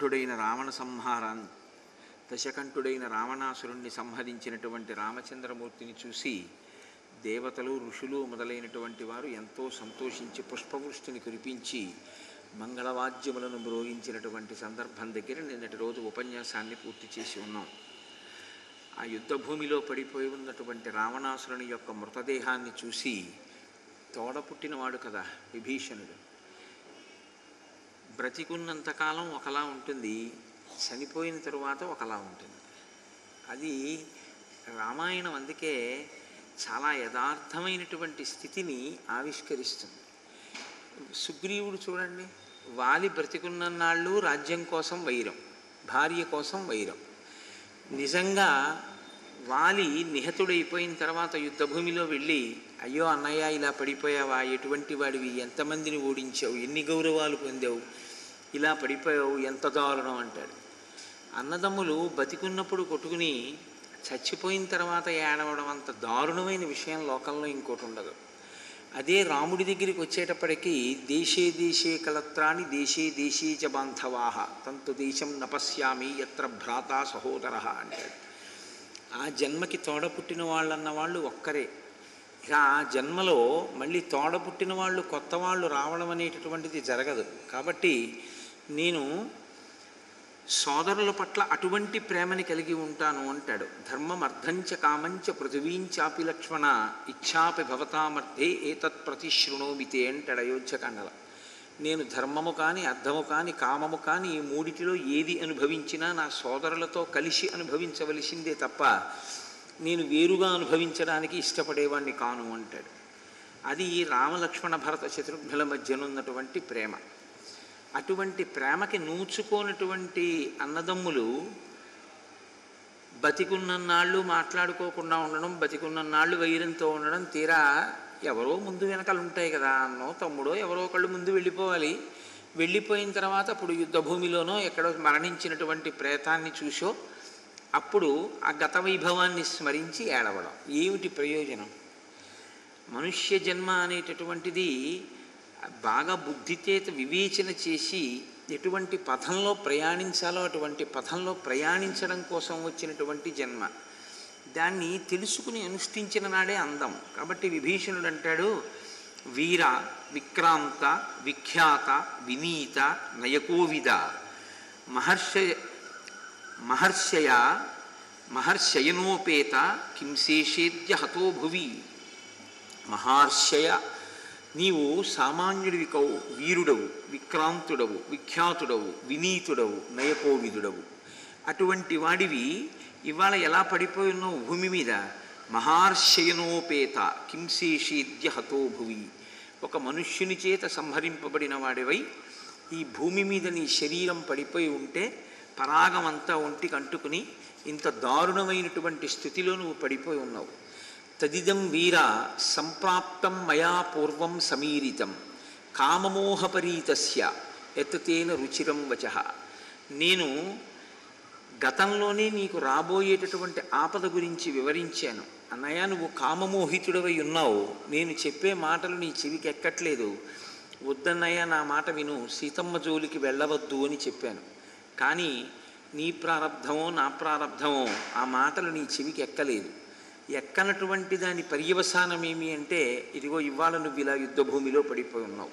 దశకంఠుడైన రావణ సంహారాన్ని దశకంఠుడైన రావణాసురుణ్ణి సంహరించినటువంటి రామచంద్రమూర్తిని చూసి దేవతలు ఋషులు మొదలైనటువంటి వారు ఎంతో సంతోషించి పుష్పవృష్టిని కురిపించి మంగళవాద్యములను మ్రోగించినటువంటి సందర్భం దగ్గర నిన్నటి రోజు ఉపన్యాసాన్ని పూర్తి చేసి ఉన్నాం. ఆ యుద్ధ భూమిలో పడిపోయి ఉన్నటువంటి రావణాసురుని యొక్క మృతదేహాన్ని చూసి తోడ పుట్టినవాడు కదా విభీషణుడు. బ్రతికున్నంతకాలం ఒకలా ఉంటుంది చనిపోయిన తరువాత ఒకలా ఉంటుంది. అది రామాయణం అందుకే చాలా యథార్థమైనటువంటి స్థితిని ఆవిష్కరిస్తుంది. సుగ్రీవుడు చూడండి వాలి బ్రతికున్నన్నాళ్ళు రాజ్యం కోసం వైరం భార్య కోసం వైరం. నిజంగా వాలి నిహతుడైపోయిన తర్వాత యుద్ధభూమిలో వెళ్ళి అయ్యో అన్నయ్య ఇలా పడిపోయావా? ఎటువంటి వాడివి? ఎంతమందిని ఓడించావు? ఎన్ని గౌరవాలు పొందావు? ఇలా పడిపోయావు ఎంత దారుణం అంటాడు. అన్నదమ్ములు బతికున్నప్పుడు కొట్టుకుని చచ్చిపోయిన తర్వాత ఏడవడం అంత దారుణమైన విషయం లోకంలో ఇంకోటి ఉండదు. అదే రాముడి దగ్గరికి వచ్చేటప్పటికీ దేశే దేశే కలత్రాన్ని దేశే దేశీ చ బాంధవాహ తంతు దేశం నపశ్యామి ఎత్ర భ్రాత సహోదర అంటాడు. ఆ జన్మకి తోడ పుట్టిన వాళ్ళన్న వాళ్ళు ఒక్కరే. ఇక ఆ జన్మలో మళ్ళీ తోడ పుట్టిన వాళ్ళు కొత్త వాళ్ళు రావడం అనేటటువంటిది జరగదు. కాబట్టి నేను సోదరుల పట్ల అటువంటి ప్రేమని కలిగి ఉంటాను అంటాడు. ధర్మం అర్థంచ కామంచ పృథివీంచాపి లక్ష్మణ ఇచ్ఛాపి భవతామర్థే ఏతత్ ప్రతిశృణోమితే అంటాడు అయోధ్యకాండల. నేను ధర్మము కానీ అర్థము కానీ కామము కానీ ఈ మూడిటిలో ఏది అనుభవించినా నా సోదరులతో కలిసి అనుభవించవలసిందే తప్ప నేను వేరుగా అనుభవించడానికి ఇష్టపడేవాణ్ణి కాను అంటాడు. అది రామలక్ష్మణ భరత శత్రుఘ్నుల మధ్యనున్నటువంటి ప్రేమ. అటువంటి ప్రేమకి నూచుకోనటువంటి అన్నదమ్ములు బతికున్నన్నాళ్ళు మాట్లాడుకోకుండా ఉండడం బతికున్నన్నాళ్ళు వైరంతో ఉండడం తీరా ఎవరో ముందు వెనకలు ఉంటాయి కదా. అన్నో తమ్ముడో ఎవరో ఒకళ్ళు ముందు వెళ్ళిపోవాలి. వెళ్ళిపోయిన తర్వాత అప్పుడు యుద్ధభూమిలోనో ఎక్కడో మరణించినటువంటి ప్రేతాన్ని చూసో అప్పుడు ఆ గత వైభవాన్ని స్మరించి ఏడవడం. ఏమిటి ప్రయోజనం? మనుష్య జన్మ అనేటటువంటిది బాగా బుద్ధిచేత వివేచన చేసి ఎటువంటి పథంలో ప్రయాణించాలో అటువంటి పథంలో ప్రయాణించడం కోసం వచ్చినటువంటి జన్మ. దాన్ని తెలుసుకుని అనుష్ఠించిన నాడే అందం. కాబట్టి విభీషణుడు అంటాడు వీర విక్రాంత విఖ్యాత వినీత నయకోవిద మహర్ష మహర్షయ మహర్షయనోపేత కింశేషేద్య హతో భువి మహర్షయ నీవు సామాన్యుడివి కవు వీరుడవు విక్రాంతుడవు విఖ్యాతుడవు వినీతుడవు నయకోవిదుడవు అటువంటి వాడివి ఇవాళ ఎలా పడిపోయి ఉన్నావు భూమి మీద మహార్షయనోపేత కింశేషీద్య హతోభువి ఒక మనుష్యుని చేత సంహరింపబడిన వాడివై ఈ భూమి మీద నీ శరీరం పడిపోయి ఉంటే పరాగమంతా ఒంటికి అంటుకుని ఇంత దారుణమైనటువంటి స్థితిలో నువ్వు పడిపోయి ఉన్నావు. తదిదం వీర సంప్రాప్తం మయా పూర్వం సమీరితం కామమోహపరీతస్య ఎత్తతేన రుచిరం వచ. నేను గతంలోనే నీకు రాబోయేటటువంటి ఆపద గురించి వివరించాను. అన్నయ్య నువ్వు కామమోహితుడవై ఉన్నావు. నేను చెప్పే మాటలు నీ చెవికి ఎక్కట్లేదు. వద్దన్నయ్య నా మాట విను. సీతమ్మ జోలికి వెళ్ళవద్దు అని చెప్పాను. కానీ నీ ప్రారంధమో నా ప్రారంధమో ఆ మాటలు నీ చెవికి ఎక్కలేదు. ఎక్కనటువంటి దాని పర్యవసానం ఏమి అంటే ఇదిగో ఇవాళ నువ్వు ఇలా యుద్ధభూమిలో పడిపోయి ఉన్నావు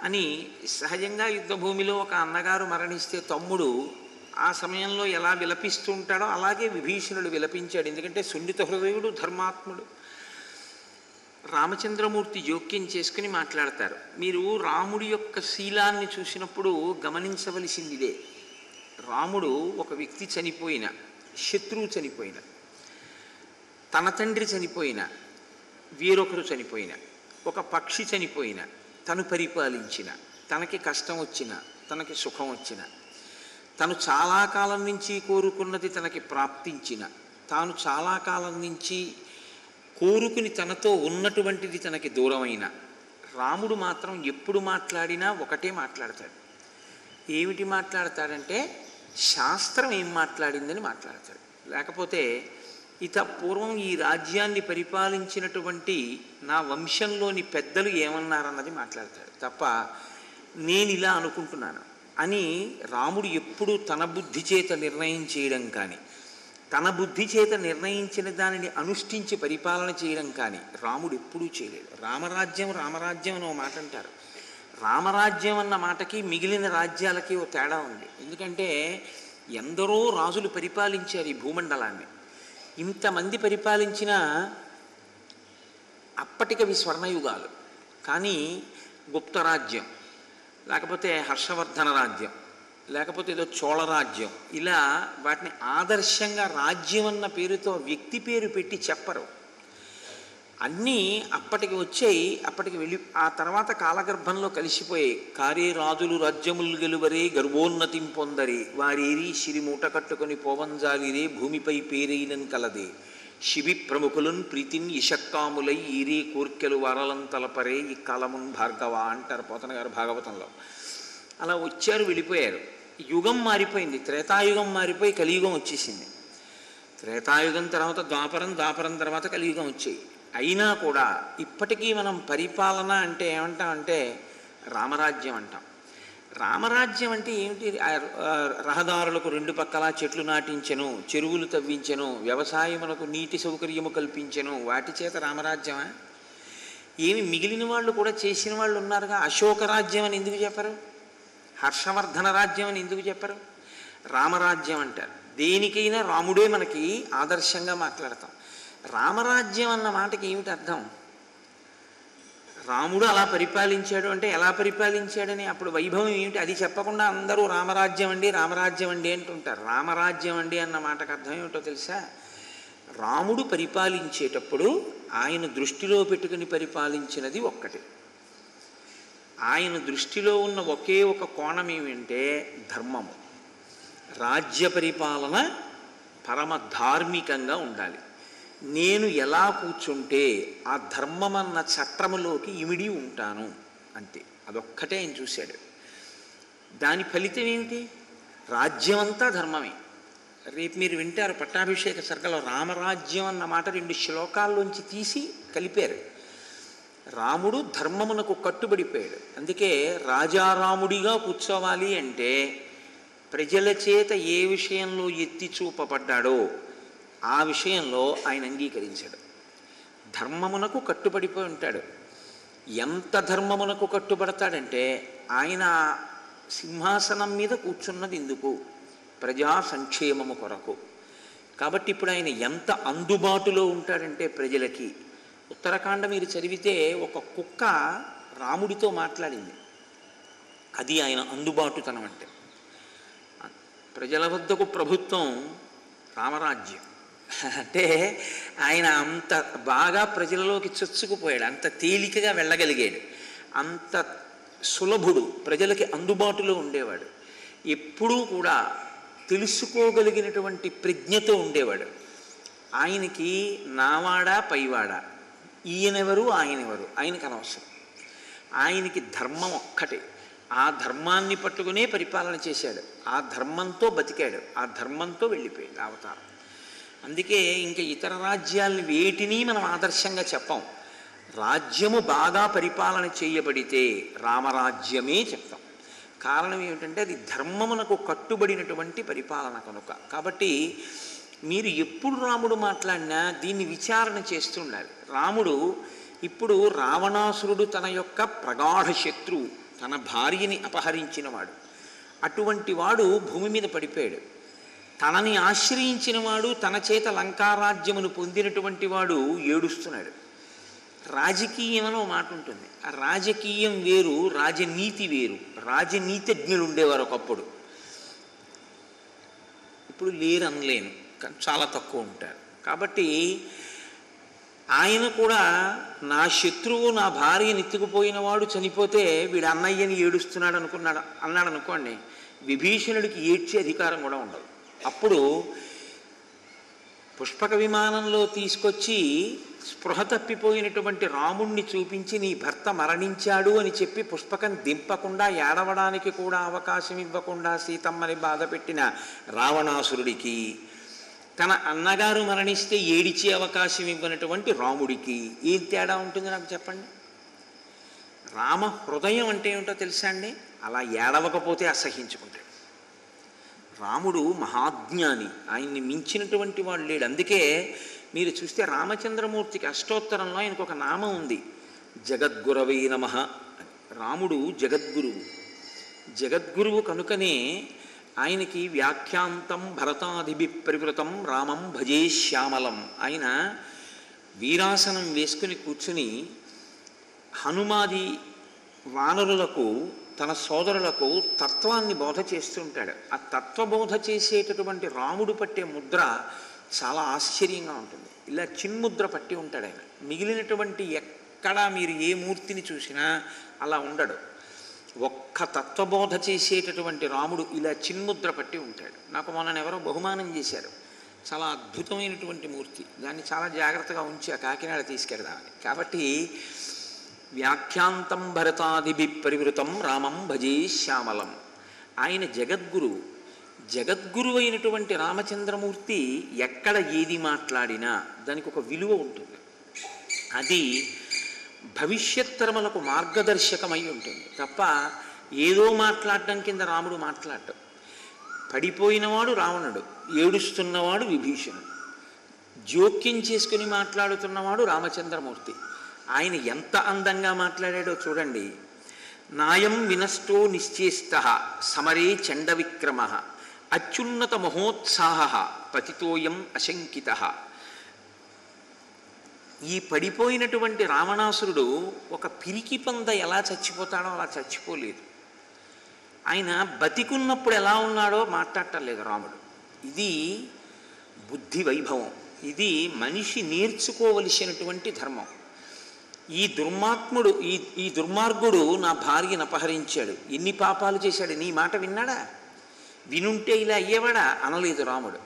అని సహజంగా యుద్ధభూమిలో ఒక అన్నగారు మరణిస్తే తమ్ముడు ఆ సమయంలో ఎలా విలపిస్తూ ఉంటాడో అలాగే విభీషణుడు విలపించాడు. ఎందుకంటే సున్నిత హృదయుడు ధర్మాత్ముడు. రామచంద్రమూర్తి జోక్యం చేసుకుని మాట్లాడతారు. మీరు రాముడి యొక్క శీలాన్ని చూసినప్పుడు గమనించవలసిందిదే. రాముడు ఒక వ్యక్తి చనిపోయిన శత్రువు చనిపోయిన. తన తండ్రి చనిపోయిన వేరొకరు చనిపోయిన ఒక పక్షి చనిపోయిన తను పరిపాలించిన తనకి కష్టం వచ్చిన తనకి సుఖం వచ్చిన తను చాలా కాలం నుంచి కోరుకున్నది తనకి ప్రాప్తించిన తాను చాలా కాలం నుంచి కోరుకుని తనతో ఉన్నటువంటిది తనకి దూరమైన రాముడు మాత్రం ఎప్పుడు మాట్లాడినా ఒకటే మాట్లాడతాడు. ఏమిటి మాట్లాడతాడంటే శాస్త్రం ఏం మాట్లాడిందని మాట్లాడతాడు. లేకపోతే ఇత పూర్వం ఈ రాజ్యాన్ని పరిపాలించినటువంటి నా వంశంలోని పెద్దలు ఏమన్నారన్నది మాట్లాడతాడు. తప్ప నేను ఇలా అనుకుంటున్నాను అని రాముడు ఎప్పుడు తన బుద్ధి చేత నిర్ణయం చేయడం కానీ తన బుద్ధి చేత నిర్ణయించిన దానిని అనుష్ఠించి పరిపాలన చేయడం కానీ రాముడు ఎప్పుడూ చేయలేడు రామరాజ్యం రామరాజ్యం అని ఓ మాట అంటారు. రామరాజ్యం అన్న మాటకి మిగిలిన రాజ్యాలకి ఓ తేడా ఉంది. ఎందుకంటే ఎందరో రాజులు పరిపాలించారు ఈ భూమండలాన్ని. ఇంతమంది పరిపాలించిన అప్పటికవి స్వర్ణయుగాలు. కానీ గుప్తరాజ్యం లేకపోతే హర్షవర్ధన రాజ్యం లేకపోతే ఏదో చోళరాజ్యం ఇలా వాటిని ఆదర్శంగా రాజ్యం అన్న పేరుతో వ్యక్తి పేరు పెట్టి చెప్పరు. అన్నీ అప్పటికి వచ్చాయి అప్పటికి వెళ్ళి ఆ తర్వాత కాలగర్భంలో కలిసిపోయాయి కారే రాజులు రాజ్యములు గెలువరే గర్వోన్నతిం పొందరే. వారేరి సిరి మూట కట్టుకొని పోవంజాలిరే భూమిపై పేరైనన్ కలదే. శిబి ప్రముఖులున్ ప్రీతిన్ ఇషక్కాములై ఈరే కోర్కెలు వరలం తలపరే ఈ కాలమున్ భార్గవ అంటారు పోతన గారు భాగవతంలో. అలా వచ్చారు వెళ్ళిపోయారు. యుగం మారిపోయింది త్రేతాయుగం మారిపోయి కలియుగం వచ్చేసింది. త్రేతాయుగం తర్వాత ద్వాపరం ద్వాపరం తర్వాత కలియుగం వచ్చాయి. అయినా కూడా ఇప్పటికీ మనం పరిపాలన అంటే ఏమంటాం అంటే రామరాజ్యం అంటాం. రామరాజ్యం అంటే ఏమిటి? రహదారులకు రెండు పక్కల చెట్లు నాటించెను చెరువులు తవ్వించెను వ్యవసాయములకు నీటి సౌకర్యము కల్పించెను. వాటి చేత రామరాజ్యమా? ఏమి మిగిలిన వాళ్ళు కూడా చేసిన వాళ్ళు ఉన్నారుగా? అశోక రాజ్యం అని ఎందుకు చెప్పరు? హర్షవర్ధన రాజ్యం అని ఎందుకు చెప్పరు? రామరాజ్యం అంటారు. దేనికైనా రాముడే మనకి ఆదర్శంగా మాట్లాడతాం. రామరాజ్యం అన్న మాటకి ఏమిటి అర్థం? రాముడు అలా పరిపాలించాడు అంటే ఎలా పరిపాలించాడని అప్పుడు వైభవం ఏమిటి? అది చెప్పకుండా అందరూ రామరాజ్యం అండి రామరాజ్యం అండి అంటుంటారు. రామరాజ్యం అండి అన్న మాటకు అర్థం ఏమిటో తెలుసా? రాముడు పరిపాలించేటప్పుడు ఆయన దృష్టిలో పెట్టుకుని పరిపాలించినది ఒక్కటి. ఆయన దృష్టిలో ఉన్న ఒకే ఒక కోణం ఏమిటంటే ధర్మము. రాజ్య పరిపాలన పరమ ధార్మికంగా ఉండాలి. నేను ఎలా కూర్చుంటే ఆ ధర్మమన్న చట్రములోకి ఇమిడి ఉంటాను అంతే. అదొక్కటే ఆయన చూశాడు. దాని ఫలితం ఏమిటి? రాజ్యమంతా ధర్మమే. రేపు మీరు వింటారు పట్టాభిషేక సర్గలో రామరాజ్యం అన్న మాట రెండు శ్లోకాల్లోంచి తీసి కలిపారు. రాముడు ధర్మమునకు కట్టుబడిపోయాడు. అందుకే రాజారాముడిగా కూర్చోవాలి అంటే ప్రజల చేత ఏ విషయంలో ఎత్తి చూపబడ్డాడో ఆ విషయంలో ఆయన అంగీకరించాడు. ధర్మమునకు కట్టుబడిపోయి ఉంటాడు. ఎంత ధర్మమునకు కట్టుబడతాడంటే ఆయన సింహాసనం మీద కూర్చున్నది ఎందుకు ప్రజా సంక్షేమము కొరకు. కాబట్టి ఇప్పుడు ఆయన ఎంత అందుబాటులో ఉంటాడంటే ప్రజలకి. ఉత్తరాఖండ మీరు చదివితే ఒక కుక్క రాముడితో మాట్లాడింది. అది ఆయన అందుబాటుతనం అంటే. ప్రజల వద్దకు ప్రభుత్వం రామరాజ్యం. అంటే ఆయన అంత బాగా ప్రజలలోకి చొచ్చుకుపోయాడు అంత తేలికగా వెళ్ళగలిగాడు అంత సులభుడు ప్రజలకి అందుబాటులో ఉండేవాడు ఎప్పుడూ కూడా తెలుసుకోగలిగినటువంటి ప్రజ్ఞతో ఉండేవాడు. ఆయనకి నావాడా పైవాడా? ఈయనెవరు ఆయనెవరు? ఆయనకు అనవసరం. ఆయనకి ధర్మం ఒక్కటే. ఆ ధర్మాన్ని పట్టుకునే పరిపాలన చేశాడు. ఆ ధర్మంతో బతికాడు. ఆ ధర్మంతో వెళ్ళిపోయాడు అవతారం. అందుకే ఇంకా ఇతర రాజ్యాల్ని వేటిని మనం ఆదర్శంగా చెప్పం. రాజ్యము బాగా పరిపాలన చేయబడితే రామరాజ్యమే చెప్తాం. కారణం ఏమిటంటే అది ధర్మమునకు కట్టుబడినటువంటి పరిపాలన కనుక. కాబట్టి మీరు ఎప్పుడు రాముడు మాట్లాడినా దీన్ని విచారణ చేస్తుండాలి. రాముడు ఇప్పుడు రావణాసురుడు తన యొక్క ప్రగాఢ శత్రువు తన భార్యని అపహరించినవాడు. అటువంటి వాడు భూమి మీద పడిపోయాడు. తనని ఆశ్రయించిన వాడు తన చేత లంకారాజ్యమును పొందినటువంటి వాడు ఏడుస్తున్నాడు. రాజకీయం అని మాట ఉంటుంది. ఆ రాజకీయం వేరు రాజనీతి వేరు. రాజనీతిజ్ఞులు ఉండేవారు ఒకప్పుడు. ఇప్పుడు లేరు అనలేను చాలా తక్కువ ఉంటారు. కాబట్టి ఆయన కూడా నా శత్రువు నా భార్యని ఎత్తుకుపోయిన వాడు చనిపోతే వీడు అన్నయ్యని ఏడుస్తున్నాడు అనుకున్నాడు. అన్నాడు అనుకోండి విభీషణుడికి ఏడ్చే అధికారం కూడా ఉండదు. అప్పుడు పుష్పక విమానంలో తీసుకొచ్చి స్పృహ తప్పిపోయినటువంటి రాముణ్ణి చూపించి నీ భర్త మరణించాడు అని చెప్పి పుష్పకం దింపకుండా ఏడవడానికి కూడా అవకాశం ఇవ్వకుండా సీతమ్మని బాధపెట్టిన రావణాసురుడికి తన అన్నగారు మరణిస్తే ఏడిచే అవకాశం ఇవ్వనటువంటి రాముడికి ఏం తేడా ఉంటుంది నాకు చెప్పండి? రామ హృదయం అంటే ఏమిటో తెలుసా అండి? అలా ఏడవకపోతే అసహించుకుంటాడు. రాముడు మహాజ్ఞాని. ఆయన్ని మించినటువంటి వాడు లేడు. అందుకే మీరు చూస్తే రామచంద్రమూర్తికి అష్టోత్తరంలో ఆయనకు ఒక నామం ఉంది. జగద్గురవై నమ. రాముడు జగద్గురువు. జగద్గురువు కనుకనే ఆయనకి వ్యాఖ్యాంతం భరతాదిభి ప్రవృతం రామం భజే శ్యామలం. ఆయన వీరాసనం వేసుకుని కూర్చుని హనుమాది వానరులకు తన సోదరులకు తత్వాన్ని బోధ చేస్తుంటాడు. ఆ తత్వబోధ చేసేటటువంటి రాముడు పట్టే ముద్ర చాలా ఆశ్చర్యంగా ఉంటుంది. ఇలా చిన్ముద్ర పట్టి ఉంటాడు ఆయన. మిగిలినటువంటి ఎక్కడా మీరు ఏ మూర్తిని చూసినా అలా ఉండడు. ఒక్క తత్వబోధ చేసేటటువంటి రాముడు ఇలా చిన్ముద్ర పట్టి ఉంటాడు. నాకు మొన్న ఎవరో బహుమానం చేశారు. చాలా అద్భుతమైనటువంటి మూర్తి. దాన్ని చాలా జాగ్రత్తగా ఉంచి ఆ కాకినాడ తీసుకెళ్దామని. కాబట్టి వ్యాఖ్యాంతం భరతాదిభి పరివృతం రామం భజే శ్యామలం. ఆయన జగద్గురువు జగద్గురు అయినటువంటి రామచంద్రమూర్తి ఎక్కడ ఏది మాట్లాడినా దానికి ఒక విలువ ఉంటుంది. అది భవిష్యత్తరములకు మార్గదర్శకమై ఉంటుంది. తప్ప ఏదో మాట్లాడడం కింద రాముడు మాట్లాడటం పడిపోయినవాడు రావణుడు ఏడుస్తున్నవాడు విభీషణుడు. జోక్యం చేసుకుని మాట్లాడుతున్నవాడు రామచంద్రమూర్తి. ఆయన ఎంత అందంగా మాట్లాడాడో చూడండి. నాయం వినష్టో నిశ్చేష్ట సమరే చండ విక్రమ అత్యున్నత మహోత్సాహ పతితోయం అశంకిత. ఈ పడిపోయినటువంటి రావణాసురుడు ఒక పిరికి పంద ఎలా చచ్చిపోతాడో అలా చచ్చిపోలేదు. ఆయన బతికున్నప్పుడు ఎలా ఉన్నాడో మాట్లాడటం లేదు రాముడు. ఇది బుద్ధి వైభవం. ఇది మనిషి నేర్చుకోవలసినటువంటి ధర్మం. ఈ దుర్మాత్ముడు ఈ ఈ దుర్మార్గుడు నా భార్యను అపహరించాడు. ఎన్ని పాపాలు చేశాడు. నీ మాట విన్నాడా? వినుంటే ఇలా అయ్యేవాడా? అనలేదు రాముడు.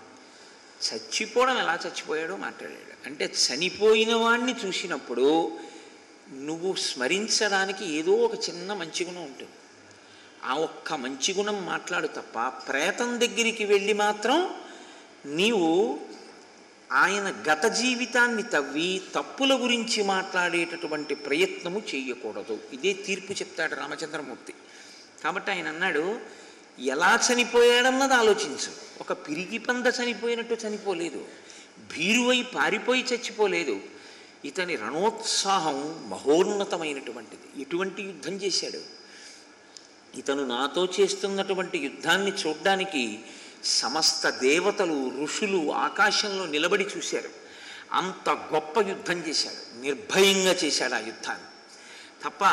చచ్చిపోవడం ఎలా చచ్చిపోయాడో మాట్లాడాడు. అంటే చనిపోయిన వాణ్ణి చూసినప్పుడు నువ్వు స్మరించడానికి ఏదో ఒక చిన్న మంచి గుణం ఉంటుంది. ఆ ఒక్క మంచి గుణం మాట్లాడు తప్ప ప్రేతం దగ్గరికి వెళ్ళి మాత్రం నీవు ఆయన గత జీవితాన్ని తవ్వి తప్పుల గురించి మాట్లాడేటటువంటి ప్రయత్నము చేయకూడదు. ఇదే తీర్పు చెప్తాడు రామచంద్రమూర్తి. కాబట్టి ఆయన అన్నాడు ఎలా చనిపోయాడన్నది ఆలోచించు. ఒక పిరిగి పంద చనిపోయినట్టు చనిపోలేదు. భీరువై పారిపోయి చచ్చిపోలేదు. ఇతని రణోత్సాహం మహోన్నతమైనటువంటిది. ఎటువంటి యుద్ధం చేశాడు. ఇతను నాతో చేస్తున్నటువంటి యుద్ధాన్ని చూడ్డానికి సమస్త దేవతలు ఋషులు ఆకాశంలో నిలబడి చూశారు. అంత గొప్ప యుద్ధం చేశాడు. నిర్భయంగా చేశాడు ఆ యుద్ధాన్ని. తప్ప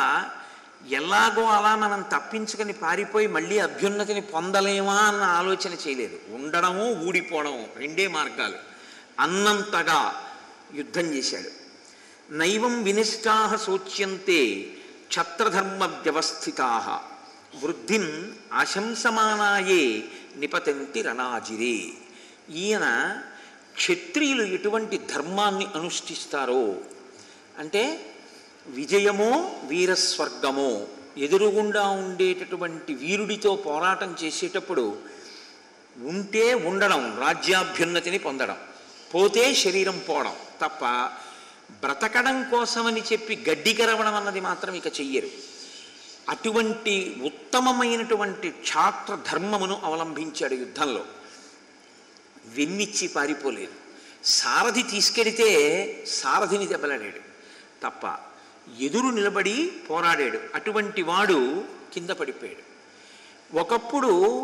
ఎలాగో అలా మనం తప్పించుకొని పారిపోయి మళ్ళీ అభ్యున్నతిని పొందలేమా అన్న ఆలోచన చేయలేదు. ఉండడము ఊడిపోవడము రెండే మార్గాలు. అన్నంతగా యుద్ధం చేశాడు. నైవం వినిష్టా సూచ్యంతే క్షత్రధర్మ వ్యవస్థితా వృద్ధిన్ ఆశంసమానాయే నిపతంతి రణాజిరే ఈయన క్షత్రియులు ఎటువంటి ధర్మాన్ని అనుష్ఠిస్తారో? అంటే విజయమో వీరస్వర్గమో ఎదురుగుండా ఉండేటటువంటి వీరుడితో పోరాటం చేసేటప్పుడు ఉంటే ఉండడం రాజ్యాభ్యున్నతిని పొందడం పోతే శరీరం పోవడం తప్ప బ్రతకడం కోసమని చెప్పి గడ్డి కరవడం అన్నది మాత్రం ఇక చెయ్యరు. అటువంటి ఉత్తమమైనటువంటి క్షాత్ర ధర్మమును అవలంబించాడు యుద్ధంలో. వెన్నిచ్చి పారిపోలేదు. సారథి తీసుకెడితే సారథిని దెబ్బలాడాడు. తప్ప ఎదురు నిలబడి పోరాడాడు. అటువంటి వాడు కింద పడిపోయాడు. ఒకప్పుడు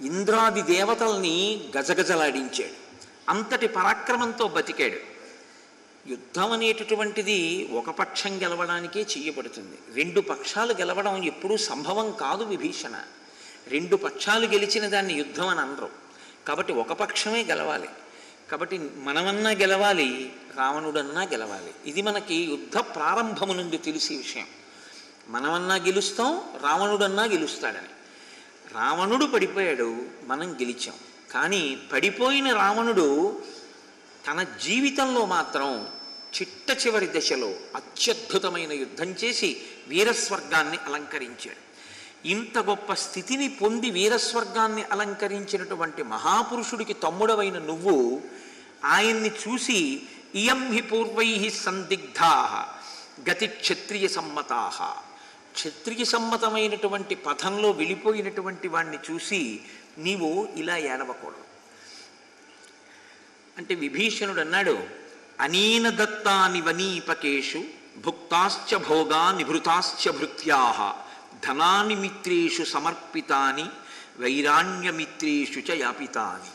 ఇంద్రాది దేవతల్ని గజగజలాడించాడు. అంతటి పరాక్రమంతో బతికాడు. యుద్ధం అనేటటువంటిది ఒక పక్షం గెలవడానికే చేయబడుతుంది. రెండు పక్షాలు గెలవడం ఎప్పుడూ సంభవం కాదు విభీషణ. రెండు పక్షాలు గెలిచిన దాన్ని యుద్ధం అని అనరు కాబట్టి ఒక పక్షమే గెలవాలి. కాబట్టి మనమన్నా గెలవాలి రావణుడన్నా గెలవాలి. ఇది మనకి యుద్ధ ప్రారంభము నుండి తెలిసే విషయం. మనమన్నా గెలుస్తాం రావణుడన్నా గెలుస్తాడని. రావణుడు పడిపోయాడు మనం గెలిచాం. కానీ పడిపోయిన రావణుడు తన జీవితంలో మాత్రం చిట్ట చివరి దశలో అత్యద్భుతమైన యుద్ధం చేసి వీరస్వర్గాన్ని అలంకరించాడు. ఇంత గొప్ప స్థితిని పొంది వీరస్వర్గాన్ని అలంకరించినటువంటి మహాపురుషుడికి తమ్ముడవైన నువ్వు ఆయన్ని చూసి ఇయం హి పూర్వై సందిగ్ధా గతి క్షత్రియ సమ్మతా. క్షత్రియ సమ్మతమైనటువంటి పథంలో వెళ్ళిపోయినటువంటి వాణ్ణి చూసి నీవు ఇలా ఏడవకూడదు. అంటే విభీషణుడు అన్నాడు అనీన దత్తాని వనీపకేషు భుక్తాశ్చ భోగా నిభృతాశ్చ భృత్యా ధనాని మిత్రేషు సమర్పితాని వైరాణ్యమిత్రేషు చ యాపితాని.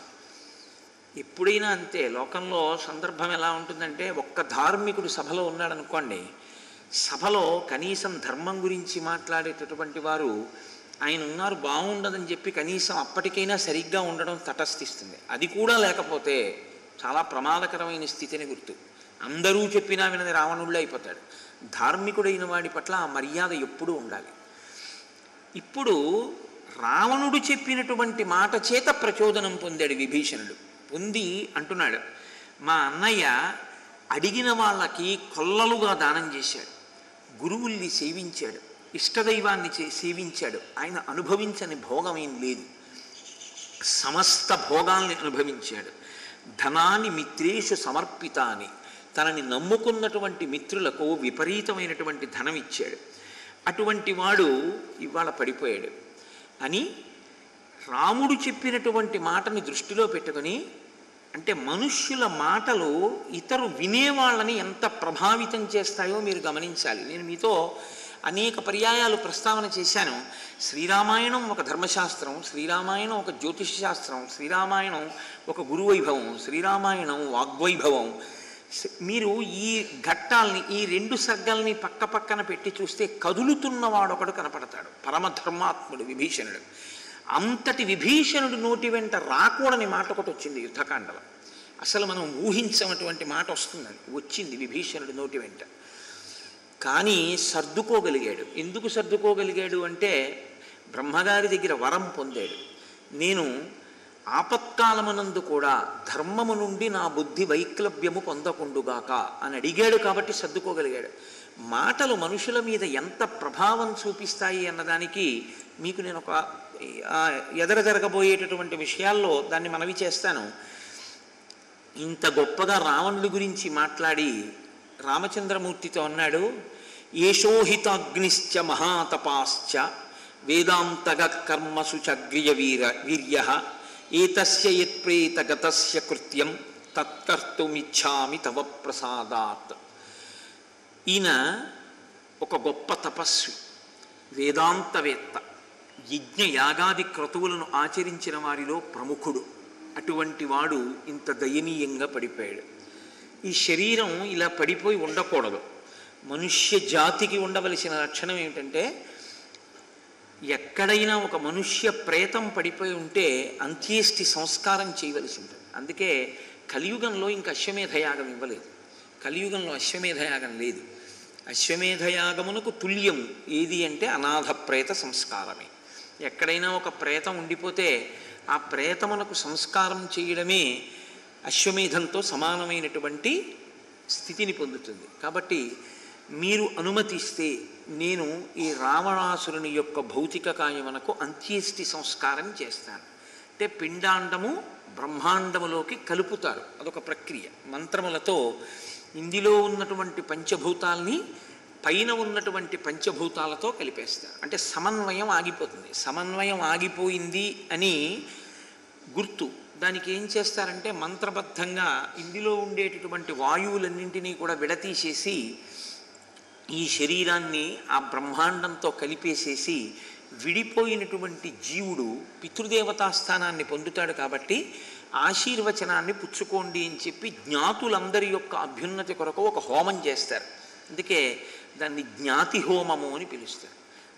ఎప్పుడైనా అంతే లోకంలో సందర్భం ఎలా ఉంటుందంటే ఒక్క ధార్మికుడు సభలో ఉన్నాడనుకోండి సభలో కనీసం ధర్మం గురించి మాట్లాడేటటువంటి వారు ఆయన ఉన్నారు బాగుండదని చెప్పి కనీసం అప్పటికైనా సరిగ్గా ఉండడం తటస్థిస్తుంది. అది కూడా లేకపోతే చాలా ప్రమాదకరమైన స్థితిని గుర్తు. అందరూ చెప్పినా వినది రావణుళ్ళే అయిపోతాడు. ధార్మికుడైన వాడి పట్ల ఆ మర్యాద ఎప్పుడూ ఉండాలి. ఇప్పుడు రావణుడు చెప్పినటువంటి మాట చేత ప్రచోదనం పొందాడు విభీషణుడు. పొంది అంటున్నాడు మా అన్నయ్య అడిగిన వాళ్ళకి కొల్లలుగా దానం చేశాడు. గురువుల్ని సేవించాడు. ఇష్టదైవాన్ని సేవించాడు. ఆయన అనుభవించని భోగం ఏం లేదు. సమస్త భోగాల్ని అనుభవించాడు. ధనాన్ని మిత్రేషు సమర్పితాని తనని నమ్ముకున్నటువంటి మిత్రులకు విపరీతమైనటువంటి ధనం ఇచ్చాడు. అటువంటి వాడు ఇవాళ పడిపోయాడు. అని రాముడు చెప్పినటువంటి మాటని దృష్టిలో పెట్టుకొని అంటే మనుష్యుల మాటలు ఇతరు వినేవాళ్ళని ఎంత ప్రభావితం చేస్తాయో మీరు గమనించాలి. నేను మీతో అనేక పర్యాయాలు ప్రస్తావన చేశాను. శ్రీరామాయణం ఒక ధర్మశాస్త్రం శ్రీరామాయణం ఒక జ్యోతిష శాస్త్రం శ్రీరామాయణం ఒక గురువైభవం శ్రీరామాయణం వాగ్వైభవం. మీరు ఈ ఘట్టాల్ని ఈ రెండు సర్గల్ని పక్క పక్కన పెట్టి చూస్తే కదులుతున్నవాడొకడు కనపడతాడు. పరమధర్మాత్ముడు విభీషణుడు. అంతటి విభీషణుడు నోటి వెంట రాకూడని మాట ఒకటి వచ్చింది యుద్ధకాండలో. అసలు మనం ఊహించనటువంటి మాట వస్తుందని వచ్చింది విభీషణుడి నోటి వెంట. కానీ సర్దుకోగలిగాడు. ఎందుకు సర్దుకోగలిగాడు అంటే బ్రహ్మగారి దగ్గర వరం పొందాడు. నేను ఆపత్కాలమునందు కూడా ధర్మము నుండి నా బుద్ధి వైక్లభ్యము పొందకుండుగాక అని అడిగాడు కాబట్టి సర్దుకోగలిగాడు. మాటలు మనుషుల మీద ఎంత ప్రభావం చూపిస్తాయి అన్నదానికి మీకు నేను ఒక ఎదర జరగబోయేటటువంటి విషయాల్లో దాన్ని మనవి చేస్తాను. ఇంత గొప్పగా రావణుడి గురించి మాట్లాడి రామచంద్రమూర్తితో అన్నాడు ఏషోహితాగ్నిశ్చ మహాతపాశ్చ వేదాంతగ కర్మసు చగ్రియ వీర వీర్య ఏతస్య యత్ప్రేతగతస్య కృత్యం తత్కర్తుమిచ్చామి తవ ప్రసాదాత్ ఈయన ఒక గొప్ప తపస్వి వేదాంతవేత్త యజ్ఞ యాగాది క్రతువులను ఆచరించిన వారిలో ప్రముఖుడు. అటువంటి వాడు ఇంత దయనీయంగా పడిపోయాడు. ఈ శరీరం ఇలా పడిపోయి ఉండకూడదు. మనుష్య జాతికి ఉండవలసిన లక్షణం ఏమిటంటే ఎక్కడైనా ఒక మనుష్య ప్రేతం పడిపోయి ఉంటే అంత్యేష్టి సంస్కారం చేయవలసి ఉంటుంది. అందుకే కలియుగంలో ఇంకా అశ్వమేధయాగం ఇవ్వలేదు. కలియుగంలో అశ్వమేధయాగం లేదు. అశ్వమేధయాగమునకు తుల్యం ఏది అంటే అనాథ ప్రేత సంస్కారమే. ఎక్కడైనా ఒక ప్రేతం ఉండిపోతే ఆ ప్రేతమునకు సంస్కారం చేయడమే అశ్వమేధంతో సమానమైనటువంటి స్థితిని పొందుతుంది. కాబట్టి మీరు అనుమతిస్తే నేను ఈ రావణాసురుని యొక్క భౌతిక కాయమునకు అంత్యేష్టి సంస్కారం చేస్తాను. అంటే పిండాండము బ్రహ్మాండములోకి కలుపుతారు. అదొక ప్రక్రియ. మంత్రములతో ఇందులో ఉన్నటువంటి పంచభూతాల్ని పైన ఉన్నటువంటి పంచభూతాలతో కలిపేస్తారు. అంటే సమన్వయం ఆగిపోతుంది. సమన్వయం ఆగిపోయింది అని గుర్తు. దానికి ఏం చేస్తారంటే మంత్రబద్ధంగా ఇందులో ఉండేటటువంటి వాయువులన్నింటినీ కూడా విడతీసేసి ఈ శరీరాన్ని ఆ బ్రహ్మాండంతో కలిపేసేసి విడిపోయినటువంటి జీవుడు పితృదేవతాస్థానాన్ని పొందుతాడు కాబట్టి ఆశీర్వచనాన్ని పుచ్చుకోండి అని చెప్పి జ్ఞాతులందరి యొక్క అభ్యున్నతి కొరకు ఒక హోమం చేస్తారు. అందుకే దాన్ని జ్ఞాతి హోమము అని పిలుస్తారు.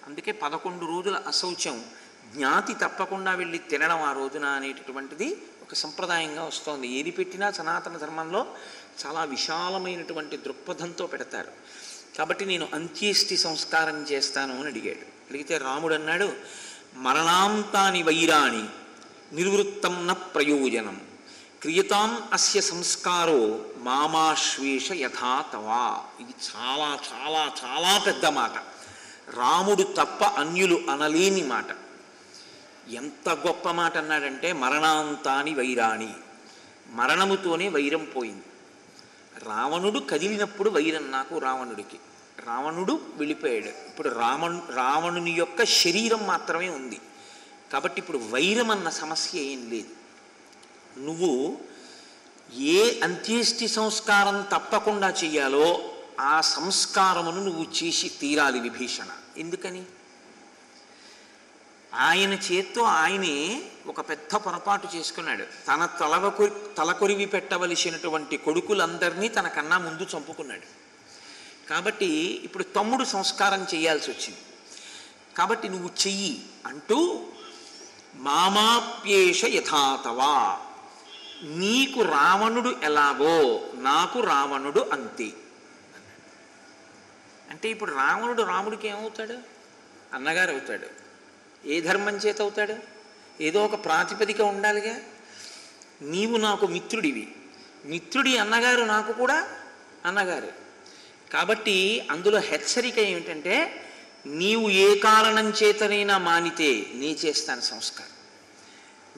అందుకే పదకొండు రోజుల అశౌచం జ్ఞాతి తప్పకుండా వెళ్ళి తినడం ఆ రోజున అనేటటువంటిది ఒక సంప్రదాయంగా వస్తోంది. ఏది పెట్టినా సనాతన ధర్మంలో చాలా విశాలమైనటువంటి దృక్పథంతో పెడతారు. కాబట్టి నేను అంత్యేష్టి సంస్కారం చేస్తాను అని అడిగాడు. అడిగితే రాముడు అన్నాడు మరణాంతాని వైరాణి నిర్వృత్తం న ప్రయోజనం. క్రియతాం అస్య సంస్కారో మామాశ్వేష యథా తవా. ఇది చాలా చాలా చాలా పెద్ద మాట. రాముడు తప్ప అన్యులు అనలేని మాట. ఎంత గొప్ప మాట అన్నాడంటే మరణాంతాని వైరాణి. మరణముతోనే వైరం పోయింది. రావణుడు కదిలినప్పుడు వైరం నాకు రావణుడికి. రావణుడు వెళ్ళిపోయాడు ఇప్పుడు రావణు రావణుని యొక్క శరీరం మాత్రమే ఉంది. కాబట్టి ఇప్పుడు వైరం అన్న సమస్య ఏం లేదు. నువ్వు ఏ అంత్యేష్టి సంస్కారం తప్పకుండా చెయ్యాలో ఆ సంస్కారమును నువ్వు చేసి తీరాలి విభీషణ. ఎందుకని? ఆయన చేత్తో ఆయనే ఒక పెద్ద పొరపాటు చేసుకున్నాడు. తన తలవకు తలకొరివి పెట్టవలసినటువంటి కొడుకులందరినీ తనకన్నా ముందు చంపుకున్నాడు. కాబట్టి ఇప్పుడు తమ్ముడు సంస్కారం చేయాల్సి వచ్చింది. కాబట్టి నువ్వు చెయ్యి అంటూ మామాప్యేష యథాతవా. నీకు రావణుడు ఎలాగో నాకు రావణుడు అంతే. అంటే ఇప్పుడు రావణుడు రాముడికి ఏమవుతాడు? అన్నగారు అవుతాడు ఏ ధర్మం చేత అవుతాడు? ఏదో ఒక ప్రాతిపదిక ఉండాలిగా? నీవు నాకు మిత్రుడివి. మిత్రుడి అన్నగారు నాకు కూడా అన్నగారు. కాబట్టి అందులో హెచ్చరిక ఏమిటంటే నీవు ఏ కారణం చేతనైనా మానితే నీ చేస్తాను సంస్కారం.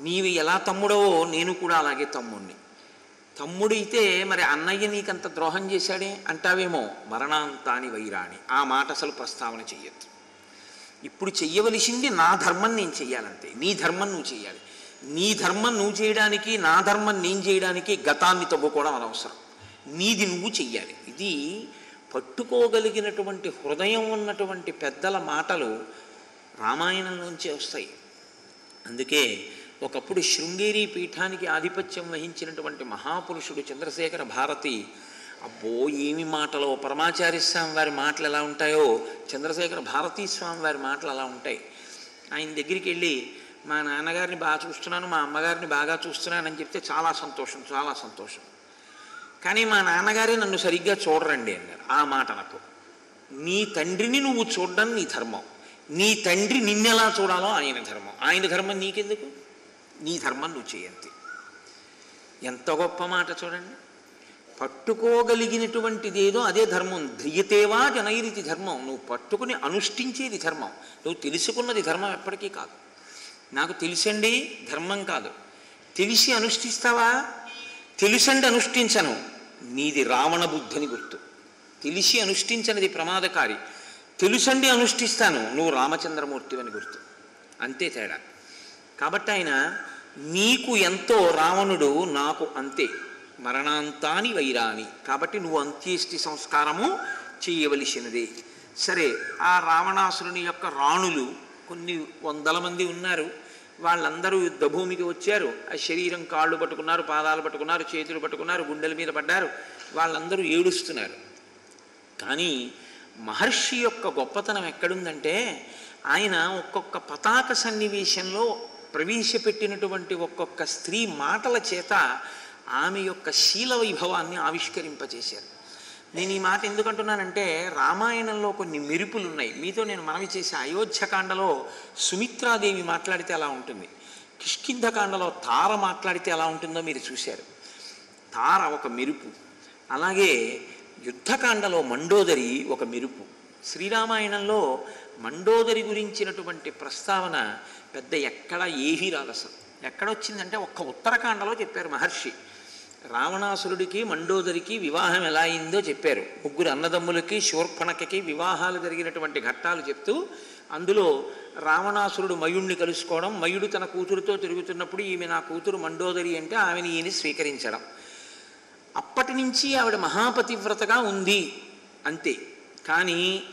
నీవు ఎలా తమ్ముడవో నేను కూడా అలాగే తమ్ముడిని తమ్ముడైతే మరి అన్నయ్య నీకంత ద్రోహం చేశాడే? అంటావేమో మరణాంతాని వైరాణి. ఆ మాట అసలు ప్రస్తావన చెయ్యొద్దు. ఇప్పుడు చెయ్యవలసింది నా ధర్మం నేను చెయ్యాలంతే. నీ ధర్మం నువ్వు చేయాలి నీ ధర్మం నువ్వు చేయడానికి నా ధర్మం నేను చేయడానికి గతాన్ని తవ్వుకోవడం అనవసరం. నీది నువ్వు చెయ్యాలి. ఇది పట్టుకోగలిగినటువంటి హృదయం ఉన్నటువంటి పెద్దల మాటలు రామాయణంలోంచే వస్తాయి. అందుకే ఒకప్పుడు శృంగేరి పీఠానికి ఆధిపత్యం వహించినటువంటి మహాపురుషుడు చంద్రశేఖర భారతి అబ్బో ఏమి మాటలో? పరమాచార్య స్వామి వారి మాటలు ఎలా ఉంటాయో? చంద్రశేఖర భారతీ స్వామి వారి మాటలు అలా ఉంటాయి. ఆయన దగ్గరికి వెళ్ళి మా నాన్నగారిని బాగా చూస్తున్నాను మా అమ్మగారిని బాగా చూస్తున్నానని చెప్తే చాలా సంతోషం చాలా సంతోషం. కానీ మా నాన్నగారే నన్ను సరిగ్గా చూడరండి అన్నారు ఆ మాట నాకు నీ తండ్రిని నువ్వు చూడడం నీ ధర్మం. నీ తండ్రి నిన్నెలా చూడాలో ఆయన ధర్మం. ఆయన ధర్మం నీకెందుకు? నీ ధర్మం నువ్వు చేయంతి ఎంత గొప్ప మాట చూడండి. పట్టుకోగలిగినటువంటిది ఏదో అదే ధర్మం. ధ్రియతేవా జనైరితి ధర్మం. నువ్వు పట్టుకుని అనుష్ఠించేది ధర్మం. నువ్వు తెలుసుకున్నది ధర్మం ఎప్పటికీ కాదు. నాకు తెలిసండి ధర్మం కాదు. తెలిసి అనుష్ఠిస్తావా? తెలుసండి అనుష్ఠించను. నీది రావణ బుద్ధని గుర్తు. తెలిసి అనుష్ఠించనిది ప్రమాదకారి. తెలుసండి అనుష్ఠిస్తాను. నువ్వు రామచంద్రమూర్తి అని గుర్తు. అంతే తేడా. కాబట్టి ఆయన నీకు ఎంతో రావణుడు నాకు అంతే. మరణాంతాని వైరాని కాబట్టి నువ్వు అంత్యేష్టి సంస్కారము చేయవలసినది. సరే ఆ రావణాసురుని యొక్క రాణులు కొన్ని వందల మంది ఉన్నారు. వాళ్ళందరూ యుద్ధభూమికి వచ్చారు. ఆ శరీరం కాళ్ళు పట్టుకున్నారు పాదాలు పట్టుకున్నారు చేతులు పట్టుకున్నారు గుండెల మీద పడ్డారు. వాళ్ళందరూ ఏడుస్తున్నారు. కానీ మహర్షి యొక్క గొప్పతనం ఎక్కడుందంటే ఆయన ఒక్కొక్క పతాక సన్నివేశంలో ప్రవేశపెట్టినటువంటి ఒక్కొక్క స్త్రీ మాటల చేత ఆమె యొక్క శీల వైభవాన్ని ఆవిష్కరింపచేశారు నేను ఈ మాట ఎందుకంటున్నానంటే రామాయణంలో కొన్ని మెరుపులు ఉన్నాయి మీతో నేను మనవి చేసే అయోధ్యకాండలో సుమిత్రాదేవి మాట్లాడితే అలా ఉంటుంది. కిష్కింధకాండలో తార మాట్లాడితే ఎలా ఉంటుందో మీరు చూశారు. తార ఒక మెరుపు. అలాగే యుద్ధకాండలో మండోదరి ఒక మెరుపు. శ్రీరామాయణంలో మండోదరి గురించినటువంటి ప్రస్తావన పెద్ద ఎక్కడ ఏమీ రాదు అసలు. ఎక్కడొచ్చిందంటే ఒక్క ఉత్తరకాండలో చెప్పారు మహర్షి. రావణాసురుడికి మండోదరికి వివాహం ఎలా అయిందో చెప్పారు. ముగ్గురు అన్నదమ్ములకి శూర్పణకకి వివాహాలు జరిగినటువంటి ఘట్టాలు చెప్తూ అందులో రావణాసురుడు మయుణ్ణి కలుసుకోవడం మయుడు తన కూతురుతో తిరుగుతున్నప్పుడు ఈమె నా కూతురు మండోదరి అంటే ఆమెను ఈయన స్వీకరించడం. అప్పటి నుంచి ఆవిడ మహాపతివ్రతగా ఉంది అంతే. కానీ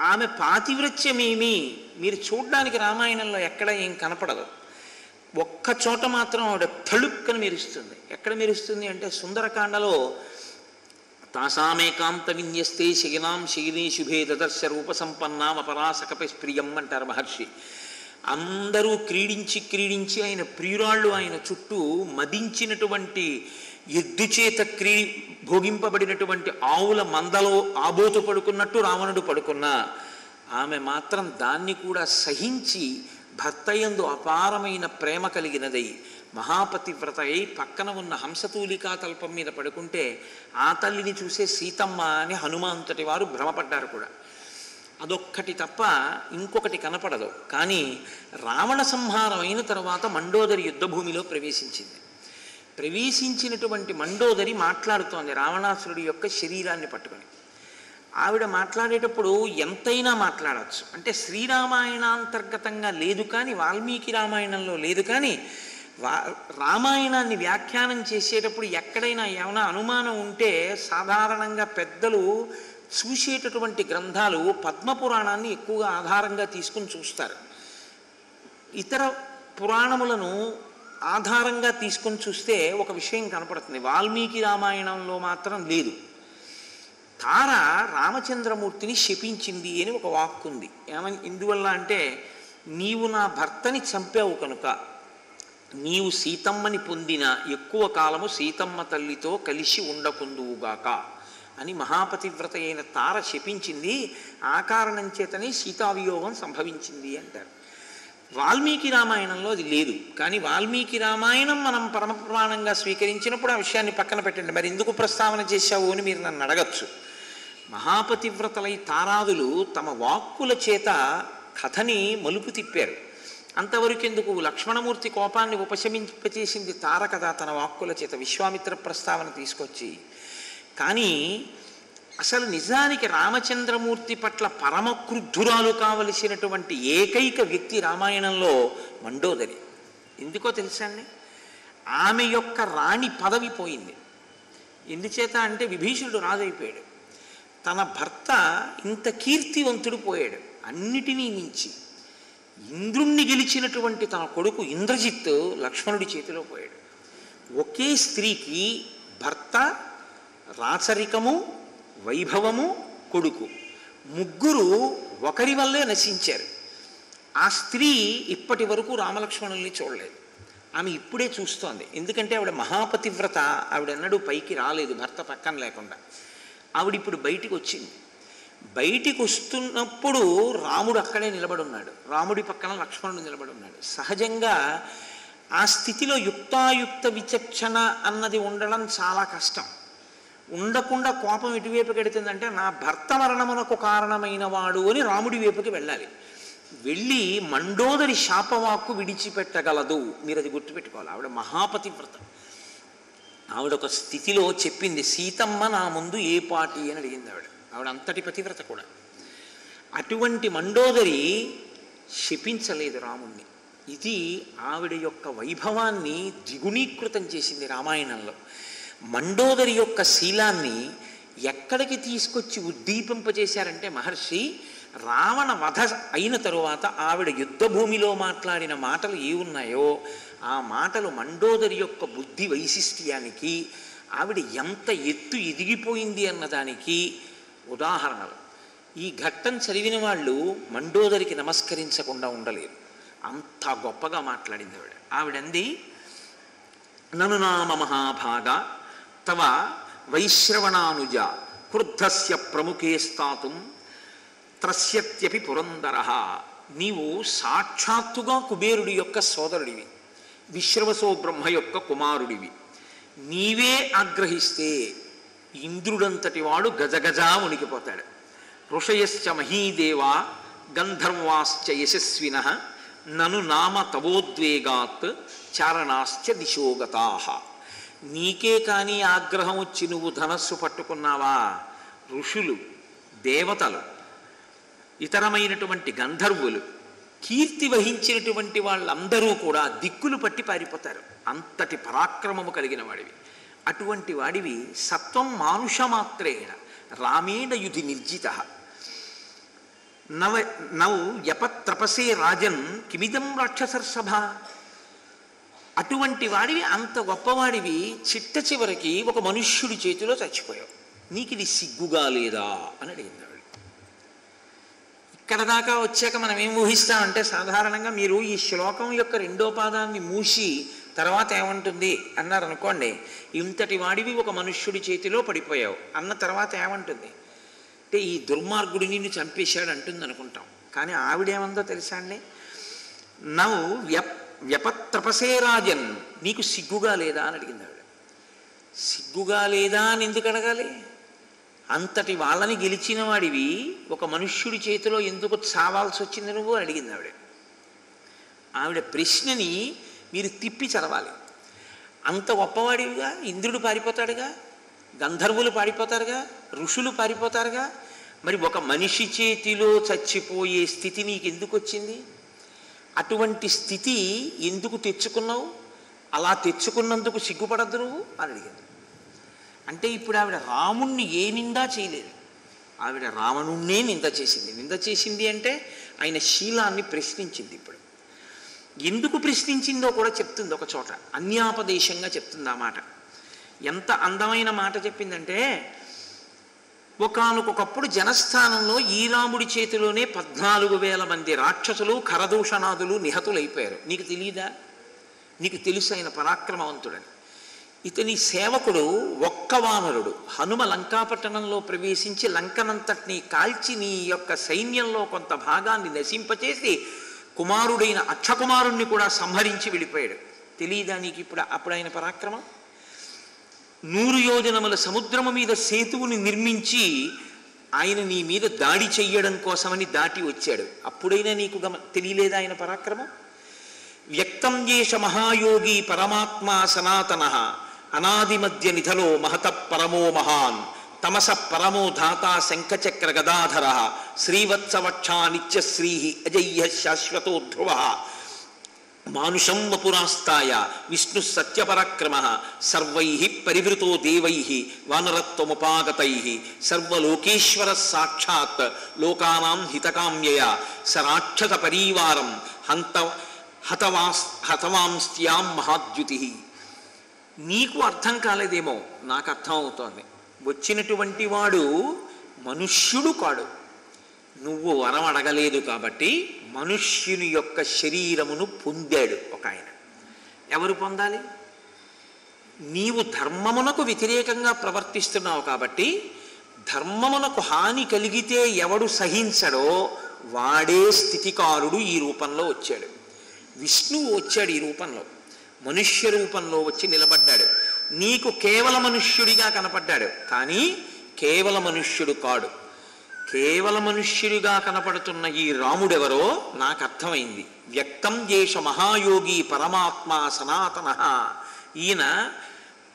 ఆమె పాతివ్రత్యమేమి? మీరు చూడడానికి రామాయణంలో ఎక్కడ ఏం కనపడదు. ఒక్క చోట మాత్రం ఆవిడ తళుక్కని మెరుస్తుంది. ఎక్కడ మెరుస్తుంది అంటే సుందరకాండలో తాసామేకాంత విన్యస్తే శయనాం శయనీ శుభే దదర్శ రూపసంపన్నాం అపరాసకపై ప్రియం అంటారు మహర్షి. అందరూ క్రీడించి క్రీడించి ఆయన ప్రియురాళ్ళు ఆయన చుట్టూ మదించినటువంటి ఎద్దు చేత క్రీ భోగింపబడినటువంటి ఆవుల మందలో ఆబోతు పడుకున్నట్టు రావణుడు పడుకున్నా. ఆమె మాత్రం దాన్ని కూడా సహించి భర్తయందు అపారమైన ప్రేమ కలిగినదై మహాపతివ్రత అయి పక్కన ఉన్న హంసతూలికా తల్పం మీద పడుకుంటే ఆ తల్లిని చూసే సీతమ్మ అని హనుమంతటి వారు భ్రమపడ్డారు కూడా. అదొక్కటి తప్ప ఇంకొకటి కనపడదు. కానీ రావణ సంహారం అయిన తర్వాత మండోదరి యుద్ధభూమిలో ప్రవేశించింది. ప్రవేశించినటువంటి మండోదరి మాట్లాడుతోంది రావణాసురుడి యొక్క శరీరాన్ని పట్టుకొని. ఆవిడ మాట్లాడేటప్పుడు ఎంతైనా మాట్లాడవచ్చు అంటే శ్రీరామాయణాంతర్గతంగా లేదు కానీ వాల్మీకి రామాయణంలో లేదు కానీ వా రామాయణాన్ని వ్యాఖ్యానం చేసేటప్పుడు ఎక్కడైనా ఏమైనా అనుమానం ఉంటే సాధారణంగా పెద్దలు చూసేటటువంటి గ్రంథాలు పద్మపురాణాన్ని ఎక్కువగా ఆధారంగా తీసుకుని చూస్తారు. ఇతర పురాణములను ఆధారంగా తీసుకొని చూస్తే ఒక విషయం కనపడుతుంది. వాల్మీకి రామాయణంలో మాత్రం లేదు. తార రామచంద్రమూర్తిని శపించింది అని ఒక వాక్కు ఉంది ఏమని ఎందువల్ల అంటే నీవు నా భర్తని చంపావు కనుక నీవు సీతమ్మని పొందిన ఎక్కువ కాలము సీతమ్మ తల్లితో కలిసి ఉండకుందువుగాక అని మహాపతివ్రత అయిన తార శపించింది. ఆ కారణం చేతనే సీతావియోగం సంభవించింది అంటారు. వాల్మీకి రామాయణంలో అది లేదు. కానీ వాల్మీకి రామాయణం మనం పరమ ప్రమాణంగా స్వీకరించినప్పుడు ఆ విషయాన్ని పక్కన పెట్టండి. మరి ఎందుకు ప్రస్తావన చేశావు అని మీరు నన్ను అడగచ్చు. మహాపతివ్రతలై తారాదులు తమ వాక్కుల చేత కథని మలుపు తిప్పారు. అంతవరకు ఎందుకు లక్ష్మణమూర్తి కోపాన్ని ఉపశమింపచేసింది తార కదా తన వాక్కుల చేత విశ్వామిత్ర ప్రస్తావన తీసుకొచ్చి కానీ అసలు నిజానికి రామచంద్రమూర్తి పట్ల పరమ క్రుద్ధురాలు కావలసినటువంటి ఏకైక వ్యక్తి రామాయణంలో మండోదరి. ఎందుకో తెలుసా అండి? ఆమె యొక్క రాణి పదవి పోయింది. ఎందుచేత అంటే విభీషణుడు రాజైపోయాడు. తన భర్త ఇంత కీర్తివంతుడు పోయాడు. అన్నిటినీ మించి ఇంద్రుణ్ణి గెలిచినటువంటి తన కొడుకు ఇంద్రజిత్ లక్ష్మణుడి చేతిలో పోయాడు. ఒకే స్త్రీకి భర్త రాచరికము వైభవము కొడుకు. ముగ్గురు ఒకరి వల్లే నశించారు. ఆ స్త్రీ ఇప్పటి వరకు రామలక్ష్మణుల్ని చూడలేదు. ఆమె ఇప్పుడే చూస్తోంది. ఎందుకంటే ఆవిడ మహాపతివ్రత ఆవిడ ఎన్నడూ పైకి రాలేదు భర్త పక్కన లేకుండా. ఆవిడ ఇప్పుడు బయటికి వచ్చింది బయటికి వస్తున్నప్పుడు రాముడు అక్కడే నిలబడి ఉన్నాడు రాముడి పక్కన లక్ష్మణుడు నిలబడి ఉన్నాడు సహజంగా ఆ స్థితిలో యుక్తాయుక్త విచక్షణ అన్నది ఉండడం చాలా కష్టం. ఉండకుండా కోపం ఇటువైపు కడుతుందంటే నా భర్త మరణమునకు కారణమైన వాడు అని రాముడి వైపుకి వెళ్ళాలి. వెళ్ళి మండోదరి శాపవాక్కు విడిచిపెట్టగలదు. మీరు అది గుర్తుపెట్టుకోవాలి. ఆవిడ మహాపతివ్రత. ఆవిడ ఒక స్థితిలో చెప్పింది సీతమ్మ నా ముందు ఏ పాటి? అని అడిగింది ఆవిడ. ఆవిడ అంతటి పతివ్రత కూడా. అటువంటి మండోదరి శపించలేదు రాముణ్ణి. ఇది ఆవిడ యొక్క వైభవాన్ని ద్విగుణీకృతం చేసింది రామాయణంలో. మండోదరి యొక్క శీలాన్ని ఎక్కడికి తీసుకొచ్చి ఉద్దీపింపజేశారంటే మహర్షి రావణ వధ అయిన తరువాత ఆవిడ యుద్ధభూమిలో మాట్లాడిన మాటలు ఏ ఉన్నాయో ఆ మాటలు మండోదరి యొక్క బుద్ధి వైశిష్ట్యానికి ఆవిడ ఎంత ఎత్తు ఎదిగిపోయింది అన్నదానికి ఉదాహరణలు. ఈ ఘట్టం చదివిన వాళ్ళు మండోదరికి నమస్కరించకుండా ఉండలేరు. అంత గొప్పగా మాట్లాడింది ఆవిడ. ఆవిడంది నను నామ మహాభాగ తవ వైశ్రవణానుజ క్రుద్ధస్య ప్రముఖే స్థాతుం త్రస్యత్యపి పురందర. నీవు సాక్షాత్తుగా కుబేరుడి యొక్క సోదరుడివి. విశ్రవసో బ్రహ్మ యొక్క కుమారుడివి. నీవే ఆగ్రహిస్తే ఇంద్రుడంతటి వాడు గజగజా ఉనికిపోతాడు ఋషయశ్చ మహీదేవ గంధర్వాశ్చ యశస్విన నను నామ తవోద్వేగాత్ చారణాశ్చ దిశోగతా. నీకే కానీ ఆగ్రహం వచ్చి నువ్వు ధనస్సు పట్టుకున్నావా? ఋషులు దేవతలు ఇతరమైనటువంటి గంధర్వులు కీర్తి వహించినటువంటి వాళ్ళందరూ కూడా దిక్కులు పట్టి పారిపోతారు. అంతటి పరాక్రమము కలిగిన వాడివి. అటువంటి వాడివి సత్వం మానుషమాత్రేణ రామేణ యుధి నిర్జిత. నవ నౌ యపత్రపసే రాజన్ కిమిదం రాక్షసర్షభ అటువంటి వాడివి అంత గొప్పవాడివి చిట్ట చివరికి ఒక మనుష్యుడి చేతిలో చచ్చిపోయావు. నీకు ఇది సిగ్గుగా లేదా? అని అడిగింది ఇక్కడ దాకా వచ్చాక మనం ఏం ఊహిస్తామంటే సాధారణంగా మీరు ఈ శ్లోకం యొక్క రెండో పాదాన్ని మూసి తర్వాత ఏమంటుంది అన్నారు అనుకోండి ఇంతటి వాడివి ఒక మనుష్యుడి చేతిలో పడిపోయావు అన్న తర్వాత ఏమంటుంది? అంటే ఈ దుర్మార్గుడి నిన్ను చంపేశాడు అంటుంది అనుకుంటాం. కానీ ఆవిడేమందో తెలుసా అండి? నవ్వు వ్యప్ వ్యపత్రపసే రాజన్ నీకు సిగ్గుగా లేదా అని అడిగింది ఆవిడ. సిగ్గుగా లేదా అని ఎందుకు అడగాలి? అంతటి వాళ్ళని గెలిచిన వాడివి ఒక మనుష్యుడి చేతిలో ఎందుకు చావాల్సి వచ్చింది నువ్వు అని అడిగింది ఆవిడ ఆవిడ ప్రశ్నని మీరు తిప్పి చదవాలి. అంత గొప్పవాడివిగా ఇంద్రుడు పారిపోతాడుగా గంధర్వులు పారిపోతారుగా ఋషులు పారిపోతారుగా మరి ఒక మనిషి చేతిలో చచ్చిపోయే స్థితి నీకు ఎందుకు వచ్చింది అటువంటి స్థితి ఎందుకు తెచ్చుకున్నావు? అలా తెచ్చుకున్నందుకు సిగ్గుపడద్దు నువ్వు అని అడిగింది. అంటే ఇప్పుడు ఆవిడ రాముణ్ణి ఏ నిందా చేయలేదు. ఆవిడ రావణుణ్ణే నింద చేసింది. నింద చేసింది అంటే ఆయన శీలాన్ని ప్రశ్నించింది ఇప్పుడు. ఎందుకు ప్రశ్నించిందో కూడా చెప్తుంది ఒక చోట. అన్యాపదేశంగా చెప్తుంది ఆ మాట. ఎంత అందమైన మాట చెప్పిందంటే ఒకానొకప్పుడు జనస్థానంలో ఈరాముడి చేతిలోనే పద్నాలుగు వేల మంది రాక్షసులు ఖరదూషణాదులు నిహతులైపోయారు. నీకు తెలియదా నీకు తెలుసు ఆయన పరాక్రమవంతుడని. ఇతని సేవకుడు ఒక్క వానరుడు. హనుమ లంకాపట్టణంలో ప్రవేశించి లంకనంతటిని కాల్చి నీ యొక్క సైన్యంలో కొంత భాగాన్ని నశింపచేసి కుమారుడైన అక్షకుమారుణ్ణి కూడా సంహరించి వెళ్ళిపోయాడు తెలియదానికి ఇప్పుడు అప్పుడు ఆయన పరాక్రమం? నూరు యోజనముల సముద్రము మీద సేతువుని నిర్మించి ఆయన నీ మీద దాడి చెయ్యడం కోసమని దాటి వచ్చాడు. అప్పుడైనా నీకు గమ తెలియలేదా ఆయన పరాక్రమం? వ్యక్తం చేష మహాయోగి పరమాత్మా సనాతన. అనాది మధ్య నిధలో మహత పరమో మహాన్ తమస పరమో ధాత శంఖచక్ర గదాధర శ్రీవత్సవక్షా నిత్యశ్రీ అజయ్య శాశ్వతో ధ్రువ మానుషం వపురాస్తాయ విష్ణు సత్యపరాక్రమ సర్వై పరివృతో దేవై వానరత్వముపాగతై సర్వలోకేశ్వర సాక్షాత్ లోకానాం హితకామ్యయ సరాక్షత పరీవారం హంత హతవాస్ హతవాంస్త్యాం మహాద్యుతి నీకు అర్థం కాలేదేమో? నాకు అర్థం అవుతోంది. వచ్చినటువంటి వాడు మనుష్యుడు కాడు. నువ్వు వరం అడగలేదు కాబట్టి మనుష్యుని యొక్క శరీరమును పొందాడు ఒక ఆయన. ఎవరు పొందాలి? నీవు ధర్మమునకు వ్యతిరేకంగా ప్రవర్తిస్తున్నావు కాబట్టి ధర్మమునకు హాని కలిగితే ఎవడు సహించడో వాడే స్థితికారుడు ఈ రూపంలో వచ్చాడు. విష్ణువు వచ్చాడు ఈ రూపంలో. మనుష్య రూపంలో వచ్చి నిలబడ్డాడు. నీకు కేవల మనుష్యుడిగా కనపడ్డాడు. కానీ కేవల మనుష్యుడు కాడు. కేవల మనుష్యుడిగా కనపడుతున్న ఈ రాముడెవరో నాకు అర్థమైంది. వ్యక్తం దేశ మహాయోగి పరమాత్మ సనాతన. ఈయన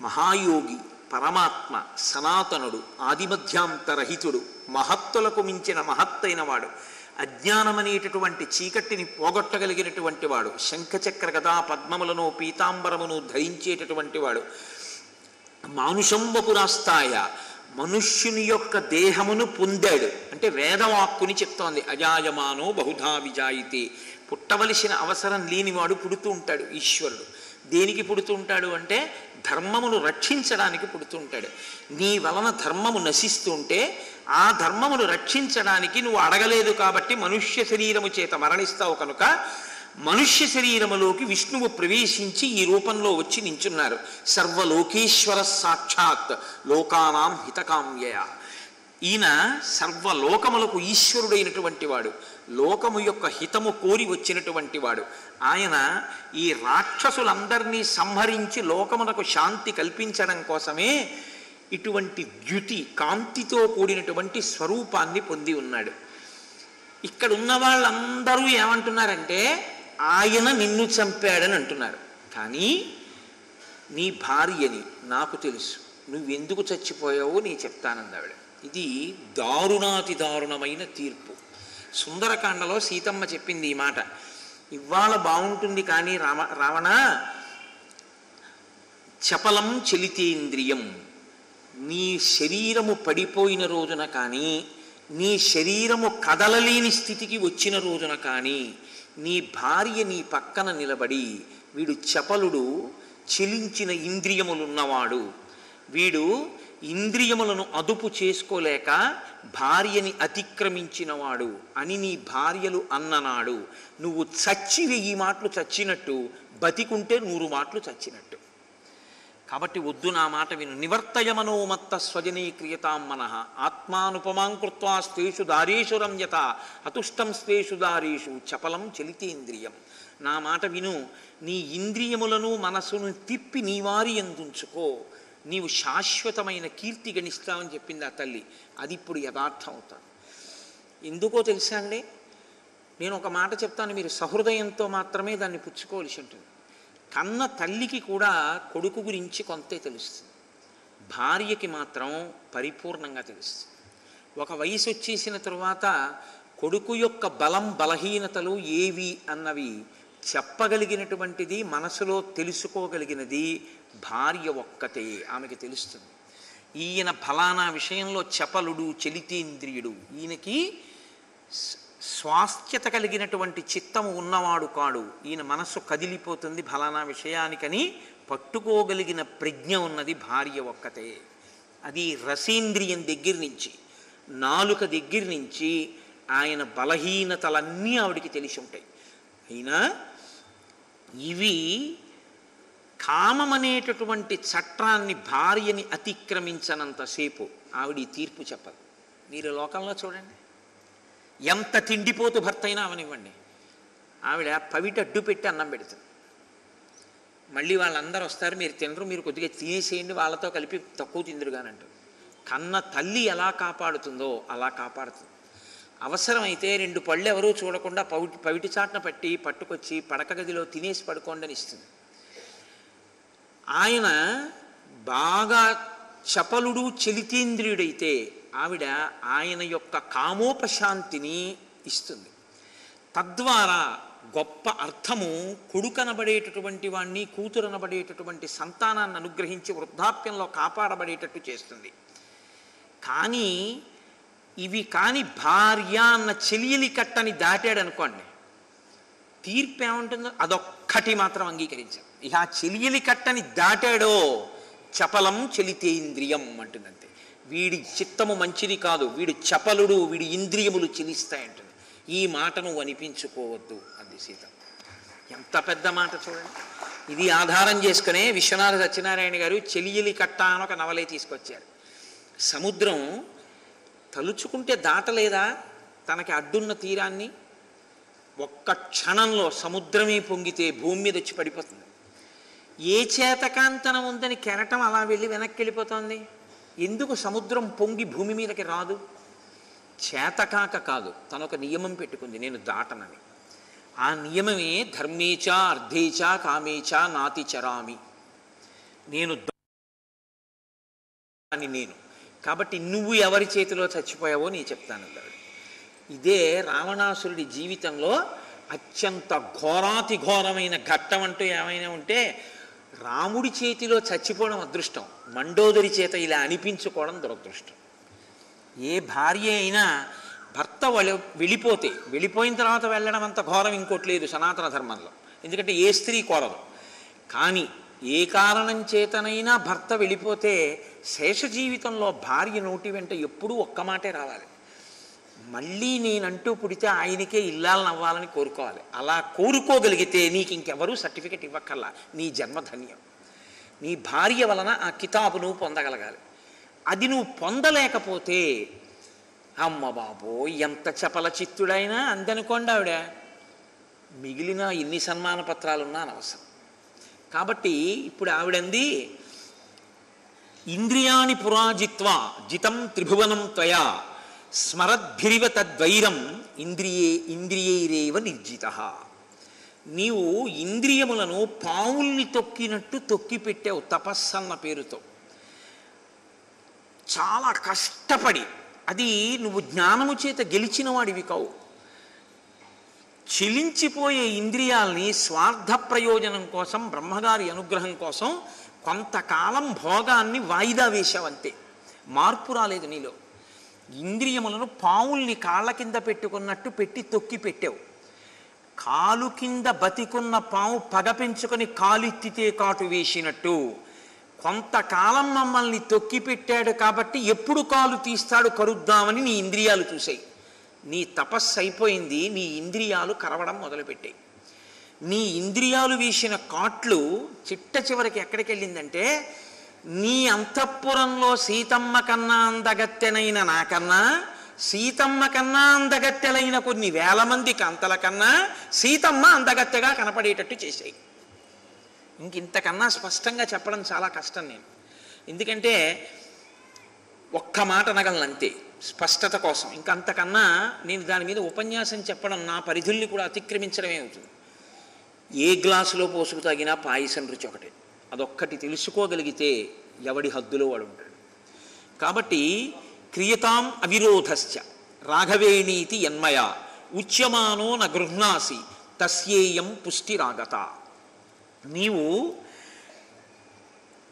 మహాయోగి పరమాత్మ సనాతనుడు ఆదిమధ్యాంతరహితుడు మహత్తులకు మించిన మహత్తైన వాడు. అజ్ఞానమనేటటువంటి చీకటిని పోగొట్టగలిగినటువంటి వాడు. శంఖచక్ర గదా పద్మములను పీతాంబరమును ధరించేటటువంటి వాడు. మానుషంబపురాస్తాయ మనుష్యుని యొక్క దేహమును పొందాడు. అంటే వేదవాక్కుని చెప్తోంది. అజాయమానో బహుధా విజాయితే. పుట్టవలసిన అవసరం లేనివాడు పుడుతూ ఉంటాడు ఈశ్వరుడు. దేనికి పుడుతూ ఉంటాడు అంటే ధర్మమును రక్షించడానికి పుడుతుంటాడు. నీ వలన ధర్మము నశిస్తుంటే ఆ ధర్మమును రక్షించడానికి నువ్వు అడగలేదు కాబట్టి మనుష్య శరీరము చేత మరణిస్తావు కనుక మనుష్య శరీరములోకి విష్ణువు ప్రవేశించి ఈ రూపంలో వచ్చి నించున్నారు. సర్వలోకేశ్వర సాక్షాత్ లోకానాం హితకామ్యయ. ఈయన సర్వలోకములకు ఈశ్వరుడైనటువంటి వాడు. లోకము యొక్క హితము కోరి వచ్చినటువంటి వాడు. ఆయన ఈ రాక్షసులందరినీ సంహరించి లోకమునకు శాంతి కల్పించడం కోసమే ఇటువంటి ద్యుతి కాంతితో కూడినటువంటి స్వరూపాన్ని పొంది ఉన్నాడు. ఇక్కడ ఉన్న వాళ్ళందరూ ఏమంటున్నారంటే ఆయన నిన్ను చంపాడని అంటున్నారు. కానీ నీ భార్యని నాకు తెలుసు. నువ్వెందుకు చచ్చిపోయావో నీ చెప్తానంది ఆవిడ. ఇది దారుణాతి దారుణమైన తీర్పు. సుందరకాండలో సీతమ్మ చెప్పింది ఈ మాట. ఇవాళ బాగుంటుంది కానీ రామ రావణ చపలం చలితేంద్రియం. నీ శరీరము పడిపోయిన రోజున కానీ నీ శరీరము కదలలేని స్థితికి వచ్చిన రోజున కానీ నీ భార్య నీ పక్కన నిలబడి వీడు చపలుడు చెలించిన ఇంద్రియములున్నవాడు. వీడు ఇంద్రియములను అదుపు చేసుకోలేక భార్యని అతిక్రమించినవాడు అని నీ భార్యలు అన్ననాడు. నువ్వు చచ్చి వెయ్యి మాటలు చచ్చినట్టు బతికుంటే నూరు మాటలు చచ్చినట్టు. కాబట్టి వద్దు నా మాట విను. నివర్తయమనోమత్త స్వజనీక్రియతాం మనః. ఆత్మానుపమాంకృత్వా స్త్రీషు దారీషు రమ్యత అతుష్టం స్త్రీషు దారేషు చపలం చలితేంద్రియం. నా మాట విను. నీ ఇంద్రియములను మనసును తిప్పి నీ వారి ఎందుంచుకో. నీవు శాశ్వతమైన కీర్తి గణిస్తావని చెప్పింది ఆ తల్లి. అది ఇప్పుడు యథార్థం అవుతాను. ఎందుకో తెలుసా అండి? నేను ఒక మాట చెప్తాను మీరు సహృదయంతో మాత్రమే దాన్ని పుచ్చుకోవలసి ఉంటుంది. కన్న తల్లికి కూడా కొడుకు గురించి కొంతే తెలుస్తుంది. భార్యకి మాత్రం పరిపూర్ణంగా తెలుస్తుంది. ఒక వయసు వచ్చేసిన తరువాత కొడుకు యొక్క బలం బలహీనతలు ఏవి అన్నవి చెప్పగలిగినటువంటిది మనసులో తెలుసుకోగలిగినది భార్య ఒక్కతే ఆమెకి తెలుస్తుంది. ఈయన ఫలానా విషయంలో చపలుడు చలితేంద్రియుడు. ఈయనకి స్వాస్థ్యత కలిగినటువంటి చిత్తము ఉన్నవాడు కాడు. ఈయన మనస్సు కదిలిపోతుంది ఫలానా విషయానికని పట్టుకోగలిగిన ప్రజ్ఞ ఉన్నది భార్య ఒక్కతే. అది రసేంద్రియం దగ్గర నుంచి నాలుక దగ్గర నుంచి ఆయన బలహీనతలన్నీ ఆవిడికి తెలిసి ఉంటాయి. అయినా ఇవి కామమనేటటువంటి చట్టాన్ని భార్యని అతిక్రమించనంతసేపు ఆవిడ ఈ తీర్పు చెప్పదు. మీరు లోకంలో చూడండి. ఎంత తిండిపోతు భర్త అయినా అవనివ్వండి. ఆవిడ పవిట అడ్డు పెట్టి అన్నం పెడుతుంది. మళ్ళీ వాళ్ళందరూ వస్తారు మీరు తినరు మీరు కొద్దిగా తినేసేయండి వాళ్ళతో కలిపి తక్కువ తిందురుగానంటారు కన్న తల్లి ఎలా కాపాడుతుందో అలా కాపాడుతుంది. అవసరమైతే రెండు పళ్ళు ఎవరూ చూడకుండా పవిటి పవిటి చాట్న పట్టి పట్టుకొచ్చి పడక గదిలో తినేసి పడుకోండి అని ఇస్తుంది. ఆయన బాగా చపలుడు చలితేంద్రియుడైతే ఆవిడ ఆయన యొక్క కామోపశాంతిని ఇస్తుంది. తద్వారా గొప్ప అర్థము కొడుకనబడేటటువంటి వాణ్ణి కూతురనబడేటటువంటి సంతానాన్ని అనుగ్రహించి వృద్ధాప్యంలో కాపాడబడేటట్టు చేస్తుంది. కానీ ఇవి కాని భార్య అన్న చెలియలి కట్టని దాటాడనుకోండి తీర్పు ఏముంటుందో అదొక్కటి మాత్రం అంగీకరించారు ఇహ చెలియలి కట్టని దాటాడో చపలం చలితేంద్రియం అంటుందంతే వీడి చిత్తము మంచిది కాదు వీడు చపలుడు వీడి ఇంద్రియములు చెలిస్తాయంటుంది ఈ మాటను అనిపించుకోవద్దు అంది సీత. ఎంత పెద్ద మాట చూడండి. ఇది ఆధారం చేసుకునే విశ్వనాథ సత్యనారాయణ గారు చెలియలి కట్ట అని ఒక నవలే తీసుకొచ్చారు. సముద్రం తలుచుకుంటే దాటలేదా? తనకి అడ్డున్న తీరాన్ని ఒక్క క్షణంలో సముద్రమే పొంగితే భూమి మీద వచ్చి పడిపోతుంది. ఏ చేతకాంతనం ఉందని కెరటం అలా వెళ్ళి వెనక్కి వెళ్ళిపోతుంది ఎందుకు సముద్రం పొంగి భూమి మీదకి రాదు? చేతకాక కాదు తను ఒక నియమం పెట్టుకుంది నేను దాటనని. ఆ నియమమే ధర్మేచ అర్ధేచ కామేచ నాతి చరామి. నేను అని నేను. కాబట్టి నువ్వు ఎవరి చేతిలో చచ్చిపోయావో నేను చెప్తాను అన్నాడు. ఇదే రావణాసురుడి జీవితంలో అత్యంత ఘోరాతి ఘోరమైన ఘట్టం అంటూ ఏమైనా ఉంటే రాముడి చేతిలో చచ్చిపోవడం అదృష్టం. మండోదరి చేత ఇలా అనిపించుకోవడం దురదృష్టం. ఏ భార్య అయినా భర్త వెళ్ళిపోతే వెళ్ళిపోయిన తర్వాత వెళ్ళడం అంత ఘోరం ఇంకోటి లేదు సనాతన ధర్మంలో. ఎందుకంటే ఏ స్త్రీ కోరదు. కానీ ఏ కారణం చేతనైనా భర్త వెళ్ళిపోతే శేష జీవితంలో భార్య నోటి వెంట ఎప్పుడూ ఒక్క మాటే రావాలి. మళ్ళీ నేనంటూ పుడితే ఆయనకే ఇల్లాలని అవ్వాలని కోరుకోవాలి. అలా కోరుకోగలిగితే నీకు ఇంకెవరూ సర్టిఫికెట్ ఇవ్వక్కర్లా. నీ జన్మధన్యం. నీ భార్య వలన ఆ కితాబు నువ్వు పొందగలగాలి. అది నువ్వు పొందలేకపోతే అమ్మ బాబో ఎంత చపల చిత్తుడైనా అందనుకోండి ఆవిడ. మిగిలిన ఎన్ని సన్మాన పత్రాలున్నా అనవసరం. కాబట్టి ఇప్పుడు ఆవిడంది ఇంద్రియాణి పురాజిత్వ జితం త్రిభువనం త్వయా స్మరద్భిరివ తద్వైరం ఇంద్రియే ఇంద్రియైరేవ నిర్జిత. నీవు ఇంద్రియములను పావుల్ని తొక్కినట్టు తొక్కి పెట్టావు తపస్సన్న పేరుతో. చాలా కష్టపడి అది నువ్వు జ్ఞానము చేత గెలిచిన వాడివి కావు. చిలించిపోయే ఇంద్రియాల్ని స్వార్థ ప్రయోజనం కోసం బ్రహ్మగారి అనుగ్రహం కోసం కొంతకాలం భోగాన్ని వాయిదా వేశావంతే. మార్పు రాలేదు నీలో. ఇంద్రియములను పావుల్ని కాళ్ళ కింద పెట్టుకున్నట్టు పెట్టి తొక్కి పెట్టావు. కాలు కింద బతికున్న పాము పగ పెంచుకొని కాలెత్తితే కాటు వేసినట్టు. కొంతకాలం మమ్మల్ని తొక్కి పెట్టాడు కాబట్టి ఎప్పుడు కాలు తీస్తాడు కరుద్దామని నీ ఇంద్రియాలు చూసాయి నీ తపస్సు అయిపోయింది నీ ఇంద్రియాలు కరవడం మొదలుపెట్టాయి. నీ ఇంద్రియాలు వేసిన కాట్లు చిట్ట చివరికి ఎక్కడికి వెళ్ళిందంటే నీ అంతఃపురంలో సీతమ్మ కన్నా అందగత్తెనైన నాకన్నా సీతమ్మ కన్నా అందగత్తెలైన కొన్ని వేల మంది కాంతల కన్నా సీతమ్మ అందగత్తెగా కనపడేటట్టు చేశాయి. ఇంకింతకన్నా స్పష్టంగా చెప్పడం చాలా కష్టం నేను. ఎందుకంటే ఒక్క మాట అనగలను అంతే స్పష్టత కోసం. ఇంకంతకన్నా నేను దాని మీద ఉపన్యాసం చెప్పడం నా పరిధుల్ని కూడా అతిక్రమించడమే అవుతుంది. ఏ గ్లాసులో పోసుకు తాగినా పాయసం రుచి ఒకటే. అదొక్కటి తెలుసుకోగలిగితే ఎవడి హద్దులో వాడు ఉంటాడు. కాబట్టి క్రియతాం అవిరోధశ్చ రాఘవేణీతి యన్మయ ఉచ్యమానో న గృహ్ణాసి తస్యేయం పుష్టిరాగత. నీవు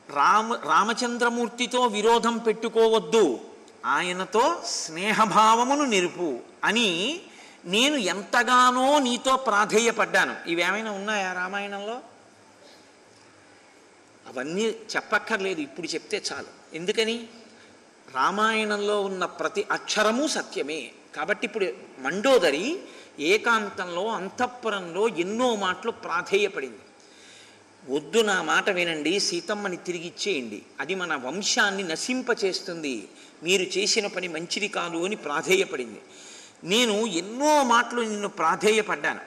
రామ రామచంద్రమూర్తితో విరోధం పెట్టుకోవద్దు ఆయనతో స్నేహభావమును నిరుపు అని నేను ఎంతగానో నీతో ప్రాధేయపడ్డాను. ఇవేమైనా ఉన్నాయా రామాయణంలో? అవన్నీ చెప్పక్కర్లేదు ఇప్పుడు చెప్తే చాలు. ఎందుకని? రామాయణంలో ఉన్న ప్రతి అక్షరము సత్యమే. కాబట్టి ఇప్పుడు మండోదరి ఏకాంతంలో అంతఃపురంలో ఎన్నో మాటలు ప్రాధేయపడింది. వద్దు నా మాట వినండి సీతమ్మని తిరిగి ఇచ్చేయండి. అది మన వంశాన్ని నశింపచేస్తుంది. మీరు చేసిన పని మంచిది కాదు అని ప్రాధేయపడింది. నేను ఎన్నో మాటలు నిన్ను ప్రాధేయపడ్డాను.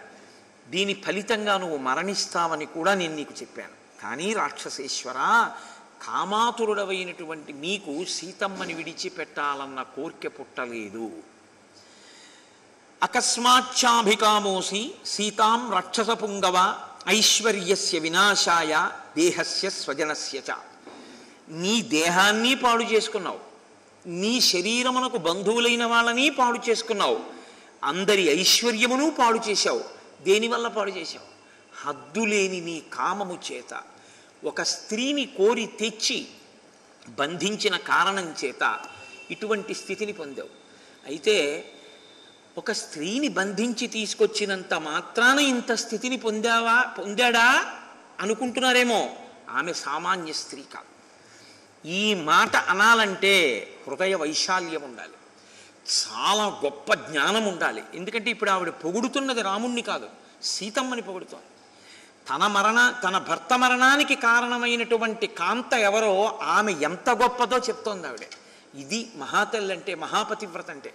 దీని ఫలితంగా నువ్వు మరణిస్తావని కూడా నేను నీకు చెప్పాను. కానీ రాక్షసేశ్వర కామాతురుడవైనటువంటి నీకు సీతమ్మని విడిచిపెట్టాలన్న కోరిక పుట్టలేదు. అకస్మాచ్చాభికామోసి సీతాం రక్షస పుంగవ ఐశ్వర్యస్య వినాశాయ దేహస్య స్వజనస్య చ. నీ దేహాన్ని పాడు చేసుకున్నావు. నీ శరీరమునకు బంధువులైన వాళ్ళని పాడు చేసుకున్నావు. అందరి ఐశ్వర్యమును పాడు చేశావు. దేనివల్ల పాడు చేశావు? హద్దులేని నీ కామము చేత. ఒక స్త్రీని కోరి తెచ్చి బంధించిన కారణం చేత ఇటువంటి స్థితిని పొందావు. అయితే ఒక స్త్రీని బంధించి తీసుకొచ్చినంత మాత్రాన ఇంత స్థితిని పొందావా పొందాడా అనుకుంటున్నారేమో? ఆమె సామాన్య స్త్రీ కాదు. ఈ మాట అనాలంటే హృదయ వైశాల్యం ఉండాలి. చాలా గొప్ప జ్ఞానం ఉండాలి. ఎందుకంటే ఇప్పుడు ఆవిడ పొగుడుతున్నది రాముణ్ణి కాదు సీతమ్మని పొగుడుతోంది. తన మరణ తన భర్త మరణానికి కారణమైనటువంటి కాంత ఎవరో ఆమె ఎంత గొప్పదో చెప్తోంది ఆవిడ. ఇది మహాతల్లి అంటే మహాపతివ్రత అంటే.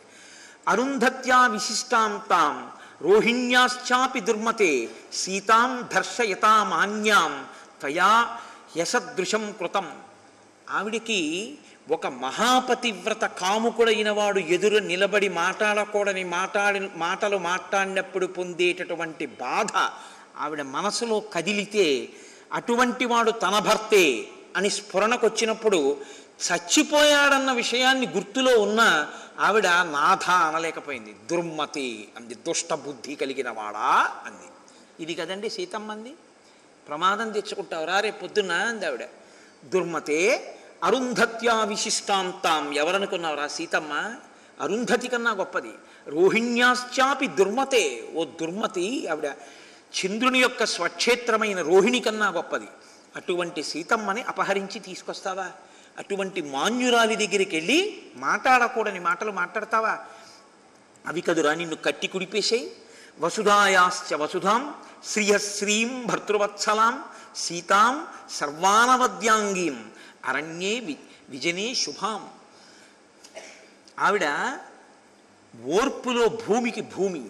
అరుంధత్యా విశిష్టాంతాం రోహిణ్యాశ్చాపి దుర్మతే సీతాం దర్శయతామాన్యాం తయా యశదృశం కృతం. ఆవిడికి ఒక మహాపతివ్రత కాముకుడైన వాడు ఎదురు నిలబడి మాట్లాడకూడని మాట్లాడి మాటలు మాట్లాడినప్పుడు పొందేటటువంటి బాధ ఆవిడ మనసులో కదిలితే అటువంటి వాడు తన భర్తే అని స్ఫురణకు వచ్చినప్పుడు చచ్చిపోయాడన్న విషయాన్ని గుర్తులో ఉన్న ఆవిడ నాథ అనలేకపోయింది. దుర్మతి అంది దుష్ట బుద్ధి కలిగిన వాడా అంది. ఇది కదండి సీతమ్మంది? ప్రమాదం తెచ్చుకుంటావురా రేపు పొద్దున్న అంది ఆవిడ. దుర్మతే అరుంధత్యా విశిష్టాంతాం. ఎవరనుకున్నావురా సీతమ్మ? అరుంధతి కన్నా గొప్పది. రోహిణ్యాశ్చాపి దుర్మతే. ఓ దుర్మతి ఆవిడ చంద్రుని యొక్క స్వక్షేత్రమైన రోహిణి కన్నా గొప్పది. అటువంటి సీతమ్మని అపహరించి తీసుకొస్తావా? అటువంటి మాన్యురాలి దగ్గరికి వెళ్ళి మాట్లాడకూడని మాటలు మాట్లాడతావా? అవి కదురా నిన్ను కట్టి కుడిపేశాయి వసుధాయాశ్చ వసుధాం శ్రియశ్రీం భర్తృవత్సలాం సీతాం సర్వానవద్యాంగీం అరణ్యే వి విజనే శుభాం. ఆవిడ ఓర్పులో భూమికి భూమి.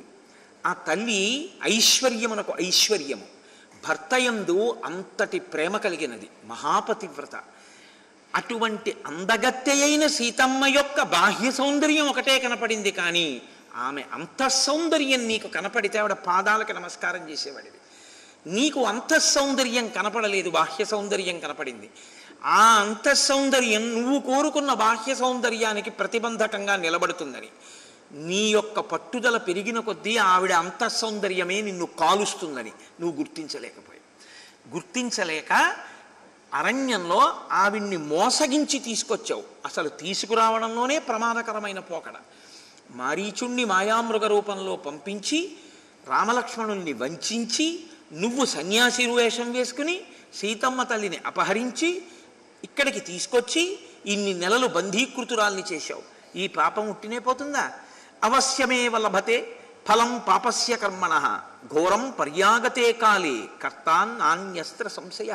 ఆ తల్లి ఐశ్వర్యమునకు ఐశ్వర్యము. భర్తయందు అంతటి ప్రేమ కలిగినది మహాపతివ్రత. అటువంటి అందగత్తె అయిన సీతమ్మ యొక్క బాహ్య సౌందర్యం ఒకటే కనపడింది కానీ ఆమె అంతఃసౌందర్యం నీకు కనపడితే ఆవిడ పాదాలకు నమస్కారం చేసేవాడివి నీకు అంతఃసౌందర్యం కనపడలేదు బాహ్య సౌందర్యం కనపడింది. ఆ అంతఃసౌందర్యం నువ్వు కోరుకున్న బాహ్య సౌందర్యానికి ప్రతిబంధకంగా నిలబడుతుందని. నీ యొక్క పట్టుదల పెరిగిన కొద్దీ ఆవిడ అంతఃసౌందర్యమే నిన్ను కాలుస్తుందని నువ్వు గుర్తించలేకపోయావు. గుర్తించలేక అరణ్యంలో ఆవిడ్ని మోసగించి తీసుకొచ్చావు. అసలు తీసుకురావడంలోనే ప్రమాదకరమైన పోకడ. మారీచుణ్ణి మాయామృగ రూపంలో పంపించి రామలక్ష్మణుల్ని వంచి నువ్వు సన్యాసి వేషం వేసుకుని సీతమ్మ తల్లిని అపహరించి ఇక్కడికి తీసుకొచ్చి ఇన్ని నెలలు బంధీకృతురాల్ని చేశావు. ఈ పాపం ఉట్టినే పోతుందా? అవశ్యమేవ లభతే ఫలం పాపస్య కర్మణ. ఘోరం పర్యాగతే కాలే. కర్తాన్ నాణ్యస్త్ర సంశయ.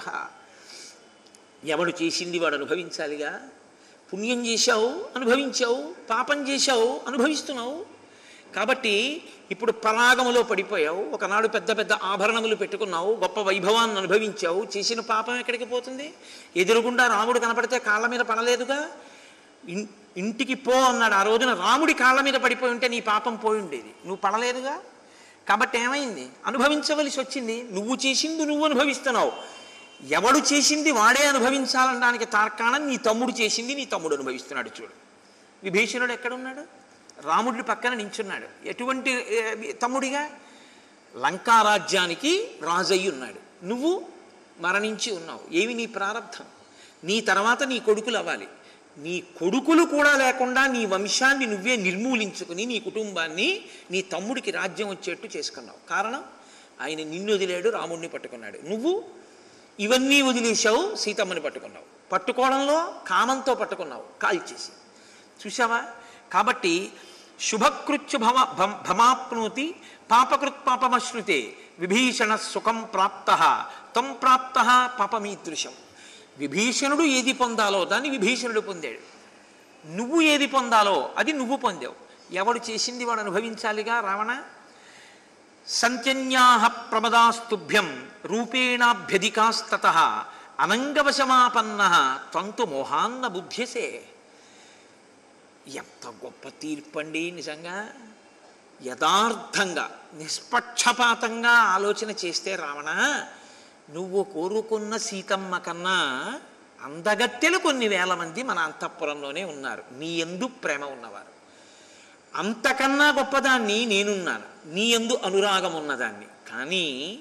ఎవడు చేసింది వాడు అనుభవించాలిగా? పుణ్యం చేశావు అనుభవించావు పాపం చేశావు అనుభవిస్తున్నావు. కాబట్టి ఇప్పుడు పరాగములో పడిపోయావు ఒకనాడు పెద్ద పెద్ద ఆభరణములు పెట్టుకున్నావు గొప్ప వైభవాన్ని అనుభవించావు చేసిన పాపం ఎక్కడికి పోతుంది? ఎదురుగుండా రాముడు కనపడితే కాళ్ళ మీద పడలేదుగా? ఇంటికి పో అన్నాడు. ఆ రోజున రాముడి కాళ్ళ మీద పడిపోయి ఉంటే నీ పాపం పోయి ఉండేది. నువ్వు పడలేదుగా? కాబట్టి ఏమైంది? అనుభవించవలసి వచ్చింది. నువ్వు చేసింది నువ్వు అనుభవిస్తున్నావు. ఎవడు చేసింది వాడే అనుభవించాలనడానికి తార్కాణం నీ తమ్ముడు చేసింది నీ తమ్ముడు అనుభవిస్తున్నాడు చూడు. విభీషణుడు ఎక్కడున్నాడు? రాముడి పక్కన నించున్నాడు. ఎటువంటి తమ్ముడిగా? లంకారాజ్యానికి రాజయ్యి ఉన్నాడు. నువ్వు మరణించి ఉన్నావు. ఏమి నీ ప్రారంధం నీ తర్వాత నీ కొడుకులు అవ్వాలి. నీ కొడుకులు కూడా లేకుండా నీ వంశాన్ని నువ్వే నిర్మూలించుకుని నీ కుటుంబాన్ని నీ తమ్ముడికి రాజ్యం వచ్చేట్టు చేసుకున్నావు. కారణం? ఆయన నిన్ను వదిలేడు రాముడిని పట్టుకున్నాడు. నువ్వు ఇవన్నీ వదిలేశావు సీతమ్మని పట్టుకున్నావు. పట్టుకోవడంలో కామంతో పట్టుకున్నావు కాల్చేసి చూసావా కాబట్టి శుభకృత్యు భమ భమాప్నోతి పాపకృత్ పాపమశ్నుతే విభీషణ సుఖం ప్రాప్త తం ప్రాప్త పాపమీదృశం. విభీషణుడు ఏది పొందాలో దాన్ని విభీషణుడు పొందాడు. నువ్వు ఏది పొందాలో అది నువ్వు పొందావు. ఎవడు చేసింది వాడు అనుభవించాలిగా రావణ? సంత్యన్యాహ ప్రమదాస్తుభ్యం రూపేణాభ్యధికాస్తత అనంగవశమాపన్న త్వంతు మోహాన్న బుద్ధ్యసే ఎంత గొప్ప తీర్పండి నిజంగా. యథార్థంగా నిష్పక్షపాతంగా ఆలోచన చేస్తే రావణ నువ్వు కోరుకున్న సీతమ్మ కన్నా అందగత్తెలు కొన్ని వేల మంది మన అంతఃపురంలోనే ఉన్నారు. నీ ఎందు ప్రేమ ఉన్నవారు. అంతకన్నా గొప్పదాన్ని నేనున్నాను. నీ ఎందు అనురాగం ఉన్నదాన్ని. కానీ